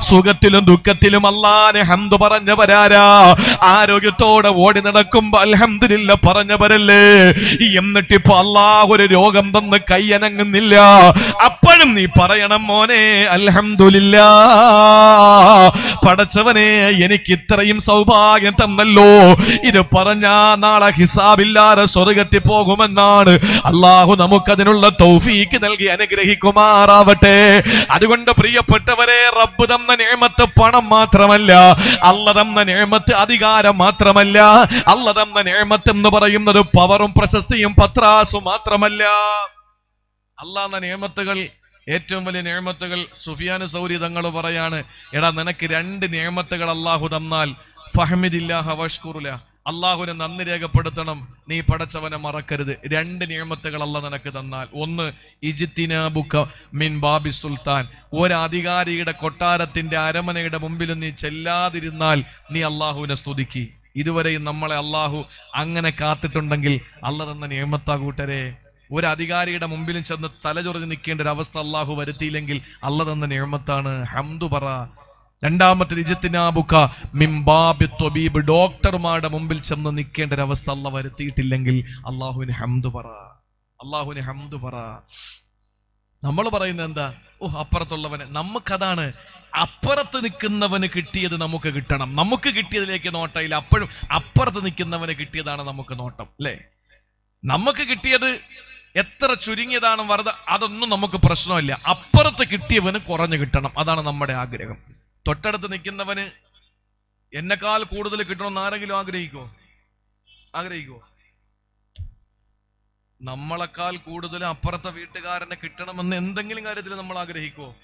സുഖത്തിലും ദുഃഖത്തിലും അള്ളാനെ ഹന്ത് പറഞ്ഞവരാരാ. ആരോഗ്യത്തോടെ ഓടി നടക്കുമ്പോ അലഹമില്ല പറഞ്ഞവരല്ലേ? എന്നിട്ടിപ്പോ അള്ളാഹ് ഒരു രോഗം തന്ന് കൈയനങ്ങുന്നില്ല. അപ്പോഴും നീ പറയണം മോനെ അലഹമില്ല പടച്ചവനെ എനിക്ക് ഇത്രയും സൗഭാഗ്യം തന്നല്ലോ. ഇത് പറഞ്ഞാ നാളെ ഹിസാബില്ലാതെ സ്വർഗത്തിൽ പോകുമെന്നാണ്. അള്ളാഹു നമുക്കതിനുള്ള തൗഫീക്ക് നൽകി അനുഗ്രഹിക്കുമാറാവട്ടെ. അതുകൊണ്ട് പ്രിയപ്പെട്ടവരെ റബ്ബ് തന്ന നേമത്ത് പണം മാത്രമല്ല അല്ല തന്ന നേമത്ത് അധികാരം മാത്രമല്ല അല്ല തന്ന നേമത്ത് എന്ന് പറയുന്നത് പവറും പ്രശസ്തിയും പത്രാസും മാത്രമല്ല. അള്ളാന്ന നിയമത്തുകൾ ഏറ്റവും വലിയ നിയമത്തുകൾ സുഫിയാന് സൗരി തങ്ങൾ പറയാണ് എടാ നിനക്ക് രണ്ട് നിയമത്തുകൾ അള്ളാഹു തന്നാൽ ഫഹമിദില്ലാഹ വഷ്കുറുല അള്ളാഹുവിനെ നന്ദി രേഖപ്പെടുത്തണം നീ പടച്ചവനെ മറക്കരുത്. രണ്ട് നിയമത്തുകൾ അല്ല നിനക്ക് തന്നാൽ. ഒന്ന് ഇജിത്തിനാബുക്ക മിൻ ബാബി സുൽത്താൻ. ഒരധികാരിയുടെ കൊട്ടാരത്തിന്റെ അരമനയുടെ മുമ്പിൽ നീ ചെല്ലാതിരുന്നാൽ നീ അള്ളാഹുവിനെ സ്തുതിക്കി. ഇതുവരെയും നമ്മളെ അള്ളാഹു അങ്ങനെ കാത്തിട്ടുണ്ടെങ്കിൽ അല്ല തന്ന നിയമത്താ കൂട്ടരെ. ഒരു അധികാരിയുടെ മുമ്പിലും ചെന്ന് തലചൊറിഞ്ഞ് നിൽക്കേണ്ട ഒരു അവസ്ഥ അള്ളാഹു വരുത്തിയില്ലെങ്കിൽ അല്ല തന്ന നിയമത്താണ്. ഹംദു പറ. രണ്ടാമത്തെ രജത്തിനാബുക്ക മിംബാബി ത്വബീബ് ഡോക്ടർമാരുടെ മുമ്പിൽ ചെന്ന് നിൽക്കേണ്ട ഒരു അവസ്ഥ അല്ല വരുത്തിയിട്ടില്ലെങ്കിൽ അള്ളാഹുവിന് ഹംദു പറ. അള്ളാഹുവിന് ഹംദു പറ. നമ്മൾ പറയുന്നത് എന്താ? ഓ അപ്പുറത്തുള്ളവന്. നമുക്കതാണ് അപ്പുറത്ത് നിൽക്കുന്നവന് കിട്ടിയത് നമുക്ക് കിട്ടണം. നമുക്ക് കിട്ടിയതിലേക്ക് നോട്ടയില്ല അപ്പോഴും അപ്പുറത്ത് നിൽക്കുന്നവന് കിട്ടിയതാണ് നമുക്ക് നോട്ടം. അല്ലേ? നമുക്ക് കിട്ടിയത് എത്ര ചുരുങ്ങിയതാണ് വറുത് അതൊന്നും നമുക്ക് പ്രശ്നമില്ല. അപ്പുറത്ത് കിട്ടിയവന് കുറഞ്ഞു കിട്ടണം. അതാണ് നമ്മുടെ ആഗ്രഹം. തൊട്ടടുത്ത് നിൽക്കുന്നവന് എന്നെക്കാൾ കൂടുതൽ കിട്ടണമെന്ന് ആരെങ്കിലും ആഗ്രഹിക്കോ? ആഗ്രഹിക്കോ? നമ്മളെക്കാൾ കൂടുതൽ അപ്പുറത്തെ വീട്ടുകാരനെ കിട്ടണമെന്ന് എന്തെങ്കിലും കാര്യത്തിൽ നമ്മൾ ആഗ്രഹിക്കോ?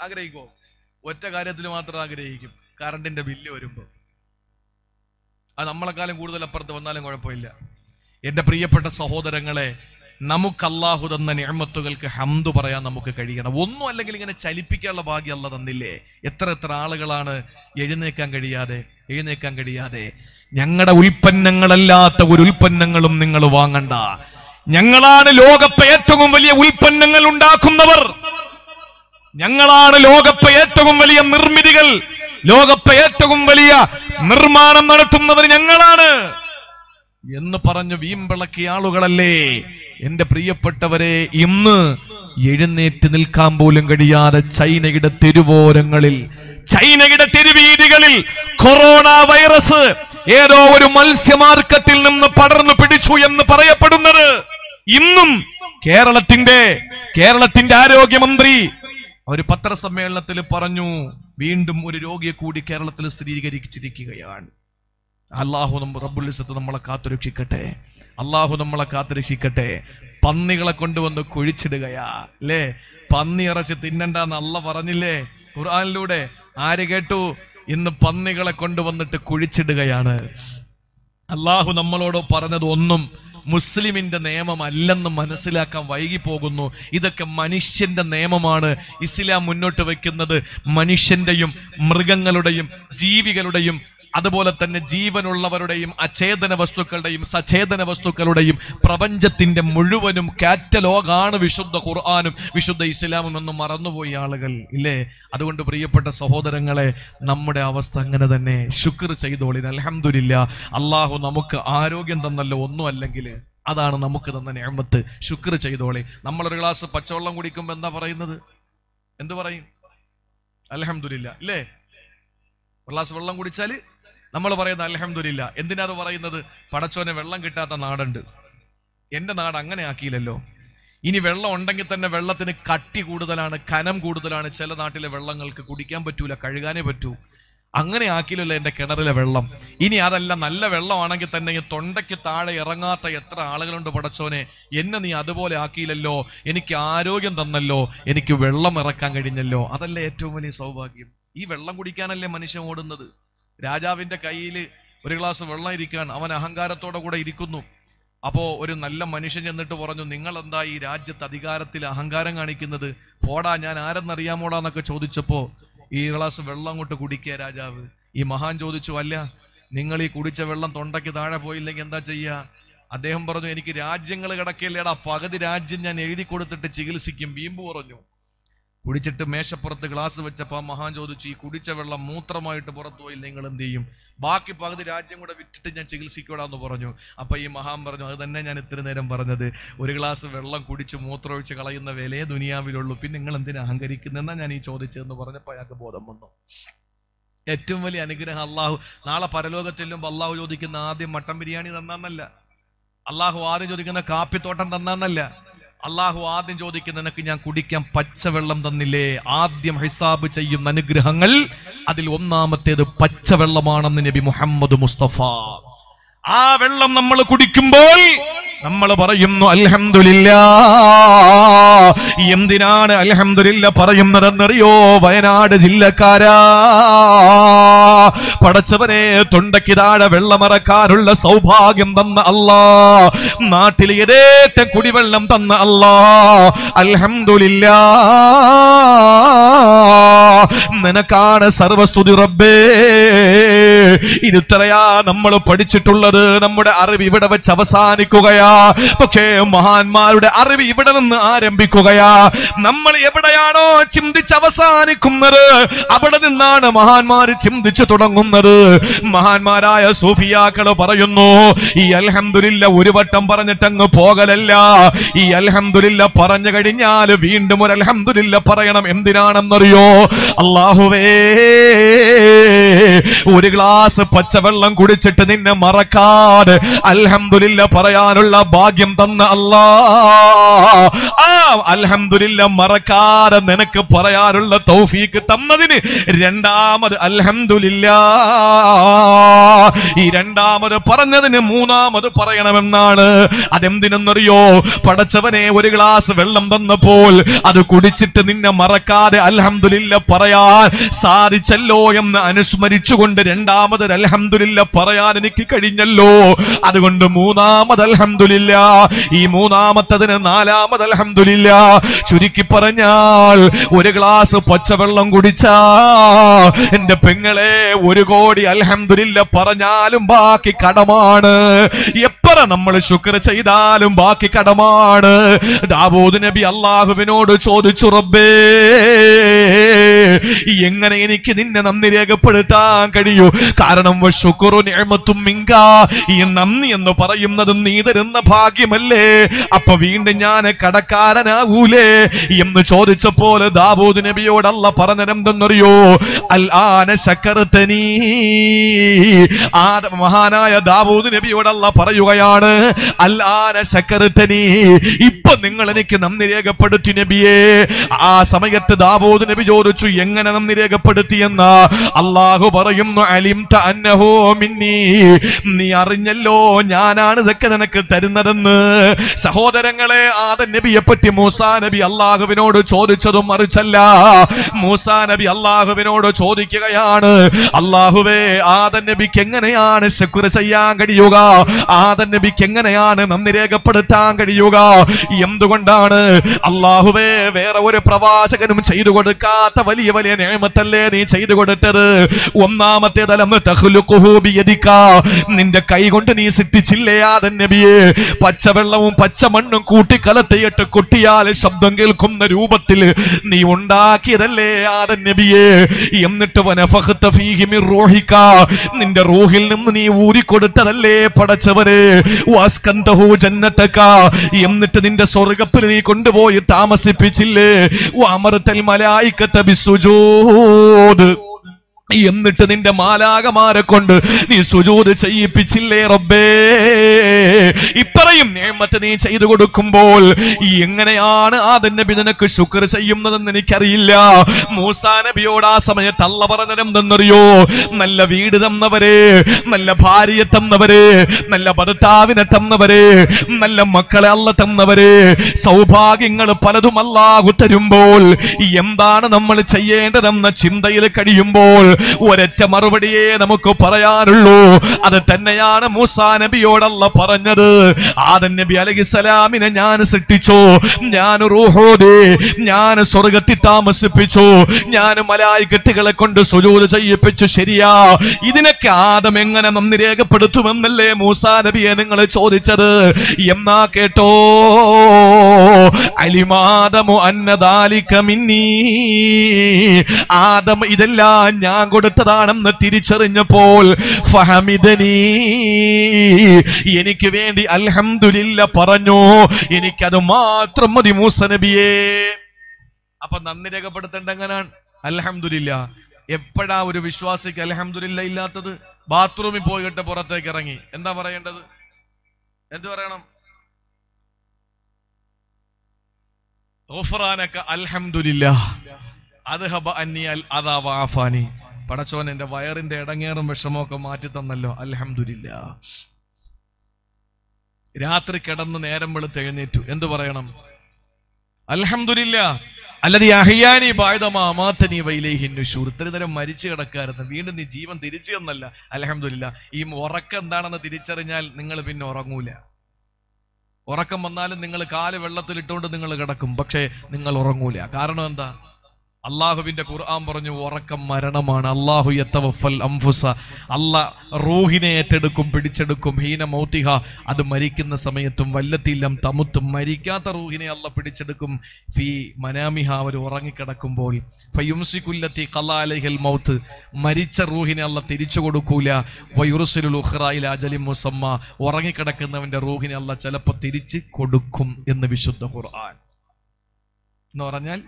ആഗ്രഹിക്കോ? ഒറ്റ കാര്യത്തിൽ മാത്രം ആഗ്രഹിക്കും. കറണ്ടിന്റെ ബില്ല് വരുമ്പോൾ അത് നമ്മളെക്കാളും കൂടുതൽ അപ്പുറത്ത് വന്നാലും കുഴപ്പമില്ല. എന്റെ പ്രിയപ്പെട്ട സഹോദരങ്ങളെ നമുക്ക് അള്ളാഹു തന്ന നിയമത്തുകൾക്ക് ഹംദു പറയാൻ നമുക്ക് കഴിയണം. ഒന്നും അല്ലെങ്കിൽ ഇങ്ങനെ ചലിപ്പിക്കാനുള്ള ഭാഗ്യം അല്ല തന്നില്ലേ? എത്ര എത്ര ആളുകളാണ് എഴുന്നേക്കാൻ കഴിയാതെ എഴുന്നേക്കാൻ കഴിയാതെ. ഞങ്ങളുടെ ഉൽപ്പന്നങ്ങളല്ലാത്ത ഒരു ഉൽപ്പന്നങ്ങളും നിങ്ങൾ വാങ്ങണ്ട. ഞങ്ങളാണ് ലോകത്തെ ഏറ്റവും വലിയ ഉൽപ്പന്നങ്ങൾ ഉണ്ടാക്കുന്നവർ. ഞങ്ങളാണ് ലോകത്തെ ഏറ്റവും വലിയ നിർമ്മിതികൾ. ലോകത്തെ ഏറ്റവും വലിയ നിർമ്മാണം നടത്തുന്നവർ ഞങ്ങളാണ്. എന്ന് പറഞ്ഞു വീമ്പിളക്കിയ ആളുകളല്ലേ? എന്റെ പ്രിയപ്പെട്ടവരെ ഇന്ന് എഴുന്നേറ്റ് നിൽക്കാൻ പോലും കഴിയാതെ ചൈനയുടെ തെരുവോരങ്ങളിൽ ചൈനയുടെ തെരുവീതികളിൽ കൊറോണ വൈറസ് ഏതോ ഒരു മത്സ്യ മാർക്കറ്റിൽ നിന്ന് പടർന്നു പിടിച്ചു എന്ന് പറയപ്പെടുന്നത്. ഇന്നും കേരളത്തിന്റെ കേരളത്തിന്റെ ആരോഗ്യമന്ത്രി ഒരു പത്രസമ്മേളനത്തിൽ പറഞ്ഞു വീണ്ടും ഒരു രോഗിയെ കൂടി കേരളത്തിൽ സ്ഥിരീകരിച്ചിരിക്കുകയാണ്. അള്ളാഹു നമ്മ റബ്ബുലിസത്ത് നമ്മളെ കാത്തുരക്ഷിക്കട്ടെ. അള്ളാഹു നമ്മളെ കാത്തുരക്ഷിക്കട്ടെ. പന്നികളെ കൊണ്ടുവന്ന് കുഴിച്ചിടുകയാ. അല്ലേ പന്നി ഇറച്ചി തിന്നണ്ടെന്ന് അല്ല പറഞ്ഞില്ലേ? ഖുർആനിലൂടെ ആര് കേട്ടു? ഇന്ന് പന്നികളെ കൊണ്ടുവന്നിട്ട് കുഴിച്ചിടുകയാണ്. അള്ളാഹു നമ്മളോട് പറഞ്ഞത് ഒന്നും മുസ്ലിമിന്റെ നിയമമല്ലെന്ന് മനസ്സിലാക്കാൻ വൈകി പോകുന്നു ഇതൊക്കെ മനുഷ്യന്റെ നിയമമാണ്. ഇസ്ലാം മുന്നോട്ട് വെക്കുന്നത് മനുഷ്യന്റെയും മൃഗങ്ങളുടെയും ജീവികളുടെയും അതുപോലെ തന്നെ ജീവനുള്ളവരുടെയും അചേതന വസ്തുക്കളുടെയും സചേതന വസ്തുക്കളുടെയും പ്രപഞ്ചത്തിന്റെ മുഴുവനും കാറ്റലോഗാണ് വിശുദ്ധ ഖുർആാനും വിശുദ്ധ ഇസ്ലാമും എന്ന് മറന്നുപോയി ആളുകൾ ഇല്ലേ? അതുകൊണ്ട് പ്രിയപ്പെട്ട സഹോദരങ്ങളെ നമ്മുടെ അവസ്ഥ അങ്ങനെ തന്നെ. ശുക്ർ ചെയ്തോളി. അലഹമില്ല അള്ളാഹു നമുക്ക് ആരോഗ്യം തന്നല്ലോ. ഒന്നും അല്ലെങ്കിൽ അതാണ് നമുക്ക് തന്ന ഞാമത്ത് ശുക്ർ ചെയ്തോളി. നമ്മളൊരു ഗ്ലാസ് പച്ചവെള്ളം കുടിക്കുമ്പോൾ എന്താ പറയുന്നത്? എന്തു പറയും? അലഹമില്ല ഇല്ലേ? ഒരു ഗ്ലാസ് വെള്ളം കുടിച്ചാൽ നമ്മൾ പറയുന്ന അലഹമില്ല എന്തിനാ അത് പറയുന്നത്? പടച്ചോനെ വെള്ളം കിട്ടാത്ത നാടുണ്ട്. എന്റെ നാട് അങ്ങനെ ആക്കിയില്ലല്ലോ. ഇനി വെള്ളം ഉണ്ടെങ്കിൽ തന്നെ വെള്ളത്തിന് കട്ടി കൂടുതലാണ് കനം കൂടുതലാണ്. ചില നാട്ടിലെ വെള്ളങ്ങൾക്ക് കുടിക്കാൻ പറ്റൂല കഴുകാനേ പറ്റൂ. അങ്ങനെ ആക്കിയില്ലല്ലോ എന്റെ കിണറിലെ വെള്ളം. ഇനി അതല്ല നല്ല വെള്ളമാണെങ്കിൽ തന്നെ തൊണ്ടയ്ക്ക് താഴെ ഇറങ്ങാത്ത എത്ര ആളുകളുണ്ട് പടച്ചോനെ. എന്നെ നീ അതുപോലെ ആക്കിയില്ലല്ലോ. എനിക്ക് ആരോഗ്യം തന്നല്ലോ. എനിക്ക് വെള്ളം ഇറക്കാൻ കഴിഞ്ഞല്ലോ. അതല്ലേ ഏറ്റവും വലിയ സൗഭാഗ്യം. ഈ വെള്ളം കുടിക്കാനല്ലേ മനുഷ്യൻ ഓടുന്നത്? രാജാവിന്റെ കയ്യിൽ ഒരു ഗ്ലാസ് വെള്ളം ഇരിക്കാൻ അവൻ അഹങ്കാരത്തോടെ കൂടെ ഇരിക്കുന്നു. അപ്പോ ഒരു നല്ല മനുഷ്യൻ ചെന്നിട്ട് പറഞ്ഞു നിങ്ങൾ എന്താ ഈ രാജ്യത്ത് അധികാരത്തിൽ അഹങ്കാരം കാണിക്കുന്നത്? പോടാ ഞാൻ ആരെന്നറിയാമോടാന്നൊക്കെ ചോദിച്ചപ്പോൾ ഈ ഗ്ലാസ് വെള്ളം അങ്ങോട്ട് കുടിക്കുക രാജാവ്. ഈ മഹാൻ ചോദിച്ചു അല്ല നിങ്ങൾ ഈ കുടിച്ച വെള്ളം തൊണ്ടയ്ക്ക് താഴെ പോയില്ലെങ്കിൽ എന്താ ചെയ്യുക അദ്ദേഹം പറഞ്ഞു എനിക്ക് രാജ്യങ്ങൾ കിടക്കില്ലേടാ പകുതി രാജ്യം ഞാൻ എഴുതി കൊടുത്തിട്ട് ചികിത്സിക്കും വീമ്പ് പറഞ്ഞു. കുടിച്ചിട്ട് മേശപ്പുറത്ത് ഗ്ലാസ് വെച്ചപ്പോൾ മഹാൻ ചോദിച്ചു ഈ കുടിച്ച വെള്ളം മൂത്രമായിട്ട് പുറത്തു പോയി നിങ്ങൾ എന്ത് ചെയ്യും? ബാക്കി പകുതി രാജ്യം കൂടെ വിറ്റിട്ട് ഞാൻ ചികിത്സിക്കൂടാന്ന് പറഞ്ഞു. അപ്പൊ ഈ മഹാൻ പറഞ്ഞു അത് തന്നെ ഞാൻ ഇത്ര നേരം പറഞ്ഞത്. ഒരു ഗ്ലാസ് വെള്ളം കുടിച്ച് മൂത്രമൊഴിച്ച് കളയുന്ന വിലയെ ദുനിയാവിലുള്ളൂ. പിന്നെ നിങ്ങൾ എന്തിനാ അഹങ്കരിക്കുന്നെന്നാ ഞാൻ ഈ ചോദിച്ചതെന്ന് പറഞ്ഞപ്പോൾ അയാൾക്ക് ബോധം വന്നു. ഏറ്റവും വലിയ അനുഗ്രഹം അള്ളാഹു. നാളെ പരലോകത്ത് ചെല്ലുമ്പോൾ അള്ളാഹു ചോദിക്കുന്ന ആദ്യം മട്ടൻ ബിരിയാണി തന്നാന്നല്ല. അള്ളാഹു ആദ്യം ചോദിക്കുന്ന കാപ്പിത്തോട്ടം തന്നാന്നല്ല. അള്ളാഹു ആദ്യം ചോദിക്കുന്ന നിനക്ക് ഞാൻ കുടിക്കാൻ പച്ചവെള്ളം തന്നില്ലേ? ആദ്യം ഹിസാബ് ചെയ്യുന്ന അനുഗ്രഹങ്ങൾ അതിൽ ഒന്നാമത്തേത് പച്ചവെള്ളമാണെന്ന് നബി മുഹമ്മദ് മുസ്തഫ. ആ വെള്ളം നമ്മൾ കുടിക്കുമ്പോൾ നമ്മൾ പറയുന്നു അൽഹംദുലില്ലാ. എന്തിനാണ് അൽഹംദുലില്ല പറയുന്നതെന്നറിയോ? വയനാട് ജില്ലക്കാരാ. പടച്ചവനെ തൊണ്ടയ്ക്ക് താഴെ വെള്ളമറക്കാനുള്ള സൗഭാഗ്യം തന്ന അല്ലാ. നാട്ടിൽ ഏതേറ്റം കുടിവെള്ളം തന്ന അല്ലാ. അൽഹംദുലില്ലാ. നിനക്കാണ് സർവസ്തുതി റബ്ബേ. ഇത്രയാ നമ്മൾ പഠിച്ചിട്ടുള്ളത്. നമ്മുടെ അറിവ് ഇവിടെ വെച്ച് അവസാനിക്കുകയാ. പക്ഷേ മഹാന്മാരുടെ അറിവ് ഇവിടെ നിന്ന് ആരംഭിക്കുകയാ. നമ്മൾ എവിടെയാണോ ചിന്തിച്ച് അവസാനിക്കുന്നത് അവിടെ നിന്നാണ് മഹാന്മാർ ചിന്തിച്ചു തുടങ്ങുന്നത്. മഹാന്മാരായ സൂഫിയാക്കൾ പറയുന്നു ഈ അൽഹംദുലില്ല ഒരു വട്ടം പറഞ്ഞിട്ടങ്ങ് പോകലല്ല. ഈ അൽഹംദുലില്ല പറഞ്ഞു കഴിഞ്ഞാൽ വീണ്ടും ഒരു അൽഹംദുലില്ല പറയണം. എന്തിനാണെന്നറിയോ? അള്ളാഹുവേ ഒരു ഗ്ലാസ് പച്ചവെള്ളം കുടിച്ചിട്ട് നിന്നെ മറക്കാതെ അൽഹംദുലില്ല പറയാനുള്ള ഭാഗ്യം തന്ന അല്ലാ. ആ അൽഹംദുലില്ല മറക്കാതെ നിനക്ക് പറയാനുള്ള തൗഫീക്ക് തന്നതിന് രണ്ടാമത് അൽഹംദുലില്ല. ഈ രണ്ടാമത് പറഞ്ഞതിന് മൂന്നാമത് പറയണമെന്നാണ്. അതെന്തിനെന്നറിയോ? പടച്ചവനെ ഒരു ഗ്ലാസ് വെള്ളം തന്നപ്പോൾ അത് കുടിച്ചിട്ട് നിന്നെ മറക്കാതെ അൽഹംദുലില്ല പറയാൻ സാധിച്ചല്ലോ എന്ന് അനുസ്മരിച്ചുകൊണ്ട് രണ്ടാമത് അൽഹംദുലില്ല പറയാൻ എനിക്ക് കഴിഞ്ഞല്ലോ. അതുകൊണ്ട് മൂന്നാമത് അൽഹംദുലില്ല. ഈ മൂന്നാമത്തതിന് നാലാമത് അൽഹംദുലില്ല. ചുരുക്കി പറഞ്ഞാൽ ഒരു ഗ്ലാസ് പച്ചവെള്ളം കുടിച്ചാ എന്റെ പെങ്ങളെ ഒരു കോടി അൽഹംദുലില്ല പറഞ്ഞാലും ബാക്കി കടമാണ്. എത്ര നമ്മൾ ശുക്ർ ചെയ്താലും ബാക്കി കടമാണ്. ദാവൂദ് നബി അള്ളാഹുവിനോട് ചോദിച്ചു റബ്ബേ എങ്ങനെ എനിക്ക് നിന്നെ നന്ദി രേഖപ്പെടുത്താൻ കഴിയൂ? കാരണം മിങ്ക. ഈ നന്ദി എന്ന് പറയുന്നത് നീ തരുന്ന ഭാഗ്യമല്ലേ? അപ്പൊ വീണ്ടും ഞാൻ കടക്കാരനാകൂലേ എന്ന് ചോദിച്ചപ്പോൾ ദാവൂദ് നബിയോട് അല്ല പറഞ്ഞതെന്തെന്നറിയോ? അൽ ആന ആ മഹാനായ ദാവൂദ് നബിയോടല്ല പറയുകയാണ്. അൽ ആന ഇപ്പൊ നിങ്ങൾ എനിക്ക് നന്ദി രേഖപ്പെടുത്തി നബിയേ. ആ സമയത്ത് ദാവൂദ് നബി ചോദിച്ചു എങ്ങനെ നന്ദി രേഖപ്പെടുത്തിയെന്ന് അള്ളാഹു പറയുന്നു അലിം മിന്നി. നീ അറിഞ്ഞല്ലോ ഞാനാണ് ഇതൊക്കെ നിനക്ക് തരുന്നതെന്ന്. സഹോദരങ്ങളെ ആദൻ നബിയെ പറ്റി മൂസാ നബി അള്ളാഹുവിനോട് ചോദിച്ചതും മറിച്ചല്ല. മൂസാ നബി അള്ളാഹുവിനോട് ചോദിക്കുകയാണ് അള്ളാഹുവേ ആദൻ നബിക്ക് എങ്ങനെയാണ് ശക്കുര ചെയ്യാൻ കഴിയുക? ആദൻ നബിക്ക് എങ്ങനെയാണ് നന്ദി രേഖപ്പെടുത്താൻ കഴിയുക? എന്തുകൊണ്ടാണ്? അള്ളാഹുവേ വേറെ ഒരു പ്രവാചകനും ചെയ്തു കൊടുക്കാത്ത വലിയ വലിയ നിയമത്തല്ലേ നീ ചെയ്തു കൊടുത്തത്? ഒന്നാമത്തെ തലം നിന്റെ കൈ കൊണ്ട് നീ സിട്ടിച്ചില്ലേ ആദൻ നബിയെ? പച്ചവെള്ളവും പച്ചമണ്ണും കൂട്ടിക്കലത്തിയിട്ട് കൊട്ടിയാൽ ശബ്ദം കേൾക്കുന്ന രൂപത്തിൽ നീ ഉണ്ടാക്കിയതല്ലേ ആദൻ നബിയെ? എന്നിട്ട് നിന്റെ റൂഹിൽ നിന്ന് നീ ഊരിക്കൊടുത്തതല്ലേ പടച്ചവരെ? എന്നിട്ട് നിന്റെ സ്വർഗത്തിൽ നീ കൊണ്ടുപോയി താമസിപ്പിച്ചില്ലേ? വഅമർതൽ മലായികത وجود എന്നിട്ട് നിന്റെ മാലാകമാരെ കൊണ്ട് നീ സുജൂത് ചെയ്യിപ്പിച്ചില്ലേ റബ്ബേ? ഇപ്പറയും നേമത്ത് നീ ചെയ്തു കൊടുക്കുമ്പോൾ എങ്ങനെയാണ് ആദൻ നബി നിനക്ക് ശുക്ർ ചെയ്യുന്നതെന്ന് എനിക്കറിയില്ല. മൂസാ നബിയോട് ആ സമയത്ത് അല്ല പറഞ്ഞതെന്തെന്നറിയോ നല്ല വീട് തന്നവരെ നല്ല ഭാര്യയെ തന്നവരെ നല്ല ഭർത്താവിനെ തന്നവരെ നല്ല മക്കളെ അല്ല തന്നവരെ. സൗഭാഗ്യങ്ങൾ പലതും അല്ലാഹു തരുമ്പോൾ എന്താണ് നമ്മൾ ചെയ്യേണ്ടതെന്ന ചിന്തയിൽ കഴിയുമ്പോൾ ഒരൊറ്റ മറുപടിയേ നമുക്ക് പറയാനുള്ളൂ. അത് തന്നെയാണ് മൂസാ നബിയോടല്ല പറഞ്ഞത്. ആദൻ നബി അലഹിസലാമിനെ ഞാൻ സൃഷ്ടിച്ചു. ഞാൻ റൂഹോദേ. ഞാൻ സ്വർഗത്തിൽ താമസിപ്പിച്ചു. ഞാൻ മലായിക്കെട്ടുകളെ കൊണ്ട് സുജൂത് ചെയ്യിപ്പിച്ചു. ശരിയാ. ഇതിനൊക്കെ ആദം എങ്ങനെ നന്ദി രേഖപ്പെടുത്തുമെന്നല്ലേ മൂസാ നബിയെ നിങ്ങൾ ചോദിച്ചത്? എന്നാ കേട്ടോ? അലിമാദമു അന്നദാലിക്കമിന്നീ ആദം ഇതെല്ലാം ഞാൻ കൊടുത്തതാണെന്ന് തിരിച്ചറിഞ്ഞപ്പോൾ എനിക്ക് വേണ്ടി അൽഹംദുലില്ല പറഞ്ഞു. എനിക്കത് മാത്രം മതി മൂസ നബിയേ. അപ്പൊ നന്ദി രേഖപ്പെടുത്തേണ്ട എങ്ങനാണ്? അൽഹംദുലില്ല. എപ്പോഴാ ഒരു വിശ്വാസിക്ക് അൽഹംദുലില്ല ഇല്ലാത്തത്? ബാത്റൂമിൽ പോയിട്ട് പുറത്തേക്ക് ഇറങ്ങി. എന്താ പറയേണ്ടത്? എന്ത് പറയണം? ഗുഫ്രാനക അൽഹംദുലില്ല. അദ്ഹബ അന്നി അൽ അദാ വഅഫാനി പടച്ചോൻ എന്റെ വയറിന്റെ ഇടങ്ങേറും വിഷമമൊക്കെ മാറ്റി തന്നല്ലോ. അൽഹംദുലില്ലാ. രാത്രി കിടന്ന് നേരം വെളുത്ത് എഴുന്നേറ്റു. എന്തു പറയണം? അൽഹംദുലില്ലാ. അല്ലത് അഹിയാനി ബായുധമാമാത്തനി വൈലേഹി ഇത്രയും നേരം മരിച്ചു കിടക്കായിരുന്നു. വീണ്ടും നീ ജീവൻ തിരിച്ചു തന്നല്ല. അൽഹംദുലില്ലാ. ഈ ഉറക്കം എന്താണെന്ന് തിരിച്ചറിഞ്ഞാൽ നിങ്ങൾ പിന്നെ ഉറങ്ങൂല. ഉറക്കം വന്നാലും നിങ്ങൾ കാൽ വെള്ളത്തിലിട്ടുകൊണ്ട് നിങ്ങൾ കിടക്കും. പക്ഷേ നിങ്ങൾ ഉറങ്ങൂല. കാരണം എന്താ? അള്ളാഹുവിന്റെ ഖുർആൻ പറഞ്ഞു ഉറക്കം മരണമാണ്. അള്ളാഹു യത്തവഫൽ അംഫുസ. അല്ല റൂഹിനെ ഏറ്റെടുക്കും പിടിച്ചെടുക്കും. ഹീന മൗത്തിഹ അത് മരിക്കുന്ന സമയത്തും വല്ലത്തില്ലം തമുത്തും മരിക്കാത്ത റൂഹിനെ അല്ല പിടിച്ചെടുക്കും. ഫി മനാമിഹ അവർ ഉറങ്ങിക്കിടക്കുമ്പോൾ. ഫയുംസിക്കുല്ലത്തി കലാലഹൽ മൗത്ത്. മരിച്ച റൂഹിനെ അല്ല തിരിച്ചു കൊടുക്കൂല. വയുറുസുൽ ഉഖ്റായിൽ അജലി മുസമ്മ. ഉറങ്ങിക്കിടക്കുന്നവന്റെ റൂഹിനെ അല്ല ചിലപ്പോൾ തിരിച്ച് കൊടുക്കും എന്ന് വിശുദ്ധ ഖുർആൻ. എന്ന് പറഞ്ഞാൽ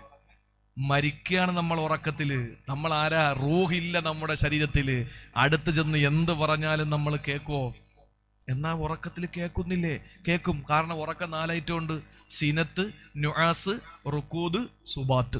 മരിക്കുകയാണ് നമ്മൾ ഉറക്കത്തിൽ. നമ്മൾ ആരാ റൂഹില്ല നമ്മുടെ ശരീരത്തിൽ. അടുത്ത് ചെന്ന് എന്ത് പറഞ്ഞാലും നമ്മൾ കേൾക്കുമോ എന്നാ ഉറക്കത്തിൽ കേൾക്കുന്നില്ലേ? കേൾക്കും. കാരണം ഉറക്കം നാലായിട്ടും ഉണ്ട് സിനത്ത് നുആസ് റുക്കൂദ് സുബാത്ത്.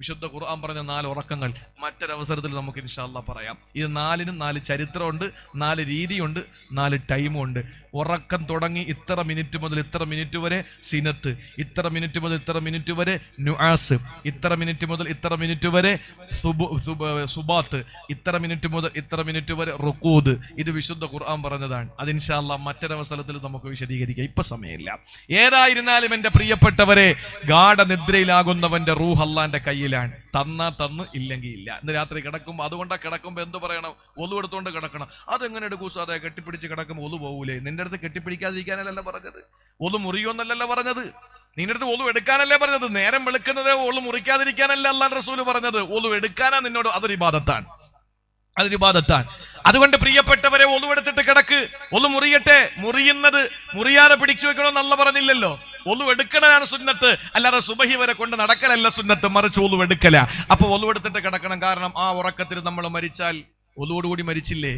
വിശുദ്ധ ഖുർആൻ പറഞ്ഞ നാല് ഉറക്കങ്ങൾ മറ്റൊരവസരത്തിൽ നമുക്ക് ഇൻഷാല്ല പറയാം. ഇത് നാലിനും നാല് ചരിത്രമുണ്ട് നാല് രീതിയുണ്ട് നാല് ടൈമും ഉണ്ട് ഉറക്കം തുടങ്ങി ഇത്ര മിനിറ്റ് മുതൽ ഇത്ര മിനിറ്റ് വരെ സിനത്ത് ഇത്ര മിനിറ്റ് മുതൽ ഇത്ര മിനിറ്റ് വരെ നുആസ് ഇത്ര മിനിറ്റ് മുതൽ ഇത്ര മിനിറ്റ് വരെ സുബ- സുബാത്ത് ഇത്ര മിനിറ്റ് മുതൽ ഇത്ര മിനിറ്റ് വരെ റുക്കൂദ്. ഇത് വിശുദ്ധ ഖുർആൻ പറഞ്ഞതാണ്. അത് ഇൻഷാല്ല മറ്റൊരവസരത്തിൽ നമുക്ക് വിശദീകരിക്കാം. ഇപ്പൊ സമയമില്ല. ഏതായിരുന്നാലും എന്റെ പ്രിയപ്പെട്ടവരെ ഗാഠനിദ്രയിലാകുന്നവന്റെ റൂഹ് അള്ളാന്റെ കയ്യിലാണ്. തന്നാ തന്ന് ഇല്ലെങ്കിൽ ഇല്ല. ഇന്ന് രാത്രി കിടക്കുമ്പോൾ അതുകൊണ്ടാ കിടക്കുമ്പോ എന്ത് പറയണം? ഒലു എടുത്തുകൊണ്ട് കിടക്കണം. അതെങ്ങനെ എടുക്കൂ സാറേ കെട്ടിപ്പിടിച്ച് കിടക്കുമ്പോൾ ഒലു പോകൂലേ നിന്റെ അടുത്ത് കെട്ടിപ്പിടിക്കാതിരിക്കാനല്ല പറഞ്ഞത്? ഒളു മുറിയോന്നല്ലല്ലോ പറഞ്ഞത്? നിന്റെ അടുത്ത് ഒളു എടുക്കാനല്ലേ പറഞ്ഞത്? നേരം വെളുക്കുന്നത് ഒളു മുറിക്കാതിരിക്കാനല്ല അല്ലാൻ റസൂൽ പറഞ്ഞത്? ഒളു എടുക്കാനാ നിന്നോട് അതൊരു ബാധത്താണ് അതൊരു ഇബാദത്താണ്. അതുകൊണ്ട് പ്രിയപ്പെട്ടവരെ ഒലു എടുത്തിട്ട് കിടക്ക്. ഒലു മുറിയട്ടെ. മുറിയുന്നത് മുറിയാതെ പിടിച്ചു വെക്കണമെന്നല്ല പറഞ്ഞില്ലല്ലോ. ഒലു എടുക്കലാണ് സുന്നത്ത്. അല്ലാതെ സുബഹി വരെ കൊണ്ട് നടക്കലല്ല സുന്നത്ത്. മറിച്ച് ഒലു എടുക്കല. അപ്പൊ ഒലു എടുത്തിട്ട് കിടക്കണം. കാരണം ആ ഉറക്കത്തിൽ നമ്മൾ മരിച്ചാൽ ഒലുവോടുകൂടി മരിച്ചില്ലേ?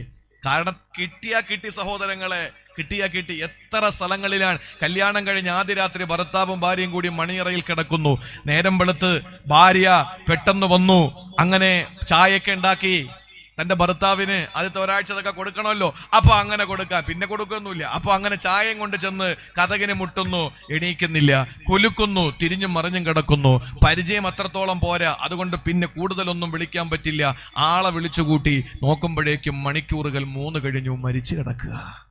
കാരണം കിട്ടിയാ കിട്ടി സഹോദരങ്ങളെ. കിട്ടിയാ കിട്ടി. എത്ര സ്ഥലങ്ങളിലാണ്. കല്യാണം കഴിഞ്ഞ് ആദ്യ രാത്രി ഭർത്താവും ഭാര്യയും കൂടി മണിയറയിൽ കിടക്കുന്നു. നേരം വെളുത്ത് ഭാര്യ പെട്ടെന്ന് വന്നു. അങ്ങനെ ചായയൊക്കെ ഉണ്ടാക്കി. തന്റെ ഭർത്താവിന് ആദ്യത്തെ ഒരാഴ്ച കൊടുക്കണമല്ലോ. അപ്പൊ അങ്ങനെ കൊടുക്കാം. പിന്നെ കൊടുക്കൊന്നുമില്ല. അപ്പൊ അങ്ങനെ ചായയും കൊണ്ട് ചെന്ന് കഥകിന് മുട്ടുന്നു. എണീക്കുന്നില്ല. കുലുക്കുന്നു. തിരിഞ്ഞും മറിഞ്ഞും കിടക്കുന്നു. പരിചയം അത്രത്തോളം പോരാ. അതുകൊണ്ട് പിന്നെ കൂടുതലൊന്നും വിളിക്കാൻ പറ്റില്ല. ആളെ വിളിച്ചുകൂട്ടി. നോക്കുമ്പോഴേക്കും മണിക്കൂറുകൾ മൂന്ന് കഴിഞ്ഞു. മരിച്ചു കിടക്കുക.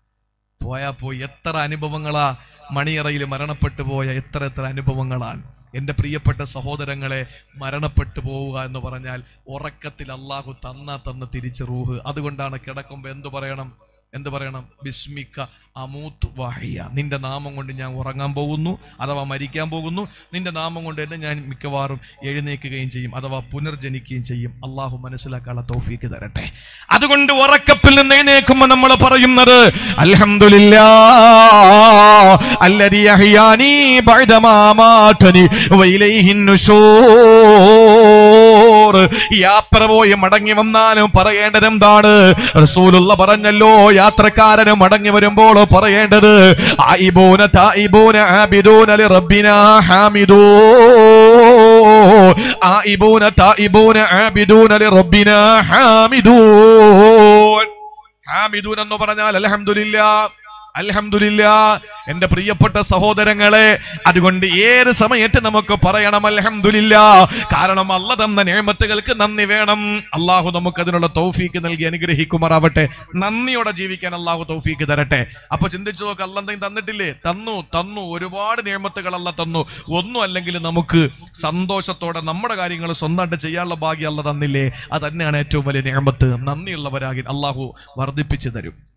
പോയാ പോയി എത്ര അനുഭവങ്ങളാ മണിയറയിൽ മരണപ്പെട്ടു പോയ എത്ര എത്ര അനുഭവങ്ങളാണ്. എന്റെ പ്രിയപ്പെട്ട സഹോദരങ്ങളെ മരണപ്പെട്ടു പോവുക എന്ന് പറഞ്ഞാൽ ഉറക്കത്തിൽ അള്ളാഹു തന്ന തന്ന തിരിച്ച് റൂഹ്. അതുകൊണ്ടാണ് കിടക്കുമ്പോൾ എന്തു പറയണം? എന്ത് പറയണം? ബിസ്മിക്ക അമൂത്ത് വാഹിയ നിന്റെ നാമം കൊണ്ട് ഞാൻ ഉറങ്ങാൻ പോകുന്നു അഥവാ മരിക്കാൻ പോകുന്നു നിന്റെ നാമം കൊണ്ട് തന്നെ ഞാൻ മിക്കവാറും എഴുന്നേൽക്കുകയും ചെയ്യും അഥവാ പുനർജനിക്കുകയും ചെയ്യും. അള്ളാഹു മനസ്സിലാക്കാനുള്ള തോഫീക്ക് തരട്ടെ. അതുകൊണ്ട് ഉറക്കപ്പിൽ നിന്ന് എഴുന്നേൽക്കുമ്പോൾ നമ്മൾ പറയുന്നത് അൽഹംദുലില്ലാ നുശൂർ യാത്ര പോയി മടങ്ങി വന്നാലും പറയേണ്ടത് എന്താണ് റസൂലുള്ള പറഞ്ഞല്ലോ യാത്രക്കാരന് മടങ്ങി വരുമ്പോൾ പറയേണ്ടത് ഹാമിദൂ. ഹാമിദൂൻ. എന്ന് പറഞ്ഞാൽ അൽഹംദുലില്ലാ അൽഹംദുലില്ല എന്റെ പ്രിയപ്പെട്ട സഹോദരങ്ങളെ അതുകൊണ്ട് ഏത് സമയത്ത് നമുക്ക് പറയണം അലഹമില്ല കാരണം അല്ല തന്ന നേമത്തുകൾക്ക് നന്ദി വേണം. അള്ളാഹു നമുക്ക് അതിനുള്ള തൗഫീക്ക് നൽകി അനുഗ്രഹിക്കുമാറാവട്ടെ. നന്ദിയോടെ ജീവിക്കാൻ അള്ളാഹു തൗഫീക്ക് തരട്ടെ. അപ്പൊ ചിന്തിച്ചു നോക്ക് അല്ല എന്തെങ്കിലും തന്നിട്ടില്ലേ? തന്നു തന്നു. ഒരുപാട് നിയമത്തുകൾ അല്ല തന്നു. ഒന്നും അല്ലെങ്കിൽ നമുക്ക് സന്തോഷത്തോടെ നമ്മുടെ കാര്യങ്ങൾ സ്വന്തമായിട്ട് ചെയ്യാനുള്ള ഭാഗ്യം അല്ല തന്നില്ലേ? അത് തന്നെയാണ് ഏറ്റവും വലിയ നിയമത്ത്. നന്ദിയുള്ളവരാകി അള്ളാഹു വർദ്ധിപ്പിച്ചു തരും.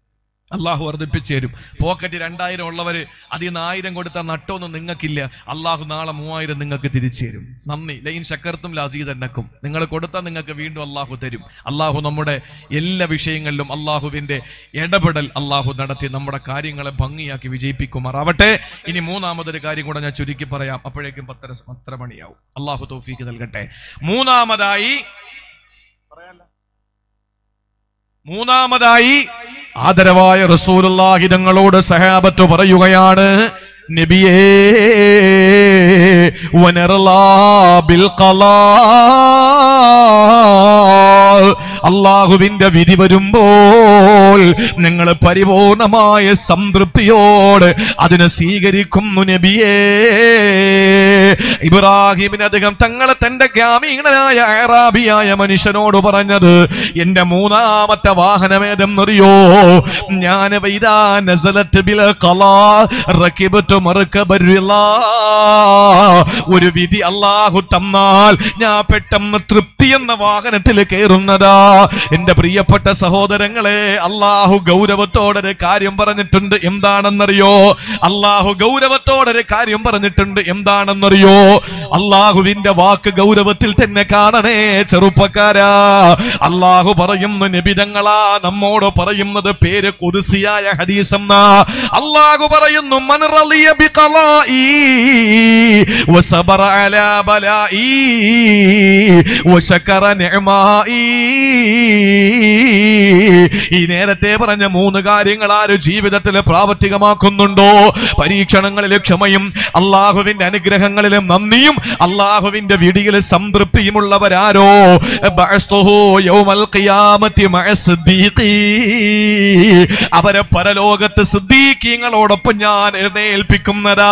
അള്ളാഹു വർദ്ധിപ്പിച്ചു തരും. പോക്കറ്റ് രണ്ടായിരം ഉള്ളവർ അതിൽ നിന്ന് ആയിരം കൊടുത്താൽ നട്ടൊന്നും നിങ്ങൾക്കില്ല. അള്ളാഹു നാളെ മൂവായിരം നിങ്ങൾക്ക് തിരിച്ചു തരും. നന്ദി. ലൈൻ ശക്കർത്തും ലസീതന്നക്കും. നിങ്ങൾ കൊടുത്താൽ നിങ്ങൾക്ക് വീണ്ടും അള്ളാഹു തരും. അള്ളാഹു നമ്മുടെ എല്ലാ വിഷയങ്ങളിലും അള്ളാഹുവിന്റെ ഇടപെടൽ അള്ളാഹു നടത്തി നമ്മുടെ കാര്യങ്ങളെ ഭംഗിയാക്കി വിജയിപ്പിക്കുമാറാവട്ടെ. ഇനി മൂന്നാമതൊരു കാര്യം കൂടെ ഞാൻ ചുരുക്കി പറയാം. അപ്പോഴേക്കും പത്തര പത്തര മണിയാവും. അള്ളാഹു തോഫീക്ക് നൽകട്ടെ. മൂന്നാമതായി മൂന്നാമതായി ആദരവായ റസൂലുള്ളാഹി തങ്ങളോട് സഹാബത്ത് പറയുകയാണ് നബിയേ വനറലാ ബിൽ ഖലാ അള്ളാഹുവിന്റെ വിധി വരുമ്പോൾ നിങ്ങൾ പരിപൂർണമായ സംതൃപ്തിയോട് അതിനെ സ്വീകരിക്കുന്നു നബിയേ. ഇബ്രാഹിമിന് അദ്ദേഹം തങ്ങളെ തന്റെ ഗ്രാമീണനായ അറാബിയായ മനുഷ്യനോട് പറഞ്ഞത് എന്റെ മൂന്നാമത്തെ വാഹനമേതെന്നറിയോ ഞാൻ നസലത്ത് ബിൽ. ഒരു വിധി അള്ളാഹു തന്നാൽ ഞാൻ പെട്ടെന്ന് തൃപ്തി എന്ന വാഹനത്തിൽ കയറുന്നതാ എന്റെ പ്രിയപ്പെട്ട സഹോദരങ്ങളെ അള്ളാഹു ഗൗരവത്തോടൊരു കാര്യം പറഞ്ഞിട്ടുണ്ട്. എന്താണെന്നറിയോ? അള്ളാഹു ഗൗരവത്തോടൊരു കാര്യം പറഞ്ഞിട്ടുണ്ട്. എന്താണെന്നറിയോ? അള്ളാഹുവിന്റെ വാക്ക് ഗൗരവത്തിൽ തന്നെ കാണണേ ചെറുപ്പക്കാരാ. അള്ളാഹു പറയുന്നു നിബിതങ്ങളാ നമ്മോട് പറയുന്നത് പേര് കുരിസിയായ ഹരീസം അള്ളാഹു പറയുന്നു മൻ റളിയ بلائي وشكر നിഅമായി ഈ നേരത്തെ പറഞ്ഞ മൂന്ന് കാര്യങ്ങൾ ആര് ജീവിതത്തിൽ പ്രാവർത്തികമാക്കുന്നുണ്ടോ? പരീക്ഷണങ്ങളിലെ ക്ഷമയും അള്ളാഹുവിന്റെ അനുഗ്രഹങ്ങളിലെ നന്ദിയും അള്ളാഹുവിന്റെ വിടിയിൽ സംതൃപ്തിയുമുള്ളവരാരോ. അവരെ പരലോകത്ത് സിദ്ദീഖീങ്ങളോടൊപ്പം ഞാൻ എഴുന്നേൽപ്പിക്കുന്നതാ.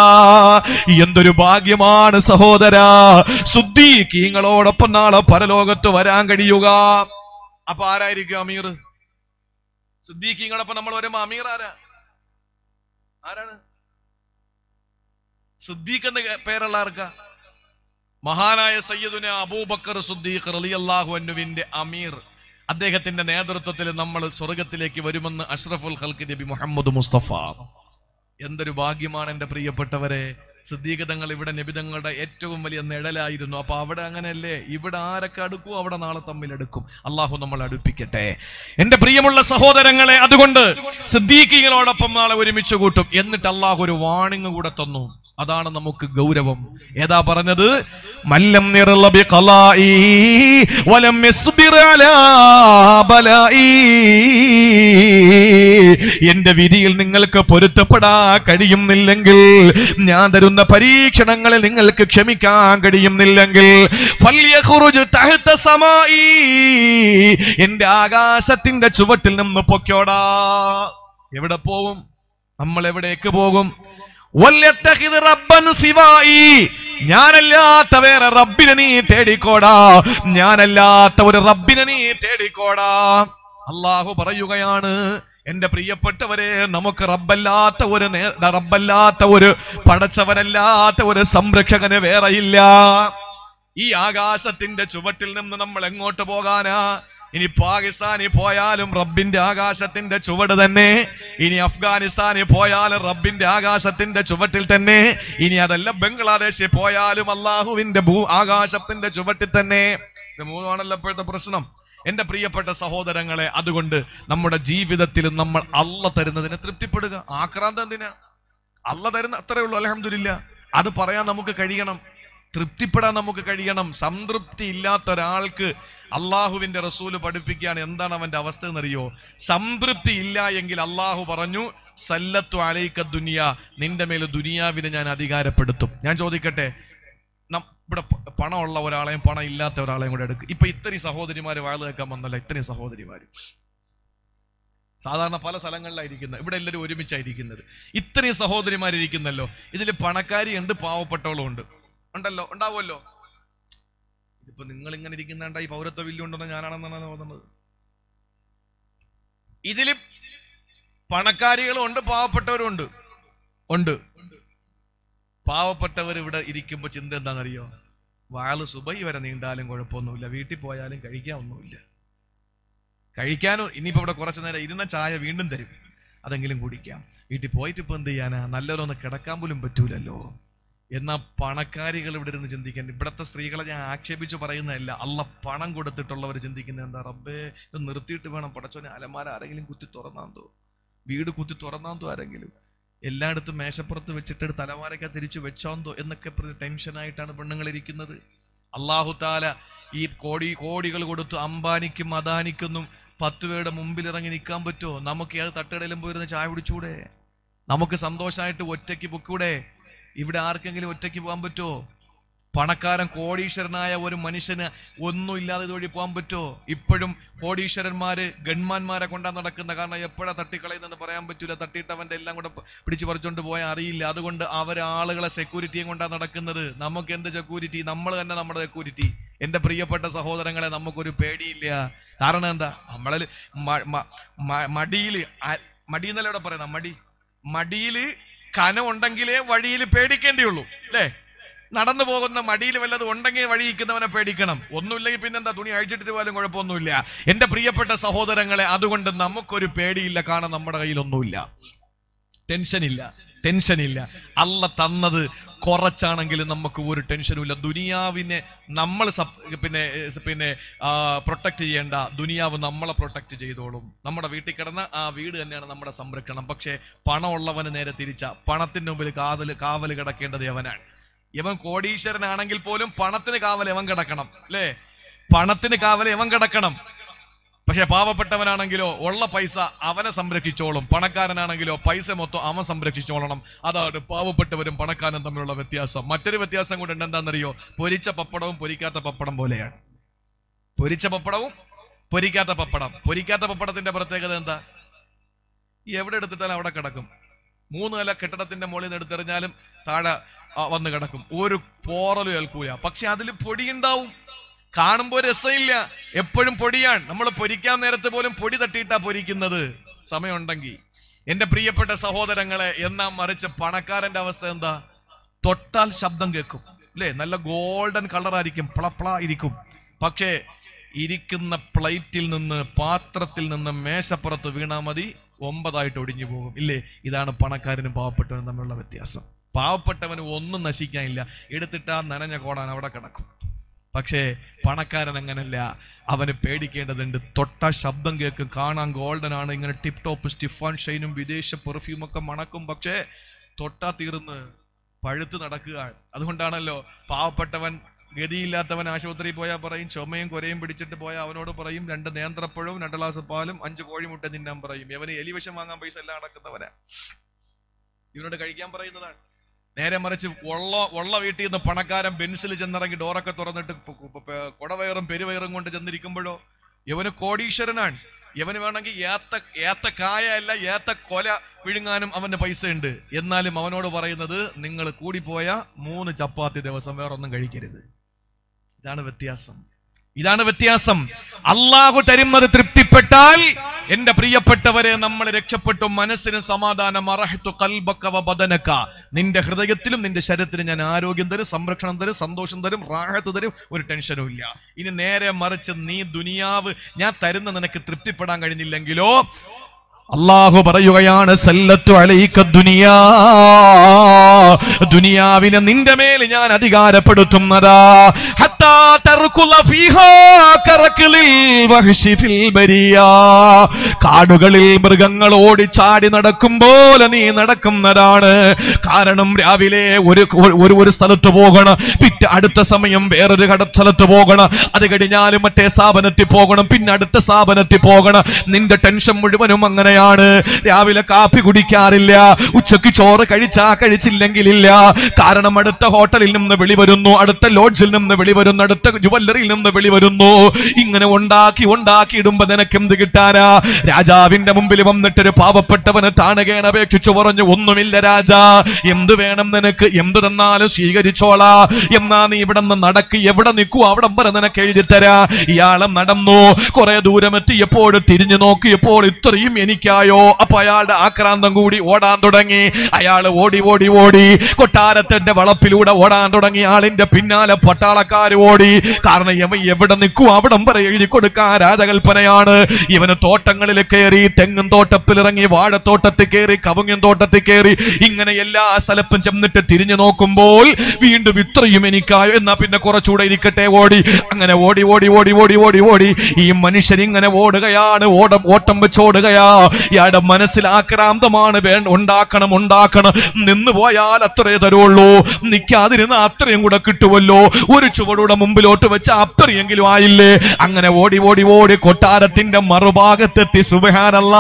എന്തൊരു ഭാഗ്യമാണ് സഹോദരാ. സുദ്ദീഖീങ്ങളോടൊപ്പം നാളെ പരലോകത്ത് വരാൻ കഴിയുക. അപ്പൊ ആരായിരിക്കും അമീർ? സിദ്ദീഖീങ്ങളൊപ്പം നമ്മൾ വരുമ്പോ അമീർ ആരാ? ആരാണ്? സിദ്ദീഖ് എന്ന പേരുള്ള ആർക്കാ? മഹാനായ സയ്യദുന അബൂബക്കർ സുദ്ദീഖ് റളിയല്ലാഹു അൻഹുവിന്റെ അമീർ. അദ്ദേഹത്തിന്റെ നേതൃത്വത്തിൽ നമ്മൾ സ്വർഗത്തിലേക്ക് വരുമെന്ന് അഷ്റഫുൽ ഹൽക്ക് നബി മുഹമ്മദ് മുസ്തഫ. എന്തൊരു ഭാഗ്യമാണ് എന്റെ പ്രിയപ്പെട്ടവരെ. സിദ്ധീകതങ്ങൾ ഇവിടെ നബിതങ്ങളുടെ ഏറ്റവും വലിയ നിഴലായിരുന്നു. അപ്പൊ അവിടെ അങ്ങനെയല്ലേ? ഇവിടെ ആരൊക്കെ അടുക്കും? അവിടെ നാളെ തമ്മിൽ എടുക്കും അള്ളാഹു നമ്മൾ അടുപ്പിക്കട്ടെ. എന്റെ പ്രിയമുള്ള സഹോദരങ്ങളെ അതുകൊണ്ട് സിദ്ദീഖികളോടൊപ്പം നാളെ ഒരുമിച്ച് കൂട്ടും. എന്നിട്ട് അള്ളാഹു ഒരു വാണിംഗ് കൂടെ തന്നു. അതാണ് നമുക്ക് ഗൗരവം. ഏതാ പറഞ്ഞത്? മല്ലം വലം അലാ എന്റെ വിധിയിൽ നിങ്ങൾക്ക് പൊരുത്തപ്പെടാ കഴിയുന്നില്ലെങ്കിൽ ഞാൻ തരുന്ന പരീക്ഷണങ്ങളെ നിങ്ങൾക്ക് ക്ഷമിക്കാൻ കഴിയുന്നില്ലെങ്കിൽ സമായി എന്റെ ആകാശത്തിന്റെ ചുവട്ടിൽ നിന്ന് പൊക്കോടാ എവിടെ പോവും? നമ്മൾ എവിടേക്ക് പോകും? ഞാനല്ലാത്ത വേറെ റബ്ബിനെ നീ തേടിക്കോടാ. ഞാനല്ലാത്ത ഒരു റബ്ബിനെ നീ തേടിക്കോടാ. അള്ളാഹു പറയുകയാണ് എന്റെ പ്രിയപ്പെട്ടവരെ നമുക്ക് റബ്ബല്ലാത്ത ഒരു റബ്ബല്ലാത്ത ഒരു പടച്ചവനല്ലാത്ത ഒരു സംരക്ഷകന് വേറെയില്ല. ഈ ആകാശത്തിന്റെ ചുവട്ടിൽ നിന്ന് നമ്മൾ എങ്ങോട്ട് പോകാനാ? ഇനി പാകിസ്ഥാനിൽ പോയാലും റബ്ബിന്റെ ആകാശത്തിന്റെ ചുവട് തന്നെ. ഇനി അഫ്ഗാനിസ്ഥാനിൽ പോയാലും റബ്ബിന്റെ ആകാശത്തിന്റെ ചുവട്ടിൽ തന്നെ. ഇനി അതല്ല ബംഗ്ലാദേശിൽ പോയാലും അള്ളാഹുവിന്റെ ഭൂ ആകാശത്തിന്റെ ചുവട്ടിൽ തന്നെ. ഇത് മൂന്നാണല്ലോ ഇപ്പോഴത്തെ പ്രശ്നം. എന്റെ പ്രിയപ്പെട്ട സഹോദരങ്ങളെ അതുകൊണ്ട് നമ്മുടെ ജീവിതത്തിൽ നമ്മൾ അല്ല തരുന്നതിനെ തൃപ്തിപ്പെടുക. ആക്രാന്തം എന്തിനാ? അല്ല തരുന്ന അത്രേ ഉള്ളൂ അലഹമില്ല അത് പറയാൻ നമുക്ക് കഴിയണം. തൃപ്തിപ്പെടാൻ നമുക്ക് കഴിയണം. സംതൃപ്തി ഇല്ലാത്ത ഒരാൾക്ക് അള്ളാഹുവിന്റെ റസൂൽ പഠിപ്പിക്കുകയാണ്. എന്താണ് അവന്റെ അവസ്ഥ എന്നറിയോ? സംതൃപ്തി ഇല്ല എങ്കിൽ അള്ളാഹു പറഞ്ഞു സല്ലത്തു അലൈക്ക ദുനിയ. നിന്റെ മേൽ ദുനിയാവിനെ ഞാൻ അധികാരപ്പെടുത്തും. ഞാൻ ചോദിക്കട്ടെ ഇവിടെ പണമുള്ള ഒരാളെയും പണം ഇല്ലാത്ത ഒരാളെയും കൂടെ എടുക്കും. ഇപ്പൊ ഇത്രയും സഹോദരിമാർ വാഴ കേൾക്കാൻ വന്നല്ല ഇത്രയും സഹോദരിമാര്. സാധാരണ പല സ്ഥലങ്ങളിലായിരിക്കുന്നത്. ഇവിടെ എല്ലാവരും ഒരുമിച്ചായിരിക്കുന്നത്. ഇത്രയും സഹോദരിമാരിയ്ക്കുന്നല്ലോ ഇതിൽ പണക്കാരി ഉണ്ട് പാവപ്പെട്ടവളും ഉണ്ട്. ഉണ്ടല്ലോ ഉണ്ടാവുമല്ലോ. ഇതിപ്പോ നിങ്ങൾ ഇങ്ങനെ ഇരിക്കുന്നുണ്ട ഈ പൗരത്വ ബില്ല് ഉണ്ടെന്ന് ഞാനാണെന്നാണ് തോന്നുന്നത്. ഇതിൽ പണക്കാരികളും ഉണ്ട് പാവപ്പെട്ടവരും ഉണ്ട്. ഉണ്ട് പാവപ്പെട്ടവർ ഇവിടെ ഇരിക്കുമ്പോ ചിന്ത എന്താണെന്നറിയോ? വാൾ സുബൈ വരെ നീണ്ടാലും കുഴപ്പമൊന്നുമില്ല. വീട്ടിൽ പോയാലും കഴിക്കാൻ ഒന്നുമില്ല കഴിക്കാനോ ഇനിയിപ്പോ ഇവിടെ കുറച്ചു നേരം ഇരുന്ന ചായ വീണ്ടും തരും. അതെങ്കിലും കുടിക്കാം. വീട്ടിൽ പോയിട്ട് ഇപ്പൊ എന്ത് ചെയ്യാനാ? നല്ലവരൊന്ന് കിടക്കാൻ പോലും പറ്റൂലല്ലോ. എന്നാ പണക്കാരികൾ ഇവിടെ ഇരുന്ന് ചിന്തിക്കാൻ ഇവിടത്തെ സ്ത്രീകളെ ഞാൻ ആക്ഷേപിച്ച് പറയുന്നതല്ല. അല്ല പണം കൊടുത്തിട്ടുള്ളവർ ചിന്തിക്കുന്നത് എന്താ? റബ്ബേ ഇത് നിർത്തിയിട്ട് വേണം പടച്ചോനെ. അലമാര ആരെങ്കിലും കുത്തി തുറന്നാന്തോ വീട് കുത്തി തുറന്നാന്തോ ആരെങ്കിലും. എല്ലായിടത്തും മേശപ്പുറത്ത് വെച്ചിട്ട് തലമാരൊക്കെ തിരിച്ചു വെച്ചോന്തോ എന്നൊക്കെ ടെൻഷനായിട്ടാണ് പെണ്ണുങ്ങൾ ഇരിക്കുന്നത്. അള്ളാഹു താല ഈ കോടി കോടികൾ കൊടുത്തു അംബാനിക്കും അദാനിക്കൊന്നും പത്ത് പേരുടെ മുമ്പിൽ ഇറങ്ങി നിൽക്കാൻ പറ്റുമോ? നമുക്ക് ഏത് തട്ടടയിലും പോയിരുന്ന് ചായ കുടിച്ചൂടെ നമുക്ക് സന്തോഷമായിട്ട് ഒറ്റയ്ക്ക് പൊക്കൂടെ ഇവിടെ ആർക്കെങ്കിലും ഒറ്റയ്ക്ക് പോകാൻ പറ്റുമോ? പണക്കാരൻ കോടീശ്വരനായ ഒരു മനുഷ്യന് ഒന്നുമില്ലാതെ ഇതുവഴി പോകാൻ പറ്റുമോ? ഇപ്പോഴും കോടീശ്വരന്മാര് ഗൺമാന്മാരെ കൊണ്ടാ നടക്കുന്ന കാരണം എപ്പോഴാ തട്ടിക്കളയുന്നെന്ന് പറയാൻ പറ്റൂല. തട്ടിയിട്ടവന്റെ എല്ലാം കൂടെ പിടിച്ചു പറിച്ചോണ്ട് പോയാൽ അറിയില്ല. അതുകൊണ്ട് അവർ ആളുകളെ സെക്യൂരിറ്റിയും കൊണ്ടാ നടക്കുന്നത്. നമുക്ക് എന്ത് സെക്യൂരിറ്റി നമ്മൾ തന്നെ നമ്മുടെ സെക്യൂരിറ്റി എന്റെ പ്രിയപ്പെട്ട സഹോദരങ്ങളെ നമുക്കൊരു പേടിയില്ല. കാരണം എന്താ? നമ്മളിൽ മടിയിൽ മടിയെന്നല്ലേ ഇവിടെ പറയുന്ന? മടി. മടിയിൽ കനം ഉണ്ടെങ്കിലേ വഴിയിൽ പേടിക്കേണ്ടിയുള്ളൂ അല്ലേ? നടന്നു പോകുന്ന മടിയിൽ വല്ലതും ഉണ്ടെങ്കിൽ വഴി ഇരിക്കുന്നവനെ പേടിക്കണം. ഒന്നുമില്ലെങ്കിൽ പിന്നെന്താ തുണി അഴിച്ചിട്ട് പോലും കുഴപ്പമൊന്നുമില്ല. എന്റെ പ്രിയപ്പെട്ട സഹോദരങ്ങളെ അതുകൊണ്ട് നമുക്കൊരു പേടിയില്ല കാരണം നമ്മുടെ കയ്യിലൊന്നുമില്ല. ടെൻഷനില്ല. ടെൻഷനില്ല. അല്ല തന്നത് കുറച്ചാണെങ്കിലും നമുക്ക് ഒരു ടെൻഷനും ഇല്ല ദുനിയാവിനെ നമ്മൾ പിന്നെ പിന്നെ പ്രൊട്ടക്റ്റ് ചെയ്യേണ്ട ദുനിയാവ് നമ്മളെ പ്രൊട്ടക്റ്റ് ചെയ്തോളും. നമ്മുടെ വീട്ടിൽ കിടന്ന ആ വീട് തന്നെയാണ് നമ്മുടെ സംരക്ഷണം. പക്ഷേ പണമുള്ളവന് നേരെ തിരിച്ച പണത്തിന്റെ മുമ്പിൽ കാതൽ കാവൽ കിടക്കേണ്ടത് യവനാണ്. ഇവൻ കോടീശ്വരനാണെങ്കിൽ പോലും പണത്തിന് കാവൽ ഇവൻ കിടക്കണം അല്ലേ? പണത്തിന് കാവൽ ഇവൻ കിടക്കണം. പക്ഷെ പാവപ്പെട്ടവനാണെങ്കിലോ ഉള്ള പൈസ അവനെ സംരക്ഷിച്ചോളും പണക്കാരനാണെങ്കിലോ പൈസ മൊത്തം അവൻ സംരക്ഷിച്ചോളണം. അതാണ് പാവപ്പെട്ടവരും പണക്കാരനും തമ്മിലുള്ള വ്യത്യാസം. മറ്റൊരു വ്യത്യാസം കൂടെ എന്താണെന്നറിയോ പൊരിച്ച പപ്പടവും പൊരിക്കാത്ത പപ്പടം പോലെയാണ്. പൊരിച്ച പപ്പടവും പൊരിക്കാത്ത പപ്പടം. പൊരിക്കാത്ത പപ്പടത്തിന്റെ പ്രത്യേകത എന്താ? എവിടെ എടുത്തിട്ടാലും അവിടെ കിടക്കും. മൂന്ന് നില കെട്ടിടത്തിന്റെ മുകളിൽ നിന്ന് എടുത്തെറിഞ്ഞാലും താഴെ വന്ന് കിടക്കും. ഒരു പോറലും ഏൽക്കൂല. പക്ഷെ അതിൽ പൊടിയുണ്ടാവും കാണുമ്പോൾ രസമില്ല. എപ്പോഴും പൊടിയാണ്. നമ്മൾ പൊരിക്കാൻ നേരത്ത് പോലും പൊടി തട്ടിയിട്ടാ പൊരിക്കുന്നത്. സമയമുണ്ടെങ്കിൽ. എന്റെ പ്രിയപ്പെട്ട സഹോദരങ്ങളെ എന്നാ മറിച്ച് പണക്കാരന്റെ അവസ്ഥ എന്താ? തൊട്ടാൽ ശബ്ദം കേൾക്കും. അല്ലേ? നല്ല ഗോൾഡൻ കളറായിരിക്കും. പ്ലപ്ള ഇരിക്കും. പക്ഷേ ഇരിക്കുന്ന പ്ലേറ്റിൽ നിന്ന് പാത്രത്തിൽ നിന്ന് മേശപ്പുറത്ത് വീണാ മതി. ഒമ്പതായിട്ട് ഒടിഞ്ഞു പോകും. ഇല്ലേ? ഇതാണ് പണക്കാരനും പാവപ്പെട്ടവനും തമ്മിലുള്ള വ്യത്യാസം. പാവപ്പെട്ടവന് ഒന്നും നശിക്കാനില്ല. എടുത്തിട്ട് ആ നനഞ്ഞ കോടാൻ അവിടെ കിടക്കും. പക്ഷേ പണക്കാരൻ അങ്ങനല്ല അവന് പേടിക്കേണ്ടതുണ്ട്. തൊട്ട ശബ്ദം കേൾക്കും. കാണാൻ ഗോൾഡൻ ആണ്. ഇങ്ങനെ ടിപ് ടോപ്പ് സ്റ്റിഫാൻ ഷൈനും വിദേശ പെർഫ്യൂം ഒക്കെ മണക്കും. പക്ഷേ തൊട്ടാ തീർന്ന് പഴുത്ത് നടക്കുക. അതുകൊണ്ടാണല്ലോ പാവപ്പെട്ടവൻ ഗതിയില്ലാത്തവൻ ആശുപത്രിയിൽ പോയാൽ പറയും ചുമയും കുരയും പിടിച്ചിട്ട് പോയാൽ അവനോട് പറയും രണ്ട് നേന്ത്രപ്പഴവും രണ്ട് ഗ്ലാസ് പാലും അഞ്ച് കോഴിമുട്ട തിന്നാൻ പറയും. ഇവന് എലിവശം വാങ്ങാൻ പൈസ എല്ലാം അടക്കുന്നവനാ. ഇവനോട് കഴിക്കാൻ പറയുന്നതാണ്. നേരെ മറിച്ച് ഉള്ള ഉള്ള വീട്ടിൽ നിന്ന് പണക്കാരൻ ബെൻസിൽ ചെന്നിറങ്ങി ഡോറൊക്കെ തുറന്നിട്ട് കൊടവയറും പെരുവയറും കൊണ്ട് ചെന്നിരിക്കുമ്പോഴോ? ഇവന് കോടീശ്വരനാണ്. ഇവന് വേണമെങ്കിൽ ഏത്ത ഏത്ത കായ അല്ല ഏത്ത കൊല വിഴുങ്ങാനും അവന്റെ പൈസ ഉണ്ട് എന്നാലും അവനോട് പറയുന്നത് നിങ്ങൾ കൂടിപ്പോയ മൂന്ന് ചപ്പാത്തി ദിവസം വേറൊന്നും കഴിക്കരുത്. ഇതാണ് വ്യത്യാസം. ഇതാണ് വ്യത്യാസം. അള്ളാഹു തരുന്നത് തൃപ്തിപ്പെട്ടാൽ എന്റെ പ്രിയപ്പെട്ടവരെ നമ്മൾ രക്ഷപ്പെട്ടു. മനസ്സിന് സമാധാനം. അറഹത്തു കൽബക്കവ ബദനക്ക ബദനക. നിന്റെ ഹൃദയത്തിലും നിന്റെ ശരീരത്തിലും ഞാൻ ആരോഗ്യം തരും സംരക്ഷണം തരും സന്തോഷം തരും റാഹത്ത് തരും. ഒരു ടെൻഷനും ഇല്ല. ഇനി നേരെ മറിച്ച് നീ ദുനിയാവ് ഞാൻ തരുന്ന നിനക്ക് തൃപ്തിപ്പെടാൻ കഴിഞ്ഞില്ലെങ്കിലോ? അള്ളാഹു പറയുകയാണ് സല്ലത്തു അലൈക്ക ദുനിയാ. ദുനിയാവിനെ നിന്റെ മേൽ ഞാൻ അധികാരപ്പെടുത്തുന്നതാ. കാടുകളിൽ മൃഗങ്ങൾ ഓടിച്ചാടി നടക്കും പോലെ നീ നടക്കുന്നതാണ്. കാരണം രാവിലെ ഒരു ഒരു ഒരു സ്ഥലത്ത് പോകണം പിറ്റേ അടുത്ത സമയം വേറൊരു കട സ്ഥലത്ത് പോകണം. അത് കഴിഞ്ഞാലും മറ്റേ സ്ഥാപനത്തിൽ പോകണം പിന്നെ അടുത്ത സ്ഥാപനത്തിൽ പോകണം. നിന്റെ ടെൻഷൻ മുഴുവനും അങ്ങനെയാണ് രാവിലെ കാപ്പി കുടിക്കാറില്ല. ഉച്ചയ്ക്ക് ചോറ് കഴിച്ചാ കഴിച്ചില്ലെങ്കിൽ ഇല്ല കാരണം അടുത്ത ഹോട്ടലിൽ നിന്ന് വിളി വരുന്നു. അടുത്ത ലോഡ്ജിൽ നിന്ന് വിളി വരുന്നു. അടുത്ത ജുവല്ലറിയിൽ നിന്ന് വിളി വരുന്നു. ഇങ്ങനെ ഉണ്ടാക്കി ഉണ്ടാക്കി ഇടുമ്പോ നിനക്ക് എന്ത് കിട്ടാനാ? രാജാവിന്റെ മുമ്പിൽ വന്നിട്ടൊരു പാവപ്പെട്ടവന് താണകേണ അപേക്ഷിച്ചു പറഞ്ഞു ഒന്നുമില്ല രാജാ. എന്ത് വേണം നിനക്ക്? എന്ത് തന്നാലും സ്വീകരിച്ചോളാ. എന്നാ നീ ഇവിടെ നിന്ന് നടക്ക്. എവിടെ നിൽക്കൂ? അവിടം വരെ നിനക്ക് എഴുതി തരാ ഇയാളെ നടന്നു. കുറെ ദൂരം എത്തിയപ്പോൾ തിരിഞ്ഞു നോക്കിയപ്പോൾ ഇത്രയും എനിക്കായോ അപ്പൊ അയാളുടെ ആക്രാന്തം കൂടി ഓടാൻ തുടങ്ങി. അയാൾ ഓടി ഓടി ഓടി. കൊട്ടാരത്തിന്റെ വളപ്പിലൂടെ ഓടാൻ തുടങ്ങി. ആളിന്റെ പിന്നാലെ പട്ടാളക്കാർ ഓടി. കാരണം ഇവൻ എവിടെ നിൽക്കും? അവിടം വരെ എഴുതി കൊടുക്കാൻ രാജകൽപ്പനയാണ്. ഇവന് തോട്ടങ്ങളിൽ കയറി തെങ്ങും തോട്ടത്തിൽ ഇറങ്ങി വാഴത്തോട്ടത്തിൽ കയറി കവുങ്ങും തോട്ടത്തിൽ കയറി ഇങ്ങനെ എല്ലാ സ്ഥലത്തും ചെന്നിട്ട് തിരിഞ്ഞു നോക്കുമ്പോൾ വീണ്ടും ഇത്രയും എനിക്കായോ? എന്നാ പിന്നെ കുറച്ചുകൂടെ ഇരിക്കട്ടെ ഓടി. അങ്ങനെ ഓടി ഓടി ഓടി ഓടി ഓടി ഓടി. ഈ മനുഷ്യൻ ഇങ്ങനെ ഓടുകയാണ്. ഓടം ഓട്ടം വെച്ച് ഓടുകയാ. ഇയാളുടെ മനസ്സിൽ ആക്രാന്തമാണ് ഉണ്ടാക്കണം ഉണ്ടാക്കണം. നിന്ന് പോയാൽ അത്രേ തരുള്ളൂ. നിൽക്കാതിരുന്ന അത്രയും കൂടെ കിട്ടുമല്ലോ ഒരു ചുവടുടെ മുമ്പിലോട്ട് വെച്ച അത്രയെങ്കിലും ആയില്ലേ? അങ്ങനെ ഓടി ഓടി ഓടി കൊട്ടാരത്തിന്റെ മറുഭാഗത്തെത്തി. സുബഹാനല്ല.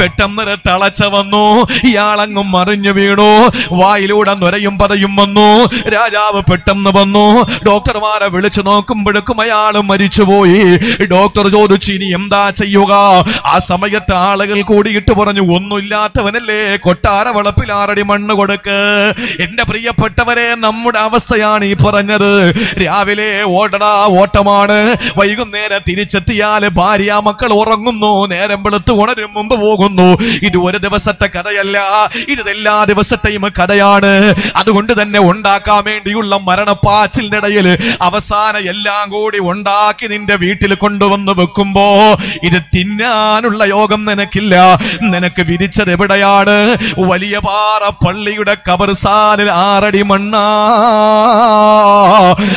പെട്ടെന്ന് തളച്ച വന്നു. ഇയാളങ്ങും മറിഞ്ഞു വീണു. വായിലൂടെ നൊരയും പതയും വന്നു. രാജാവ് പെട്ടെന്ന് വന്നു. ഡോക്ടർമാരെ വിളിച്ചു നോക്കുമ്പോഴേക്കും അയാൾ മരിച്ചുപോയി. ഡോക്ടർ ചോദിച്ചു ഇനി എന്താ ചെയ്യുക? ആ സമയത്ത് ആളുകൾ കൂടിയിട്ട് പറഞ്ഞു ഒന്നുമില്ലാത്തവനല്ലേ കൊട്ടാര വളപ്പിൽ ആറടി മണ്ണ് കൊടുക്ക്. എന്റെ പ്രിയപ്പെട്ടവരെ നമ്മുടെ അവസ്ഥയാണ് ഈ പറഞ്ഞത്. രാവിലെ ഓടടാ ഓട്ടമാണ്. വൈകുന്നേരം തിരിച്ചെത്തിയാൽ ഭാര്യ മക്കൾ ഉറങ്ങുന്നു. നേരം വെളുത്ത് ഉണരും മുമ്പ് പോകുന്നു. ഇത് ഒരു ദിവസത്തെ കഥയല്ല. ഇത് എല്ലാ ദിവസത്തെയും കഥയാണ്. അതുകൊണ്ട് തന്നെ ഉണ്ടാക്കാൻ വേണ്ടിയുള്ള മരണപ്പാച്ചിലിന്റെ ഇടയിൽ അവസാനം എല്ലാം കൂടി ഉണ്ടാക്കി നിന്റെ വീട്ടിൽ കൊണ്ടുവന്ന് വെക്കുമ്പോ ഇത് തിന്നാനുള്ള യോഗം നിനക്കില്ല. നിനക്ക് വിരിച്ചത് എവിടെയാണ്? വലിയ പാറ പള്ളിയുടെ കബർസാലിൽ ആറടി മണ്ണ.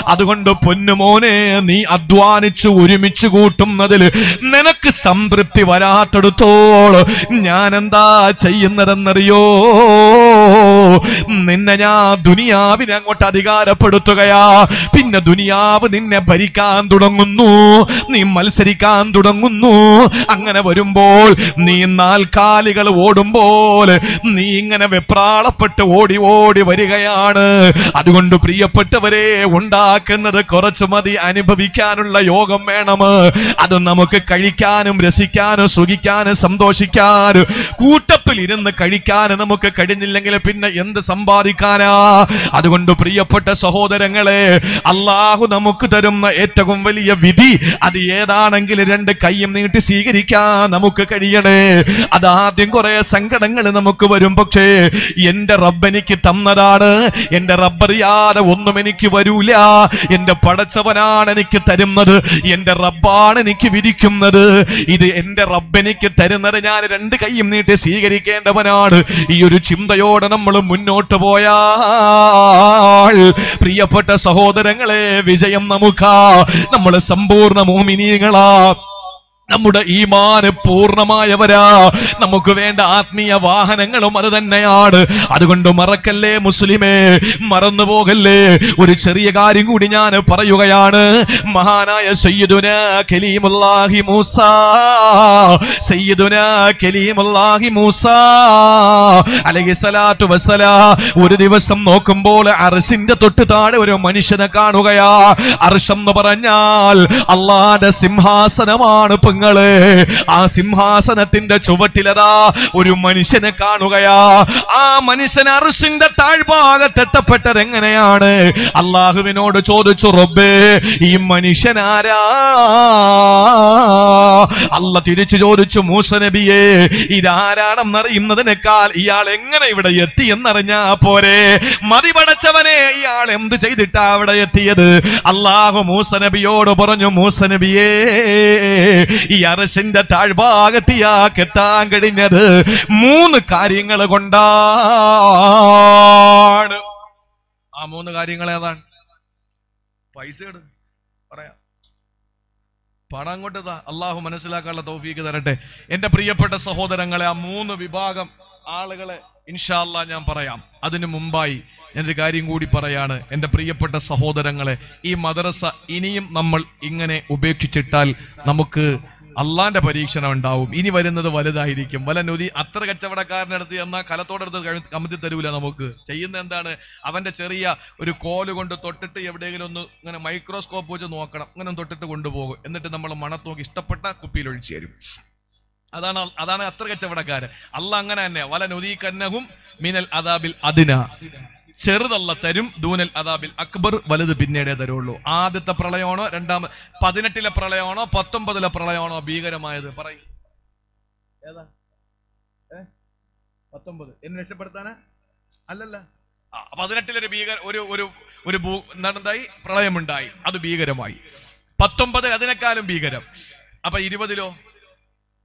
അതുകൊണ്ട് പൊന്നുമോനെ നീ അധ്വാനിച്ച് ഒരുമിച്ച് കൂട്ടുന്നതിൽ നിനക്ക് സംതൃപ്തി വരാത്തെടുത്തോൾ ഞാൻ എന്താ ചെയ്യുന്നതെന്നറിയോ? നിന്നെ ഞാൻ ദുനിയാവിനെ അങ്ങോട്ട് അധികാരപ്പെടുത്തുകയാ. പിന്നെ ദുനിയാവ് നിന്നെ ഭരിക്കാൻ തുടങ്ങുന്നു. നീ മത്സരിക്കാൻ തുടങ്ങുന്നു. അങ്ങനെ വരുമ്പോൾ നീ നാൽക്കാലികൾ ഓടുമ്പോൾ നീ ഇങ്ങനെ വെപ്രാളപ്പെട്ട് ഓടി ഓടി വരികയാണ്. അതുകൊണ്ട് പ്രിയപ്പെട്ടവരെ ഉണ്ടാക്കുന്നത് കുറച്ച് മതി. അനുഭവിക്കാനുള്ള യോഗം വേണം. അത് നമുക്ക് കഴിക്കാനും രസിക്കാനും സുഖിക്കാനും സന്തോഷിക്കാനും കൂട്ടത്തിൽ ഇരുന്ന് കഴിക്കാനും നമുക്ക് കഴിഞ്ഞില്ലെങ്കിൽ പിന്നെ എന്ത് സമ്പാദിക്കാനാ? അതുകൊണ്ട് പ്രിയപ്പെട്ട സഹോദരങ്ങളെ അള്ളാഹു നമുക്ക് തരുന്ന ഏറ്റവും വലിയ വിധി അത് ഏതാണെങ്കിലും രണ്ട് കൈയും നീട്ടി സ്വീകരിക്കാൻ നമുക്ക് കഴിയണേ. അതാദ്യം കുറെ സങ്കടങ്ങൾ നമുക്ക് വരും. പക്ഷേ എന്റെ റബ്ബെനിക്ക് തന്നതാണ്. എന്റെ റബ്ബറിയാതെ ഒന്നും എനിക്ക് വരൂല. എന്റെ പടച്ചവനാണ് എനിക്ക് തരുന്നത്. എന്റെ റബ്ബാണ് എനിക്ക് വിരിക്കുന്നത് ഇത് എന്റെ റബ്ബെനിക്ക് തരുന്നത് ഞാൻ രണ്ട് കൈയും നീട്ടി സ്വീകരിക്കേണ്ടവനാണ്. ഈ ഒരു ചിന്തയോടെ നമ്മൾ മുന്നോട്ട് പോയാൽ പ്രിയപ്പെട്ട സഹോദരങ്ങളെ വിജയം നമുക്കാ. നമ്മൾ സമ്പൂർണ മോമിനികളാ നമ്മുടെ ഈമാന് പൂർണമായവരാ നമുക്ക് വേണ്ട ആത്മീയ വാഹനങ്ങളും അത് തന്നെയാണ്. അതുകൊണ്ട് മറക്കല്ലേ മുസ്ലിമേ? മറന്നു പോകല്ലേ? ഒരു ചെറിയ കാര്യം കൂടി ഞാൻ പറയുകയാണ്. മഹാനായ സയ്യിദുന കലീമുല്ലാഹി മൂസ. സയ്യിദുന കലീമുല്ലാഹി മൂസ. അലൈഹി സലാത്തു വസല ഒരു ദിവസം നോക്കുമ്പോൾ അർശിന്റെ തൊട്ട് താഴെ ഒരു മനുഷ്യനെ കാണുകയാ. അർഷം എന്ന് പറഞ്ഞാൽ അള്ളാന്റെ സിംഹാസനമാണ് പെങ്ങൾ ആ സിംഹാസനത്തിന്റെ ചുവട്ടിലതാ ഒരു മനുഷ്യനെ കാണുകയാ. ആ മനുഷ്യൻ അർശിന്റെ താഴ്ഭാഗത്തെത്തപ്പെട്ടത് എങ്ങനെയാണ്? അള്ളാഹുവിനോട് ചോദിച്ചു റബ്ബേ ഈ മനുഷ്യനാരാ അല്ല തിരിച്ചു ചോദിച്ചു മൂസ നബിയെ ഇതാരാണെന്നറിയുന്നതിനേക്കാൾ ഇയാൾ എങ്ങനെ ഇവിടെ എത്തി എന്നറിഞ്ഞാ പോരെ? മതി പടച്ചവനെ ഇയാൾ എന്ത് ചെയ്തിട്ടാ അവിടെ എത്തിയത്? അള്ളാഹു മൂസ നബിയോട് പറഞ്ഞു മൂസ നബിയേ ഈ അറസിന്റെ താഴ്ഭാഗത്ത് ഇയാൾക്ക് എത്താൻ കഴിഞ്ഞത് മൂന്ന് കാര്യങ്ങൾ കൊണ്ടാണ്. ആ മൂന്ന് കാര്യങ്ങൾ ഏതാണ്? പൈസ പറയാ പറയാം. പണം അങ്ങോട്ട് അള്ളാഹു മനസ്സിലാക്കാനുള്ള തൗഫീക്ക് തരട്ടെ. എന്റെ പ്രിയപ്പെട്ട സഹോദരങ്ങളെ ആ മൂന്ന് വിഭാഗം ആളുകളെ ഇൻഷാല്ല ഞാൻ പറയാം. അതിനു മുമ്പായി എന്റെ കാര്യം കൂടി പറയാണ്. എന്റെ പ്രിയപ്പെട്ട സഹോദരങ്ങളെ ഈ മദ്രസ ഇനിയും നമ്മൾ ഇങ്ങനെ ഉപേക്ഷിച്ചിട്ടാൽ നമുക്ക് അള്ളാന്റെ പരീക്ഷണം ഉണ്ടാവും. ഇനി വരുന്നത് വലുതായിരിക്കും. വല നൊതി അത്ര കച്ചവടക്കാരനടുത്ത് എന്നാൽ കലത്തോടടുത്ത് കമത്തി തരൂല നമുക്ക്. ചെയ്യുന്ന എന്താണ്? അവന്റെ ചെറിയ ഒരു കോൽ കൊണ്ട് തൊട്ടിട്ട് എവിടെയെങ്കിലും ഒന്ന് ഇങ്ങനെ മൈക്രോസ്കോപ്പ് വെച്ച് നോക്കണം. അങ്ങനെ തൊട്ടിട്ട് കൊണ്ടുപോകും. എന്നിട്ട് നമ്മൾ മണത്ത് നോക്കി ഇഷ്ടപ്പെട്ട കുപ്പിയിൽ ഒഴിച്ചു തരും. അതാണ് അതാണ് അത്ര കച്ചവടക്കാരൻ. അല്ല അങ്ങനെ തന്നെ. വല നൊതി കന്നഹും മിനൽ അദാബിൽ അതിന ചെറുതല്ല തരും ദൂനൽ അതാബിൽ അക്ബർ വലുത് പിന്നീടേ തരുള്ളൂ. ആദ്യത്തെ പ്രളയമാണോ രണ്ടാമത് പതിനെട്ടിലെ പ്രളയമാണോ പത്തൊമ്പതിലെ പ്രളയമാണോ ഭീകരമായത്? പറയും. ഏതാ? ഏ? പത്തൊമ്പത്. എന്നെ രക്ഷപ്പെടുത്താനാ? അല്ലല്ല. പതിനെട്ടിലൊരു ഭീകര ഒരു ഒരു ഒരു ഭൂ എന്തായി പ്രളയമുണ്ടായി. അത് ഭീകരമായി. പത്തൊമ്പത് അതിനേക്കാളും ഭീകരം. അപ്പൊ ഇരുപതിലോ?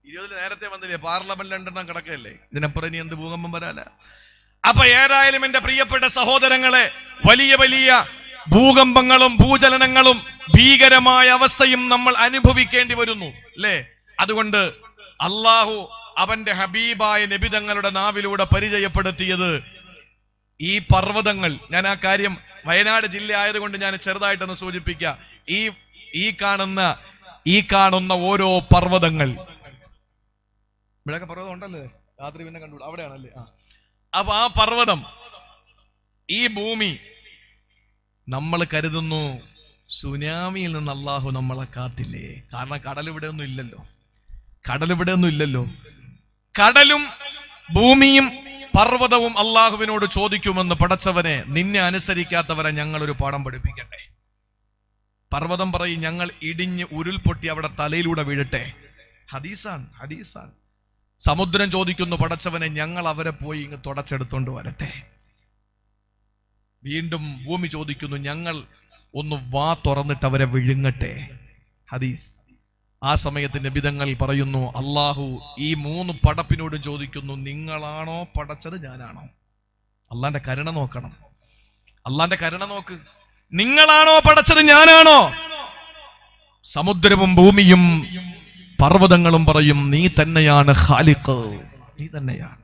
ഇരുപതിൽ നേരത്തെ വന്നില്ലേ? പാർലമെന്റ് രണ്ടെണ്ണം കിടക്കല്ലേ ഇതിനപ്പുറം ഇനി എന്ത് ഭൂകമ്പം വരാല അപ്പൊ ഏതായാലും എന്റെ പ്രിയപ്പെട്ട സഹോദരങ്ങളെ വലിയ വലിയ ഭൂകമ്പങ്ങളും ഭൂചലനങ്ങളും ഭീകരമായ അവസ്ഥയും നമ്മൾ അനുഭവിക്കേണ്ടി വരുന്നു അല്ലേ? അതുകൊണ്ട് അള്ളാഹു അവന്റെ ഹബീബായ നബിതങ്ങളുടെ നാവിലൂടെ പരിചയപ്പെടുത്തിയത് ഈ പർവതങ്ങൾ. ഞാൻ ആ കാര്യം വയനാട് ജില്ല ആയതുകൊണ്ട് ഞാൻ ചെറുതായിട്ടൊന്ന് സൂചിപ്പിക്കുക ഈ ഈ കാണുന്ന ഈ കാണുന്ന ഓരോ പർവതങ്ങൾ. ഇവിടെയൊക്കെ പർവതം ഉണ്ടല്ലേ? രാത്രി പിന്നെ കണ്ടു. അവിടെയാണല്ലേ? ആ. അപ്പൊ ആ പർവതം ഈ ഭൂമി നമ്മൾ കരുതുന്നു സുനാമിയിൽ നിന്ന് അള്ളാഹു നമ്മളെ കാത്തില്ലേ? കാരണം കടൽ ഇവിടെ ഒന്നും ഇല്ലല്ലോ. കടൽ ഇവിടെ ഒന്നും ഇല്ലല്ലോ. കടലും ഭൂമിയും പർവതവും അള്ളാഹുവിനോട് ചോദിക്കുമെന്ന് പടച്ചവനെ നിന്നെ അനുസരിക്കാത്തവരെ ഞങ്ങൾ ഒരു പാഠം പഠിപ്പിക്കട്ടെ. പർവതം പറയും ഞങ്ങൾ ഇടിഞ്ഞ് ഉരുൾപൊട്ടി അവിടെ തലയിലൂടെ വീഴട്ടെ. ഹദീസാൻ ഹദീസാൻ സമുദ്രം ചോദിക്കുന്നു പടച്ചവനെ ഞങ്ങൾ അവരെ പോയി ഇങ്ങ് തുടച്ചെടുത്തോണ്ട് വരട്ടെ. വീണ്ടും ഭൂമി ചോദിക്കുന്നു ഞങ്ങൾ ഒന്ന് വാ തുറന്നിട്ട് അവരെ വിഴുങ്ങട്ടെ. ഹദീസ്. ആ സമയത്ത് നബിതങ്ങൾ പറയുന്നു അള്ളാഹു ഈ മൂന്ന് പടപ്പിനോട് ചോദിക്കുന്നു നിങ്ങളാണോ പടച്ചത്? ഞാനാണോ? അള്ളാന്റെ കരുണ നോക്കണം. അള്ളാന്റെ കരുണ നോക്ക്. നിങ്ങളാണോ പടച്ചത്? ഞാനാണോ? സമുദ്രവും ഭൂമിയും പർവതങ്ങളും പറയും നീ തന്നെയാണ് ഖാലിഖ്. നീ തന്നെയാണ്.